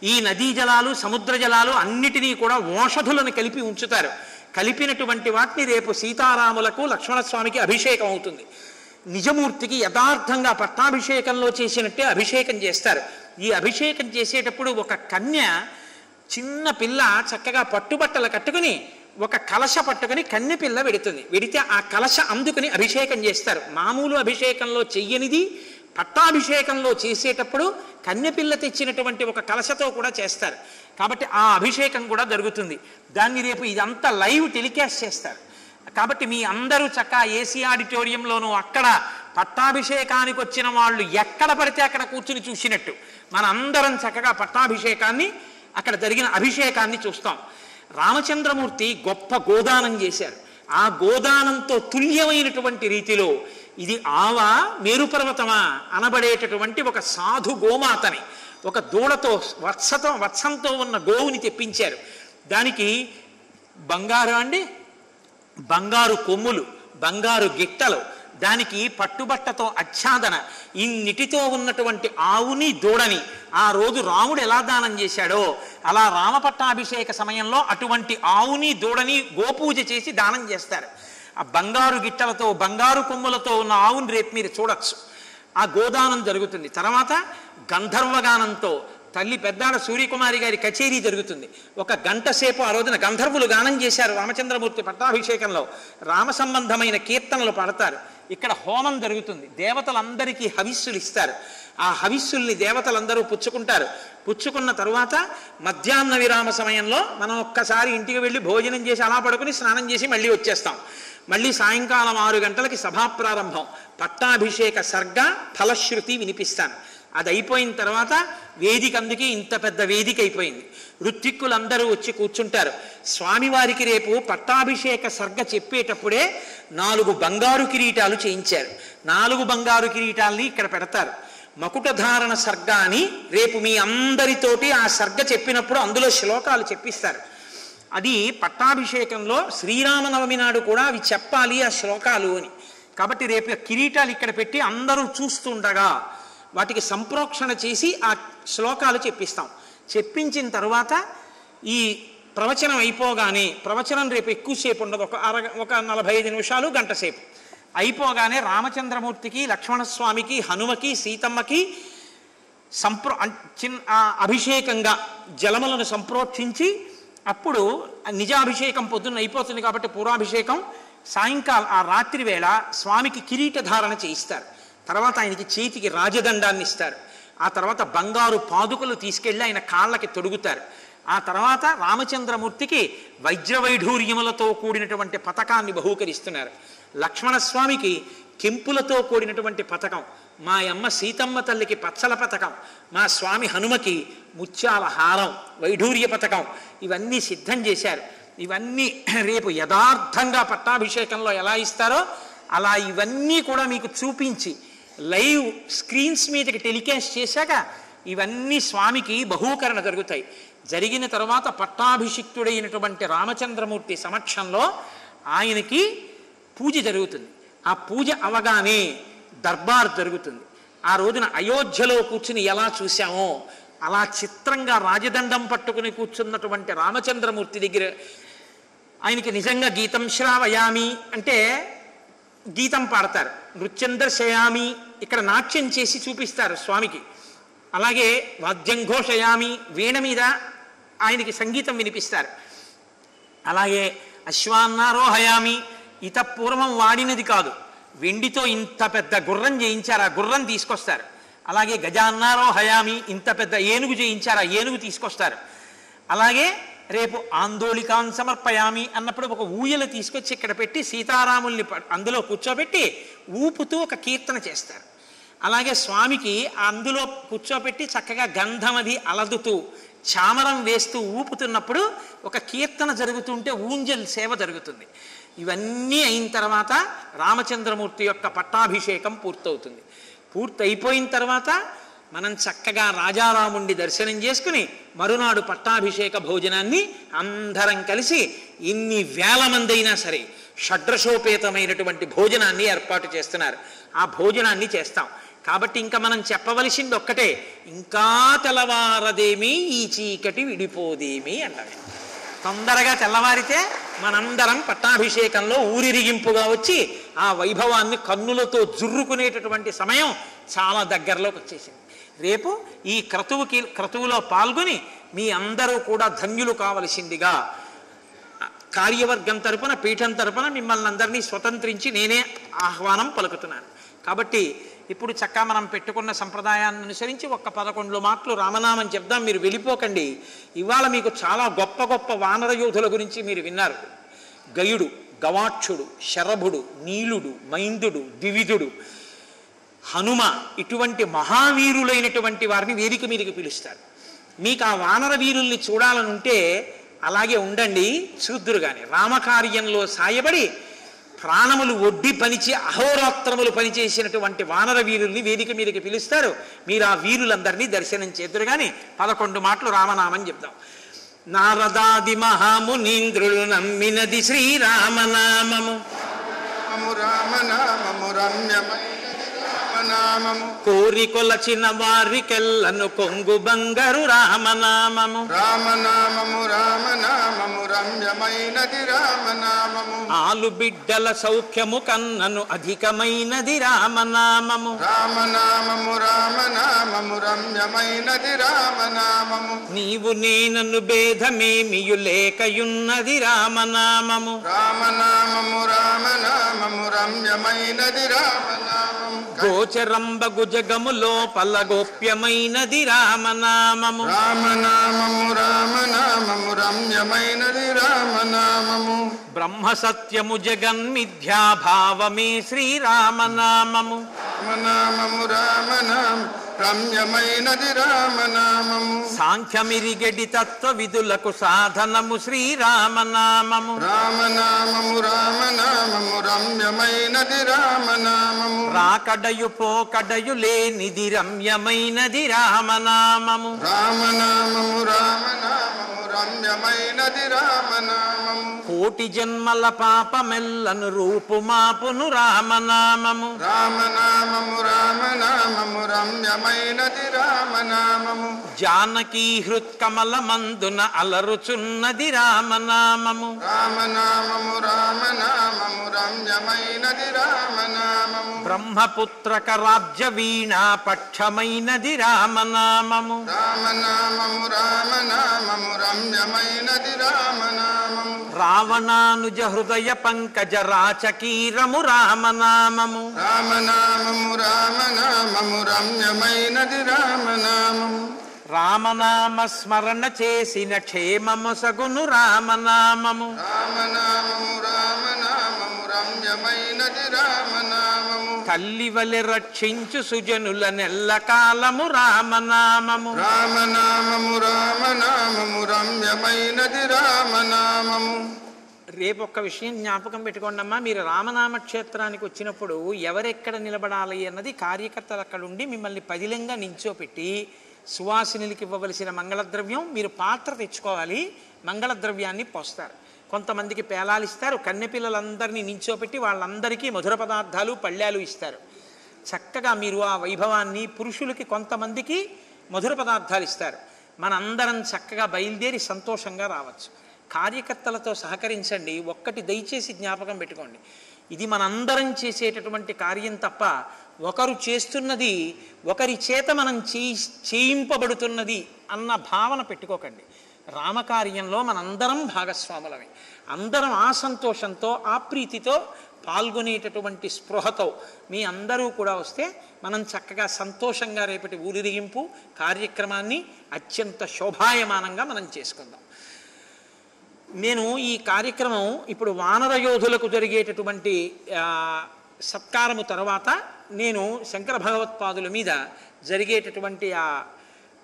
ఈ నదీ జలాలు సముద్ర జలాలు అన్నిటినీ కూడా ఓషధులను కలిపి ఉంచుతారు. కలిపినటువంటి వాటిని రేపు సీతారాములకు లక్ష్మణస్వామికి అభిషేకం అవుతుంది. నిజమూర్తికి యథార్థంగా పట్టాభిషేకంలో చేసినట్టే అభిషేకం చేస్తారు. ఈ అభిషేకం చేసేటప్పుడు ఒక కన్య చిన్న పిల్ల చక్కగా పట్టుబట్టలు కట్టుకుని ఒక కలశ పట్టుకుని కన్నెపిల్ల పెడుతుంది వెడుతుంది. వెడితే ఆ కలశ అందుకుని అభిషేకం చేస్తారు. మామూలు అభిషేకంలో చెయ్యనిది పట్టాభిషేకంలో చేసేటప్పుడు కన్నెపిల్ల తెచ్చినటువంటి ఒక కలశతో కూడా చేస్తారు. కాబట్టి ఆ అభిషేకం కూడా జరుగుతుంది. దాన్ని రేపు ఇదంతా లైవ్ టెలికాస్ట్ చేస్తారు. కాబట్టి మీ అందరూ చక్క ఏసీ ఆడిటోరియంలోనూ అక్కడ పట్టాభిషేకానికి వచ్చిన వాళ్ళు ఎక్కడ పడితే అక్కడ కూర్చుని చూసినట్టు. మన అందరం చక్కగా పట్టాభిషేకాన్ని అక్కడ జరిగిన అభిషేకాన్ని చూస్తాం. రామచంద్రమూర్తి గొప్ప గోదానం చేశారు. ఆ గోదానంతో తుల్యమైనటువంటి రీతిలో ఇది ఆవా మేరుపర్వతమా అనబడేటటువంటి ఒక సాధు గోమాతని ఒక దూడతో వత్సతో వత్సంతో ఉన్న గోవుని తెప్పించారు. దానికి బంగారు అండి బంగారు కొమ్ములు బంగారు గిట్టలు దానికి పట్టుబట్టతో ఆచ్ఛాదన. ఇన్నిటితో ఉన్నటువంటి ఆవుని దూడని. ఆ రోజు రాముడు ఎలా దానం చేశాడో అలా రామపట్టాభిషేక సమయంలో అటువంటి ఆవుని దూడని గోపూజ చేసి దానం చేస్తారు. ఆ బంగారు గిట్టలతో బంగారు కొమ్ములతో ఉన్న ఆవుని రేపు మీరు చూడొచ్చు. ఆ గోదానం జరుగుతుంది. తర్వాత గంధర్వగానంతో తల్లి పెద్దాడ సూర్యకుమారి గారి కచేరీ జరుగుతుంది. ఒక గంట సేపు ఆ రోజున గంధర్వులు గానం చేశారు రామచంద్రమూర్తి పట్టాభిషేకంలో. రామ సంబంధమైన కీర్తనలు పాడతారు. ఇక్కడ హోమం జరుగుతుంది. దేవతలందరికీ హవిస్సులు ఇస్తారు. ఆ హవిస్సుల్ని దేవతలందరూ పుచ్చుకుంటారు. పుచ్చుకున్న తరువాత మధ్యాహ్న విరామ సమయంలో మనం ఒక్కసారి ఇంటికి వెళ్ళి భోజనం చేసి అలా పడుకుని స్నానం చేసి మళ్ళీ వచ్చేస్తాం. మళ్ళీ సాయంకాలం ఆరు గంటలకి సభా ప్రారంభం. పట్టాభిషేక సర్గ ఫలశ్రుతి వినిపిస్తాను. అది అయిపోయిన తర్వాత వేదిక అందుకే ఇంత పెద్ద వేదిక అయిపోయింది. ఋత్విక్కులందరూ వచ్చి కూర్చుంటారు. స్వామివారికి రేపు పట్టాభిషేక సర్గ చెప్పేటప్పుడే నాలుగు బంగారు కిరీటాలు చేయించారు. నాలుగు బంగారు కిరీటాలని ఇక్కడ పెడతారు. మకుటధారణ సర్గ అని రేపు మీ అందరితోటి ఆ సర్గ చెప్పినప్పుడు అందులో శ్లోకాలు చెప్పిస్తారు. అది పట్టాభిషేకంలో శ్రీరామనవమి నాడు కూడా అవి చెప్పాలి ఆ శ్లోకాలు అని. కాబట్టి రేపు కిరీటాలు ఇక్కడ పెట్టి అందరూ చూస్తుండగా వాటికి సంప్రోక్షణ చేసి ఆ శ్లోకాలు చెప్పిస్తాం. చెప్పించిన తర్వాత ఈ ప్రవచనం అయిపోగానే ప్రవచనం రేపు ఎక్కువసేపు ఉండదు ఒక అర ఒక నలభై ఐదు నిమిషాలు గంట సేపు. అయిపోగానే రామచంద్రమూర్తికి లక్ష్మణస్వామికి హనుమకి సీతమ్మకి సంప్రో చిన్న అభిషేకంగా జలములను సంప్రోక్షించి అప్పుడు నిజాభిషేకం పొద్దున్న అయిపోతుంది కాబట్టి పూర్వాభిషేకం సాయంకాలం ఆ రాత్రి వేళ స్వామికి కిరీట ధారణ చేయిస్తారు. తర్వాత ఆయనకి చేతికి రాజదండాన్ని ఇస్తారు. ఆ తర్వాత బంగారు పాదుకలు తీసుకెళ్ళి ఆయన కాళ్ళకి తొడుగుతారు. ఆ తర్వాత రామచంద్రమూర్తికి వజ్రవైఢూర్యములతో కూడినటువంటి పథకాన్ని బహూకరిస్తున్నారు. లక్ష్మణస్వామికి కెంపులతో కూడినటువంటి పథకం మా అమ్మ సీతమ్మ తల్లికి పచ్చల పథకం మా స్వామి హనుమకి ముత్యాల హారం వైఢూర్య పథకం ఇవన్నీ సిద్ధం చేశారు. ఇవన్నీ రేపు యథార్థంగా పట్టాభిషేకంలో ఎలా ఇస్తారో అలా ఇవన్నీ కూడా మీకు చూపించి లైవ్ స్క్రీన్స్ మీదకి టెలికాస్ట్ చేశాక ఇవన్నీ స్వామికి బహూకరణ జరుగుతాయి. జరిగిన తర్వాత పట్టాభిషిక్తుడైనటువంటి రామచంద్రమూర్తి సమక్షంలో ఆయనకి పూజ జరుగుతుంది. ఆ పూజ అవగానే దర్బార్ జరుగుతుంది. ఆ రోజున అయోధ్యలో కూర్చుని ఎలా చూశామో అలా చిత్రంగా రాజదండం పట్టుకుని కూర్చున్నటువంటి రామచంద్రమూర్తి దగ్గర ఆయనకి నిజంగా గీతం శ్రావయామి అంటే గీతం పాడతారు. నృత్యం దర్శయామి ఇక్కడ నాట్యం చేసి చూపిస్తారు స్వామికి. అలాగే వాద్యం ఘోషయామి వీణ మీద ఆయనకి సంగీతం వినిపిస్తారు. అలాగే అశ్వాన్నారోహయామి ఇత పూర్వం వాడినది కాదు. వెండితో ఇంత పెద్ద గుర్రం చేయించారు. ఆ గుర్రం తీసుకొస్తారు. అలాగే గజాన్నారోహయామి ఇంత పెద్ద ఏనుగు చేయించారు. ఆ ఏనుగు తీసుకొస్తారు. అలాగే రేపు ఆందోళికాన్ సమర్పయామి అన్నప్పుడు ఒక ఊయలు తీసుకొచ్చి ఇక్కడ పెట్టి సీతారాముల్ని అందులో కూర్చోబెట్టి ఊపుతూ ఒక కీర్తన చేస్తారు. అలాగే స్వామికి అందులో కూర్చోబెట్టి చక్కగా గంధం అది అలదుతూ చామరం వేస్తూ ఊపుతున్నప్పుడు ఒక కీర్తన జరుగుతుంటే ఊంజల్ సేవ జరుగుతుంది. ఇవన్నీ అయిన తర్వాత రామచంద్రమూర్తి యొక్క పట్టాభిషేకం పూర్తవుతుంది. పూర్తయిపోయిన తర్వాత మనం చక్కగా రాజారాముండి దర్శనం చేసుకుని మరునాడు పట్టాభిషేక భోజనాన్ని అందరం కలిసి ఇన్ని వేల మంది అయినా సరే షడ్రశోపేతమైనటువంటి భోజనాన్ని ఏర్పాటు చేస్తున్నారు. ఆ భోజనాన్ని చేస్తాం. కాబట్టి ఇంకా మనం చెప్పవలసింది ఒక్కటే ఇంకా తెల్లవారదేమి ఈ చీకటి విడిపోదేమి అన్నది తొందరగా తెల్లవారితే మనందరం పట్టాభిషేకంలో ఊరిరిగింపుగా వచ్చి ఆ వైభవాన్ని కన్నులతో జుర్రుకునేటటువంటి సమయం చాలా దగ్గరలోకి వచ్చేసింది. రేపు ఈ క్రతువుకి క్రతువులో పాల్గొని మీ అందరూ కూడా ధన్యులు కావలసిందిగా కార్యవర్గం తరపున పీఠం తరపున మిమ్మల్ని అందరినీ స్వతంత్రించి నేనే ఆహ్వానం పలుకుతున్నాను. కాబట్టి ఇప్పుడు చక్కా మనం పెట్టుకున్న సంప్రదాయాన్ని అనుసరించి ఒక్క పదకొండు మాటలు రామనామం చెప్దాం మీరు వెళ్ళిపోకండి. ఇవాళ మీకు చాలా గొప్ప గొప్ప వానర యోధుల గురించి మీరు విన్నారు. గయుడు గవాక్షుడు శరభుడు నీలుడు మైందుడు ద్వివిధుడు. హనుమ ఇటువంటి మహావీరులైనటువంటి వారిని వేదిక మీదకి పిలుస్తారు. మీకు ఆ వానర వీరుల్ని చూడాలనుంటే అలాగే ఉండండి చూద్దురు కానీ రామకార్యంలో సాయబడి ప్రాణములు ఒడ్డి పనిచి అహోరాత్రములు పనిచేసినటువంటి వానర వీరుల్ని వేదిక మీదకి పిలుస్తారు. మీరు ఆ వీరులందరినీ దర్శనం చేద్దరు కానీ పదకొండు మాటలు రామనామని చెప్దాం. నారదాది మహామునీంద్రులు నమ్మినది శ్రీరామనామము. రామనామము రమ్యమైన రామనామము. కోరి కొలచిన వారికెల్లను కొంగు బంగారు రామనామము. రామనామము రామనామము రమ్యమైనది రామనామము. ఆలు బిడ్డల సౌఖ్యము కన్నను అధికమైనది రామనామము. రామనామము రామనామము రమ్యమైనది రామనామము. నీవు నేనను భేదమేమియు లేకయున్నది రామనామము. రామనామము రామనామము రమ్యమైనది రామనామము. గోచరంబగు జగము లోపల గోప్యమైనది రామనామము. రామనామము రామనామము రమ్యమైనది రామనామము. బ్రహ్మ సత్యము జగన్మిథ్యాభావమే శ్రీరామనామము. రామనామము రామనామ రమ్యమైనది రామనామము. సాంఖ్యమిరిగడి తత్వ విధులకు సాధనము శ్రీరామనామము. రామనామము రామనామము రమ్యమైనది రామనామము. రాకడయు పోకడయు లేనిది రమ్యమైనది రామనామము. రామనామము రామనామము రమ్యమైనది రామనామము. కోటి జన్మల పాపమెల్లను రూపుమాపును రామనామము. రామనామము రామనామము రమ్యమైనది రామనామము. జానకీ హృత్కమల మందున అలరుచున్నది రామనామము. రామనామము రామనామము రమ్యమైనది రామనామము. బ్రహ్మపుత్రక రాజ్య వీణా పక్షమైనది రామనామము. రామనామము రామనామము రమ్యమైనది రామనామము. రావణానుజ హృదయ పంకజ రాచకీరము రామనామము. రామనామము రామనామము రమ్యమైనది రామనామము రామనామ. స్మరణ చేసిన క్షేమము సగును రామనామము. రామనామము రామనామము రమ్యమైనది రామనామము. తల్లివలె రక్షించు సుజనుల నెల్ల కాలము రామనామము. రామనామము రామనామము రమ్యమైనది రామనామము. రేపు ఒక్క విషయం జ్ఞాపకం పెట్టుకోండమ్మా. మీరు రామనామ క్షేత్రానికి వచ్చినప్పుడు ఎవరెక్కడ నిలబడాలి అన్నది కార్యకర్తలు అక్కడుండి మిమ్మల్ని పదిలంగా నించోపెట్టి సువాసినులకి ఇవ్వవలసిన మంగళద్రవ్యం మీరు పాత్ర తెచ్చుకోవాలి. మంగళద్రవ్యాన్ని పోస్తారు. కొంతమందికి పేలాలు ఇస్తారు. కన్నెపిల్లలందరినీ నించోపెట్టి వాళ్ళందరికీ మధుర పదార్థాలు పళ్ళాలు ఇస్తారు. చక్కగా మీరు ఆ వైభవాన్ని పురుషులకి కొంతమందికి మధుర పదార్థాలు ఇస్తారు. మనందరం చక్కగా బయలుదేరి సంతోషంగా రావచ్చు. కార్యకర్తలతో సహకరించండి ఒక్కటి దయచేసి జ్ఞాపకం పెట్టుకోండి. ఇది మనందరం చేసేటటువంటి కార్యం తప్ప ఒకరు చేస్తున్నది ఒకరి చేత మనం చేయి చేయింపబడుతున్నది అన్న భావన పెట్టుకోకండి. రామకార్యంలో మనందరం భాగస్వాములమే. అందరం ఆ సంతోషంతో ఆ ప్రీతితో పాల్గొనేటటువంటి స్పృహతో మీ అందరూ కూడా వస్తే మనం చక్కగా సంతోషంగా రేపటి ఊరిరిగింపు కార్యక్రమాన్ని అత్యంత శోభాయమానంగా మనం చేసుకుందాం. నేను ఈ కార్యక్రమం ఇప్పుడు వానర యోధులకు జరిగేటటువంటి సత్కారము తర్వాత నేను శంకర భగవత్పాదుల మీద జరిగేటటువంటి ఆ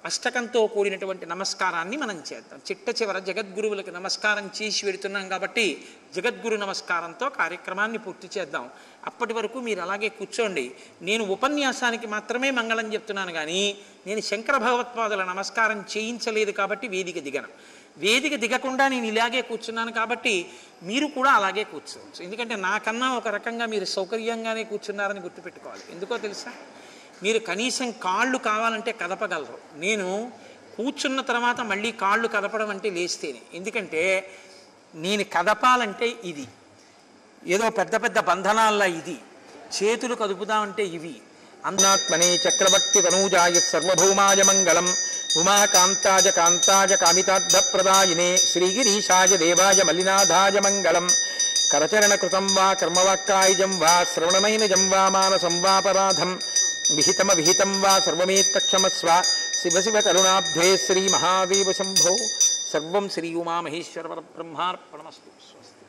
అష్టకంతో కూడినటువంటి నమస్కారాన్ని మనం చేద్దాం. చిట్ట చివర జగద్గురువులకు నమస్కారం చేసి వెడుతున్నాం కాబట్టి జగద్గురు నమస్కారంతో కార్యక్రమాన్ని పూర్తి చేద్దాం. అప్పటి వరకు మీరు అలాగే కూర్చోండి. నేను ఉపన్యాసానికి మాత్రమే మంగళం చెప్తున్నాను కానీ నేను శంకర భగవత్పాదుల నమస్కారం చేయించలేదు కాబట్టి వేదిక దిగను. వేదిక దిగకుండా నేను ఇలాగే కూర్చున్నాను కాబట్టి మీరు కూడా అలాగే కూర్చోవచ్చు. ఎందుకంటే నాకన్నా ఒక రకంగా మీరు సౌకర్యంగానే కూర్చున్నారని గుర్తుపెట్టుకోవాలి. ఎందుకో తెలుసా? మీరు కనీసం కాళ్ళు కావాలంటే కదపగలరు. నేను కూర్చున్న తర్వాత మళ్ళీ కాళ్ళు కదపడం అంటే లేస్తేనే. ఎందుకంటే నేను కదపాలంటే ఇది. ఏదో పెద్ద పెద్ద బంధనాల్లో ఇది. చేతులు కదుపుదామంటే ఇవి. అన్నాత్మనే చక్రవర్తి తనూజాయ సర్వభౌమాయ మంగళం. उमा कांताज कांताज कामितार्थ प्रदायिने श्रीगिरीशाय देवाज मलिनाधाज मंगलम करचरण कृतम वा कर्मवाक्कायजम वा श्रवणनैनजं वा पराधम। विहितम विहितम वा सर्वमेत्तक्षमस्व। शिव शिव करुणाब्धे श्री महादेव शंभो सर्वम श्री उमा महेश्वर उमामहेश्वरपरब्रह्मार्पणमस्तु स्वस्ति